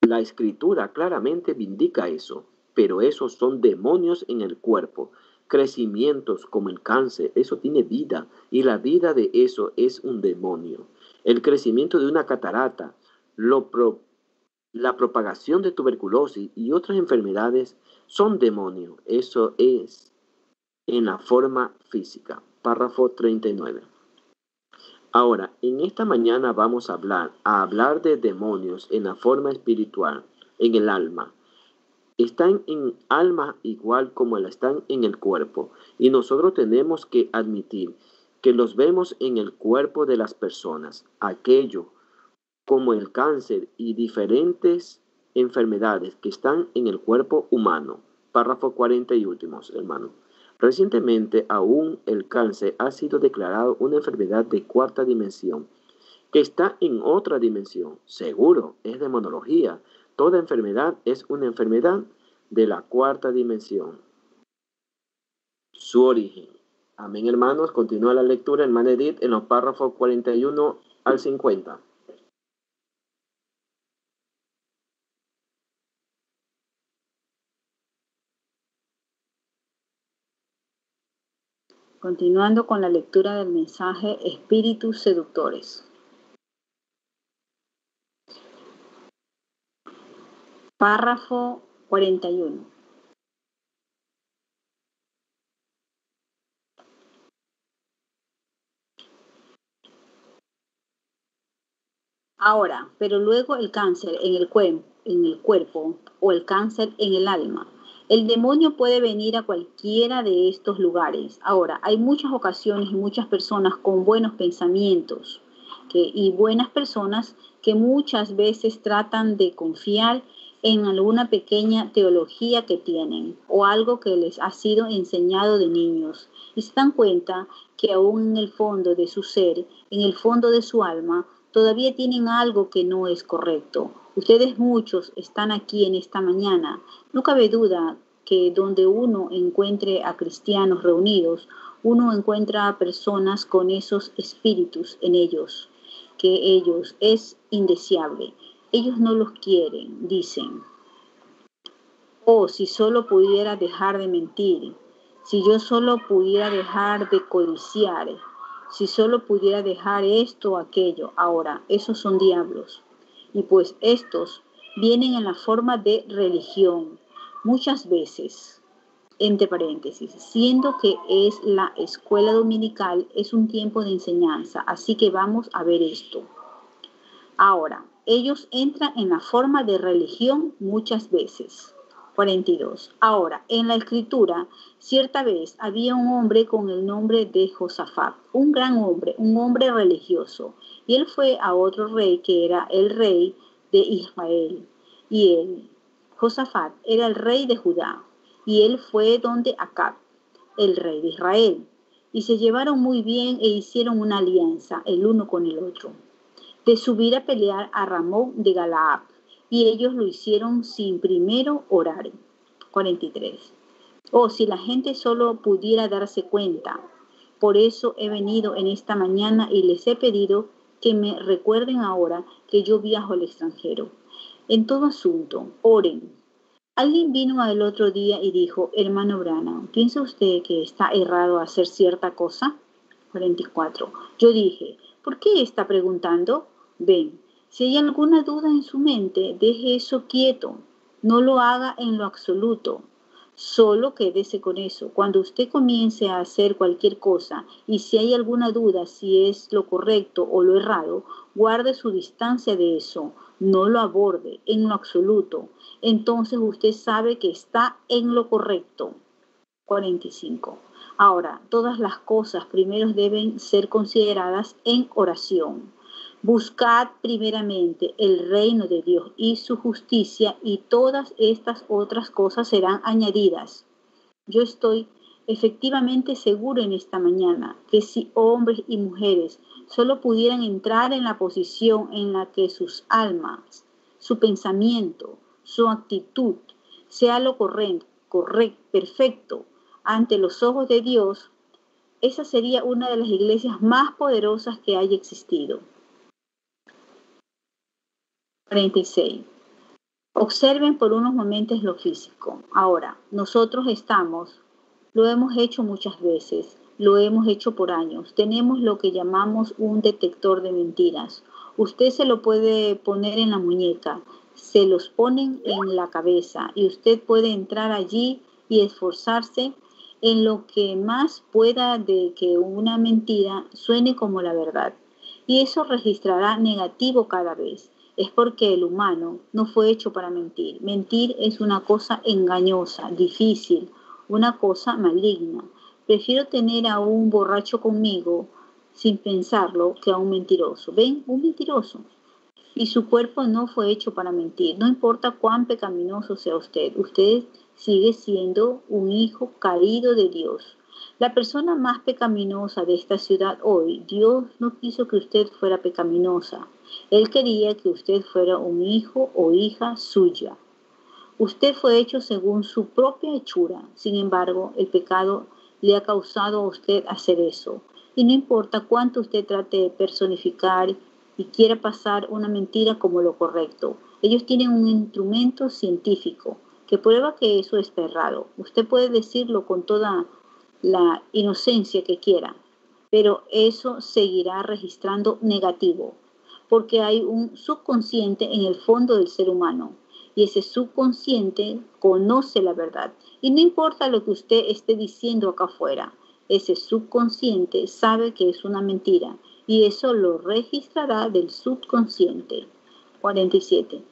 B: La escritura claramente vindica eso pero esos son demonios en el cuerpo. Crecimientos como el cáncer, eso tiene vida y la vida de eso es un demonio. El crecimiento de una catarata, la propagación de tuberculosis y otras enfermedades son demonios. Eso es en la forma física. Párrafo 39. Ahora, en esta mañana vamos a hablar, a hablar de demonios en la forma espiritual, en el alma están en alma igual como la están en el cuerpo. Y nosotros tenemos que admitir que los vemos en el cuerpo de las personas. Aquello como el cáncer y diferentes enfermedades que están en el cuerpo humano. Párrafo 40 y últimos, hermano. Recientemente aún el cáncer ha sido declarado una enfermedad de cuarta dimensión, que está en otra dimensión. Seguro, es demonología, Toda enfermedad es una enfermedad de la cuarta dimensión. Su origen. Amén, hermanos. Continúa la lectura en Manedit en los párrafos 41 al 50.
D: Continuando con la lectura del mensaje Espíritus Seductores. Párrafo 41. Ahora, pero luego el cáncer en el, en el cuerpo o el cáncer en el alma. El demonio puede venir a cualquiera de estos lugares. Ahora, hay muchas ocasiones y muchas personas con buenos pensamientos que, y buenas personas que muchas veces tratan de confiar en alguna pequeña teología que tienen o algo que les ha sido enseñado de niños y se dan cuenta que aún en el fondo de su ser, en el fondo de su alma, todavía tienen algo que no es correcto. Ustedes muchos están aquí en esta mañana. No cabe duda que donde uno encuentre a cristianos reunidos, uno encuentra a personas con esos espíritus en ellos, que ellos es indeseable. Ellos no los quieren, dicen. Oh, si solo pudiera dejar de mentir, si yo solo pudiera dejar de codiciar, si solo pudiera dejar esto o aquello. Ahora, esos son diablos. Y pues estos vienen en la forma de religión, muchas veces, entre paréntesis, siendo que es la escuela dominical, es un tiempo de enseñanza. Así que vamos a ver esto. Ahora, ellos entran en la forma de religión muchas veces. 42. Ahora, en la escritura, cierta vez había un hombre con el nombre de Josafat, un gran hombre, un hombre religioso, y él fue a otro rey que era el rey de Israel. Y él, Josafat, era el rey de Judá, y él fue donde Acab, el rey de Israel, y se llevaron muy bien e hicieron una alianza el uno con el otro de subir a pelear a Ramón de Galaad, y ellos lo hicieron sin primero orar. 43. Oh, si la gente solo pudiera darse cuenta. Por eso he venido en esta mañana y les he pedido que me recuerden ahora que yo viajo al extranjero. En todo asunto, oren. Alguien vino el otro día y dijo, hermano Brana, ¿piensa usted que está errado hacer cierta cosa? 44. Yo dije, ¿por qué está preguntando? Ven, si hay alguna duda en su mente, deje eso quieto. No lo haga en lo absoluto. Solo quédese con eso. Cuando usted comience a hacer cualquier cosa y si hay alguna duda si es lo correcto o lo errado, guarde su distancia de eso. No lo aborde en lo absoluto. Entonces usted sabe que está en lo correcto. 45. Ahora, todas las cosas primero deben ser consideradas en oración. Buscad primeramente el reino de Dios y su justicia y todas estas otras cosas serán añadidas. Yo estoy efectivamente seguro en esta mañana que si hombres y mujeres solo pudieran entrar en la posición en la que sus almas, su pensamiento, su actitud sea lo correcto, correcto, perfecto ante los ojos de Dios, esa sería una de las iglesias más poderosas que haya existido. 46. Observen por unos momentos lo físico. Ahora, nosotros estamos, lo hemos hecho muchas veces, lo hemos hecho por años. Tenemos lo que llamamos un detector de mentiras. Usted se lo puede poner en la muñeca, se los ponen en la cabeza y usted puede entrar allí y esforzarse en lo que más pueda de que una mentira suene como la verdad. Y eso registrará negativo cada vez es porque el humano no fue hecho para mentir. Mentir es una cosa engañosa, difícil, una cosa maligna. Prefiero tener a un borracho conmigo sin pensarlo que a un mentiroso. ¿Ven? Un mentiroso. Y su cuerpo no fue hecho para mentir. No importa cuán pecaminoso sea usted, usted sigue siendo un hijo caído de Dios. La persona más pecaminosa de esta ciudad hoy, Dios no quiso que usted fuera pecaminosa. Él quería que usted fuera un hijo o hija suya. Usted fue hecho según su propia hechura. Sin embargo, el pecado le ha causado a usted hacer eso. Y no importa cuánto usted trate de personificar y quiera pasar una mentira como lo correcto. Ellos tienen un instrumento científico que prueba que eso es errado. Usted puede decirlo con toda la inocencia que quiera, pero eso seguirá registrando negativo porque hay un subconsciente en el fondo del ser humano y ese subconsciente conoce la verdad. Y no importa lo que usted esté diciendo acá afuera, ese subconsciente sabe que es una mentira y eso lo registrará del subconsciente. 47.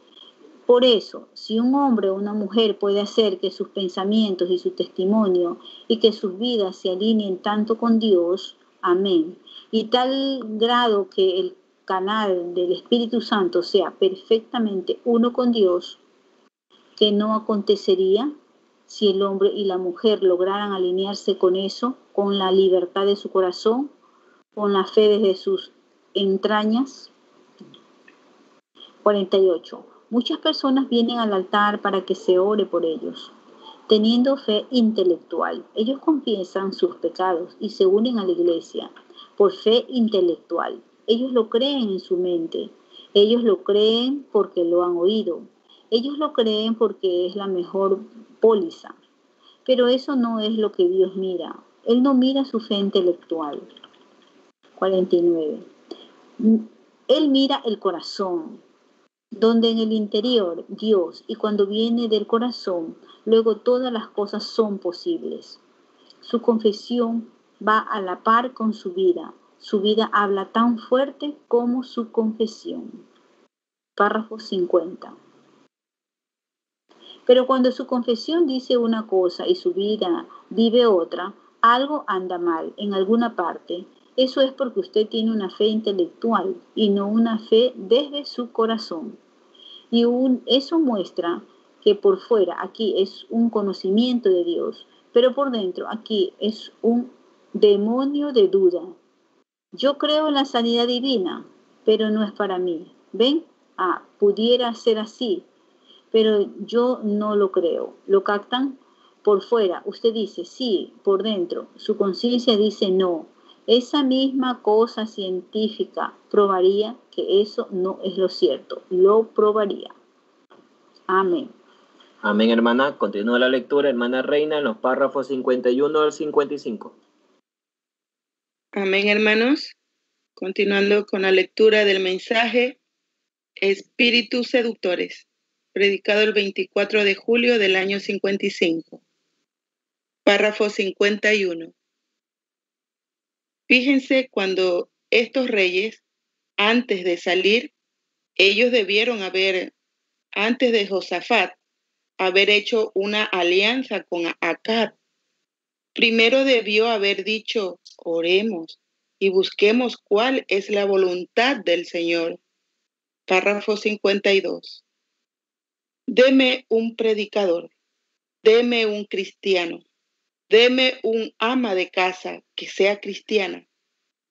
D: Por eso, si un hombre o una mujer puede hacer que sus pensamientos y su testimonio y que sus vidas se alineen tanto con Dios, amén, y tal grado que el canal del Espíritu Santo sea perfectamente uno con Dios, que no acontecería si el hombre y la mujer lograran alinearse con eso, con la libertad de su corazón, con la fe desde sus entrañas. 48. Muchas personas vienen al altar para que se ore por ellos, teniendo fe intelectual. Ellos confiesan sus pecados y se unen a la iglesia por fe intelectual. Ellos lo creen en su mente. Ellos lo creen porque lo han oído. Ellos lo creen porque es la mejor póliza. Pero eso no es lo que Dios mira. Él no mira su fe intelectual. 49. Él mira el corazón, donde en el interior Dios y cuando viene del corazón, luego todas las cosas son posibles. Su confesión va a la par con su vida. Su vida habla tan fuerte como su confesión. Párrafo 50. Pero cuando su confesión dice una cosa y su vida vive otra, algo anda mal en alguna parte. Eso es porque usted tiene una fe intelectual y no una fe desde su corazón. Y eso muestra que por fuera aquí es un conocimiento de Dios, pero por dentro aquí es un demonio de duda. Yo creo en la sanidad divina, pero no es para mí. ¿Ven? Ah, pudiera ser así, pero yo no lo creo. ¿Lo captan? Por fuera, usted dice sí, por dentro, su conciencia dice no. Esa misma cosa científica probaría que eso no es lo cierto. Lo probaría. Amén.
B: Amén, hermana. Continúa la lectura, hermana Reina, en los párrafos 51 al 55.
E: Amén, hermanos. Continuando con la lectura del mensaje, Espíritus Seductores predicado el 24 de julio del año 55. Párrafo 51. Fíjense cuando estos reyes, antes de salir, ellos debieron haber, antes de Josafat, haber hecho una alianza con Acab. Primero debió haber dicho, oremos y busquemos cuál es la voluntad del Señor. Párrafo 52. Deme un predicador, deme un cristiano, deme un ama de casa que sea cristiana,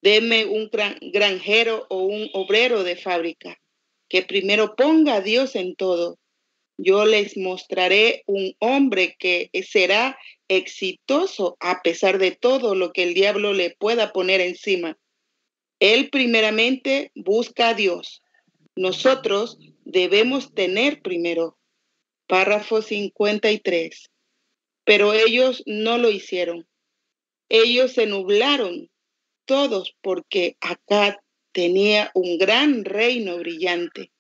E: deme un granjero o un obrero de fábrica, que primero ponga a Dios en todo. Yo les mostraré un hombre que será exitoso a pesar de todo lo que el diablo le pueda poner encima. Él primeramente busca a Dios. Nosotros debemos tener primero Párrafo 53. Pero ellos no lo hicieron. Ellos se nublaron todos porque acá tenía un gran reino brillante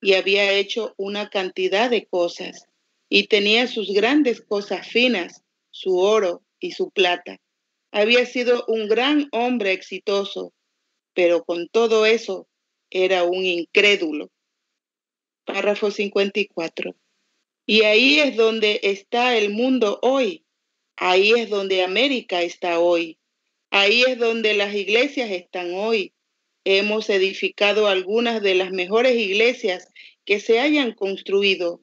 E: y había hecho una cantidad de cosas y tenía sus grandes cosas finas, su oro y su plata. Había sido un gran hombre exitoso, pero con todo eso era un incrédulo. Párrafo 54. Y ahí es donde está el mundo hoy. Ahí es donde América está hoy. Ahí es donde las iglesias están hoy. Hemos edificado algunas de las mejores iglesias que se hayan construido.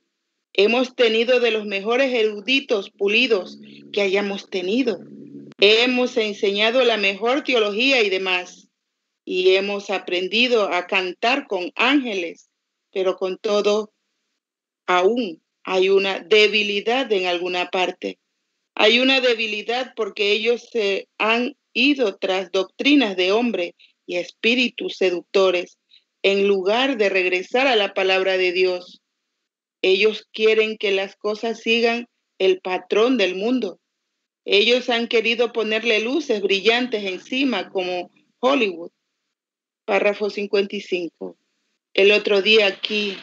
E: Hemos tenido de los mejores eruditos pulidos que hayamos tenido. Hemos enseñado la mejor teología y demás. Y hemos aprendido a cantar con ángeles, pero con todo, aún hay una debilidad en alguna parte. Hay una debilidad porque ellos se han ido tras doctrinas de hombre y espíritus seductores en lugar de regresar a la palabra de Dios. Ellos quieren que las cosas sigan el patrón del mundo. Ellos han querido ponerle luces brillantes encima como Hollywood. Párrafo 55. El otro día aquí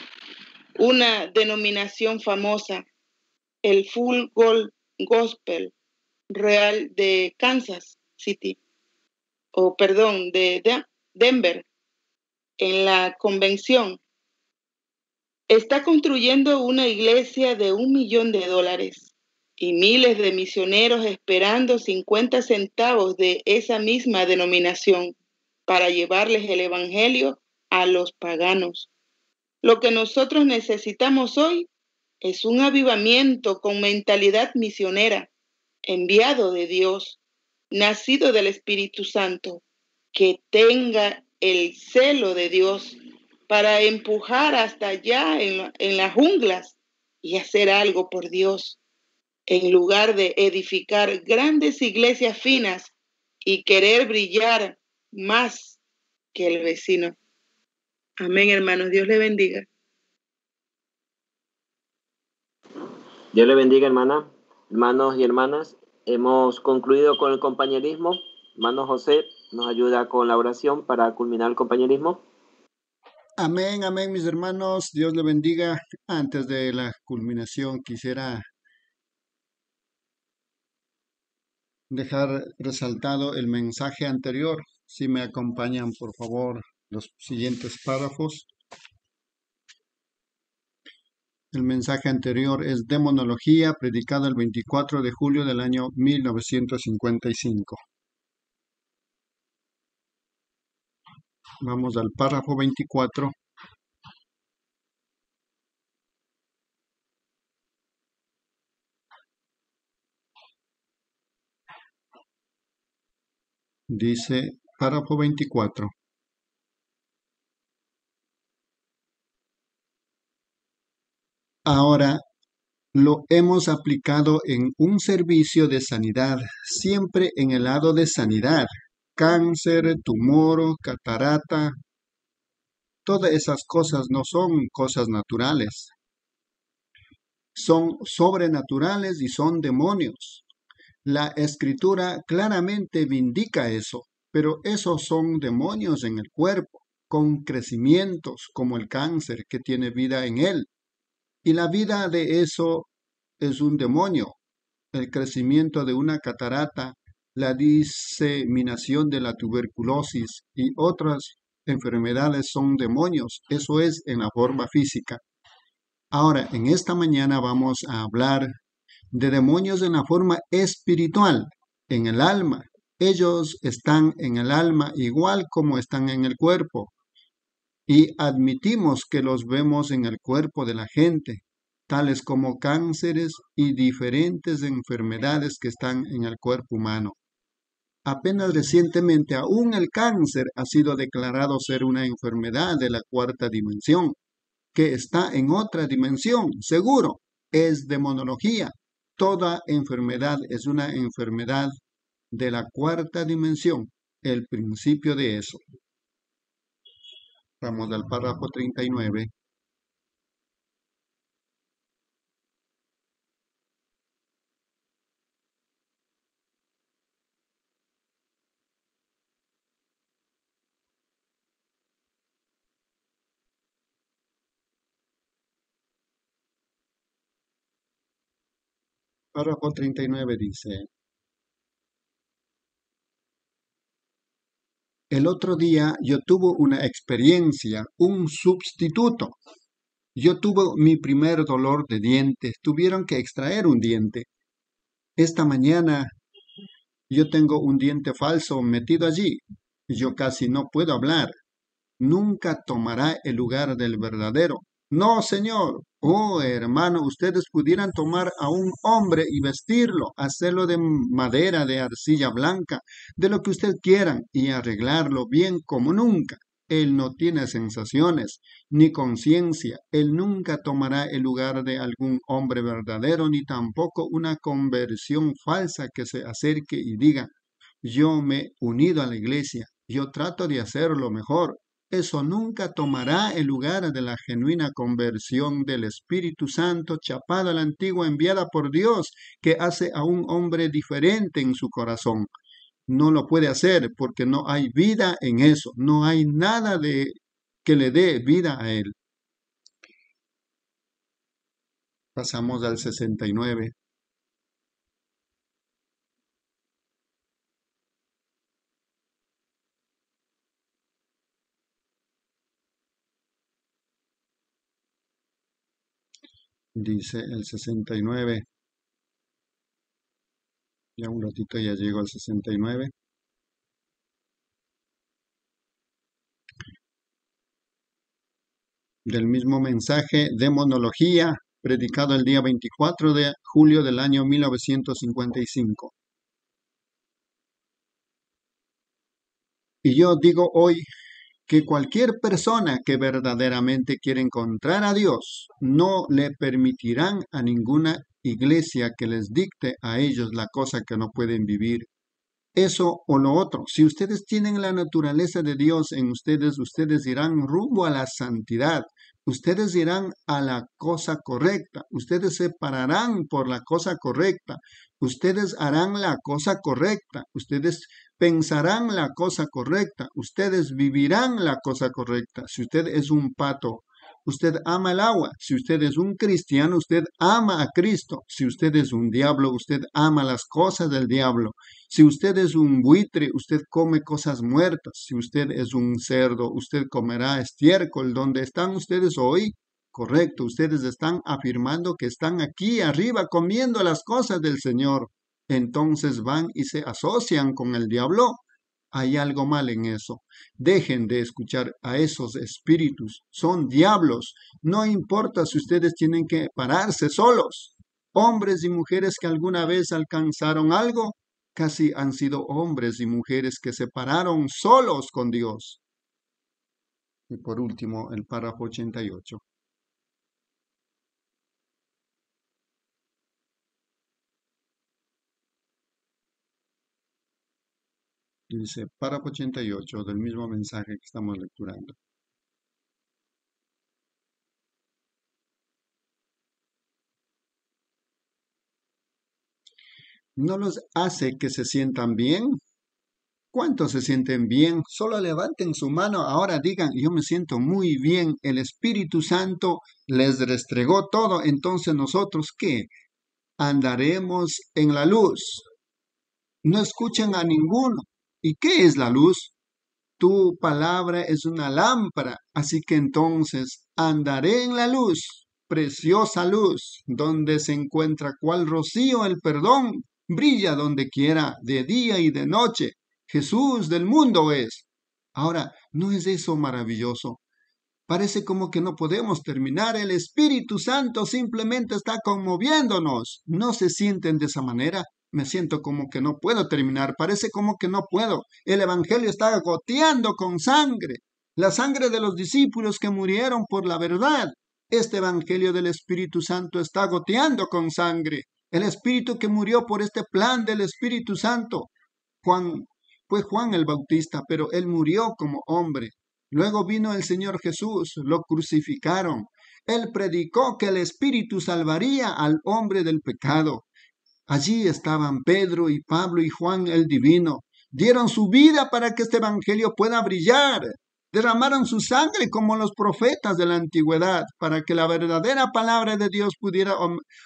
E: una denominación famosa, el Full Gospel Real de Kansas City, o perdón, de, Denver, en la convención, está construyendo una iglesia de un millón de dólares y miles de misioneros esperando 50 centavos de esa misma denominación para llevarles el Evangelio a los paganos. Lo que nosotros necesitamos hoy es un avivamiento con mentalidad misionera, enviado de Dios, nacido del Espíritu Santo, que tenga el celo de Dios para empujar hasta allá en, las junglas y hacer algo por Dios, en lugar de edificar grandes iglesias finas y querer brillar más que el vecino. Amén, hermanos. Dios le bendiga.
B: Dios le bendiga, hermana. Hermanos y hermanas, hemos concluido con el compañerismo. Hermano José nos ayuda con la oración para culminar el compañerismo.
C: Amén, amén, mis hermanos. Dios le bendiga. Antes de la culminación, quisiera dejar resaltado el mensaje anterior. Si me acompañan, por favor, los siguientes párrafos. El mensaje anterior es Demonología, predicado el 24 de julio del año 1955. Vamos al párrafo 24. Dice párrafo 24. Ahora lo hemos aplicado en un servicio de sanidad, siempre en el lado de sanidad. Cáncer, tumor, catarata, todas esas cosas no son cosas naturales. Son sobrenaturales y son demonios. La escritura claramente vindica eso, pero esos son demonios en el cuerpo, con crecimientos como el cáncer que tiene vida en él. Y la vida de eso es un demonio. El crecimiento de una catarata, la diseminación de la tuberculosis y otras enfermedades son demonios. Eso es en la forma física. Ahora, en esta mañana vamos a hablar de demonios en la forma espiritual, en el alma. Ellos están en el alma igual como están en el cuerpo y admitimos que los vemos en el cuerpo de la gente, tales como cánceres y diferentes enfermedades que están en el cuerpo humano. Apenas recientemente aún el cáncer ha sido declarado ser una enfermedad de la cuarta dimensión, que está en otra dimensión, seguro, es demonología. Toda enfermedad es una enfermedad de la cuarta dimensión, el principio de eso. Vamos al párrafo 39. Párrafo 39 dice, El otro día yo tuve una experiencia, un sustituto. Yo tuve mi primer dolor de dientes, tuvieron que extraer un diente. Esta mañana yo tengo un diente falso metido allí. Yo casi no puedo hablar. Nunca tomará el lugar del verdadero. No, Señor. Oh, hermano, ustedes pudieran tomar a un hombre y vestirlo, hacerlo de madera, de arcilla blanca, de lo que ustedes quieran, y arreglarlo bien como nunca. Él no tiene sensaciones ni conciencia. Él nunca tomará el lugar de algún hombre verdadero, ni tampoco una conversión falsa que se acerque y diga, yo me he unido a la iglesia, yo trato de hacerlo mejor, eso nunca tomará el lugar de la genuina conversión del Espíritu Santo chapada a la antigua enviada por Dios, que hace a un hombre diferente en su corazón. No lo puede hacer porque no hay vida en eso, no hay nada de que le dé vida a él. Pasamos al 69. Dice el 69. Ya un ratito ya llego al 69. Del mismo mensaje de monología predicado el día 24 de julio del año 1955. Y yo digo hoy que cualquier persona que verdaderamente quiere encontrar a Dios no le permitirán a ninguna iglesia que les dicte a ellos la cosa que no pueden vivir. Eso o lo otro. Si ustedes tienen la naturaleza de Dios en ustedes, ustedes irán rumbo a la santidad. Ustedes irán a la cosa correcta. Ustedes se pararán por la cosa correcta. Ustedes harán la cosa correcta. Ustedes pensarán la cosa correcta, ustedes vivirán la cosa correcta. Si usted es un pato, usted ama el agua. Si usted es un cristiano, usted ama a Cristo. Si usted es un diablo, usted ama las cosas del diablo. Si usted es un buitre, usted come cosas muertas. Si usted es un cerdo, usted comerá estiércol. ¿Dónde están ustedes hoy? Correcto, ustedes están afirmando que están aquí arriba comiendo las cosas del Señor entonces van y se asocian con el diablo. Hay algo mal en eso. Dejen de escuchar a esos espíritus. Son diablos. No importa si ustedes tienen que pararse solos. Hombres y mujeres que alguna vez alcanzaron algo, casi han sido hombres y mujeres que se pararon solos con Dios. Y por último, el párrafo 88. Dice, párrafo 88 del mismo mensaje que estamos lecturando. ¿No los hace que se sientan bien? ¿Cuántos se sienten bien? Solo levanten su mano, ahora digan, yo me siento muy bien, el Espíritu Santo les restregó todo, entonces nosotros qué? Andaremos en la luz. No escuchen a ninguno, ¿Y qué es la luz? Tu palabra es una lámpara, así que entonces andaré en la luz, preciosa luz, donde se encuentra cual rocío el perdón, brilla donde quiera, de día y de noche. Jesús del mundo es. Ahora, ¿no es eso maravilloso? Parece como que no podemos terminar. El Espíritu Santo simplemente está conmoviéndonos. ¿No se sienten de esa manera? Me siento como que no puedo terminar, parece como que no puedo. El Evangelio está goteando con sangre, la sangre de los discípulos que murieron por la verdad. Este Evangelio del Espíritu Santo está goteando con sangre. El Espíritu que murió por este plan del Espíritu Santo. Juan fue Juan el Bautista, pero él murió como hombre. Luego vino el Señor Jesús, lo crucificaron. Él predicó que el Espíritu salvaría al hombre del pecado. Allí estaban Pedro y Pablo y Juan el Divino. Dieron su vida para que este Evangelio pueda brillar. Derramaron su sangre como los profetas de la antigüedad para que la verdadera palabra de Dios pudiera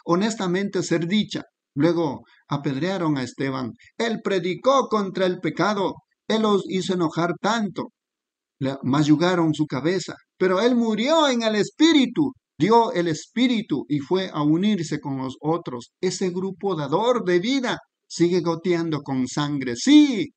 C: honestamente ser dicha. Luego apedrearon a Esteban. Él predicó contra el pecado. Él los hizo enojar tanto. Le mayugaron su cabeza. Pero él murió en el espíritu dio el espíritu y fue a unirse con los otros. Ese grupo dador de vida sigue goteando con sangre. Sí,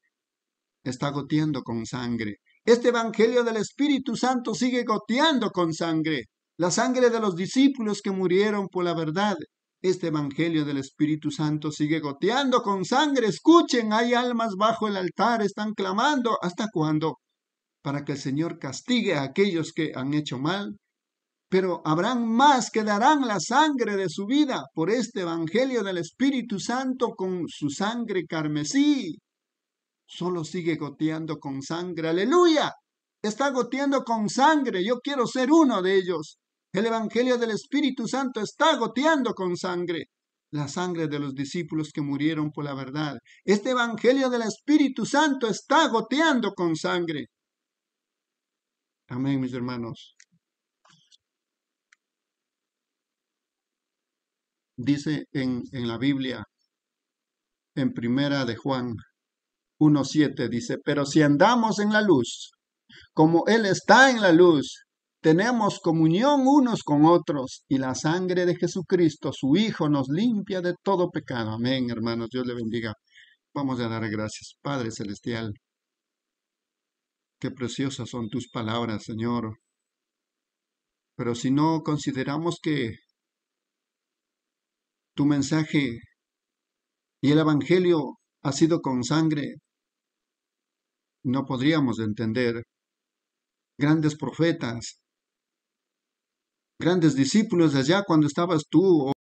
C: está goteando con sangre. Este Evangelio del Espíritu Santo sigue goteando con sangre. La sangre de los discípulos que murieron por la verdad. Este Evangelio del Espíritu Santo sigue goteando con sangre. Escuchen, hay almas bajo el altar, están clamando. ¿Hasta cuándo? Para que el Señor castigue a aquellos que han hecho mal pero habrán más que darán la sangre de su vida por este Evangelio del Espíritu Santo con su sangre carmesí. Solo sigue goteando con sangre. Aleluya. Está goteando con sangre. Yo quiero ser uno de ellos. El Evangelio del Espíritu Santo está goteando con sangre. La sangre de los discípulos que murieron por la verdad. Este Evangelio del Espíritu Santo está goteando con sangre. Amén, mis hermanos. Dice en, en la Biblia, en primera de Juan 1.7, dice, pero si andamos en la luz, como Él está en la luz, tenemos comunión unos con otros y la sangre de Jesucristo, su Hijo, nos limpia de todo pecado. Amén, hermanos. Dios le bendiga. Vamos a dar gracias, Padre Celestial. Qué preciosas son tus palabras, Señor. Pero si no consideramos que tu mensaje. Y el Evangelio ha sido con sangre, no podríamos entender grandes profetas, grandes discípulos de allá cuando estabas tú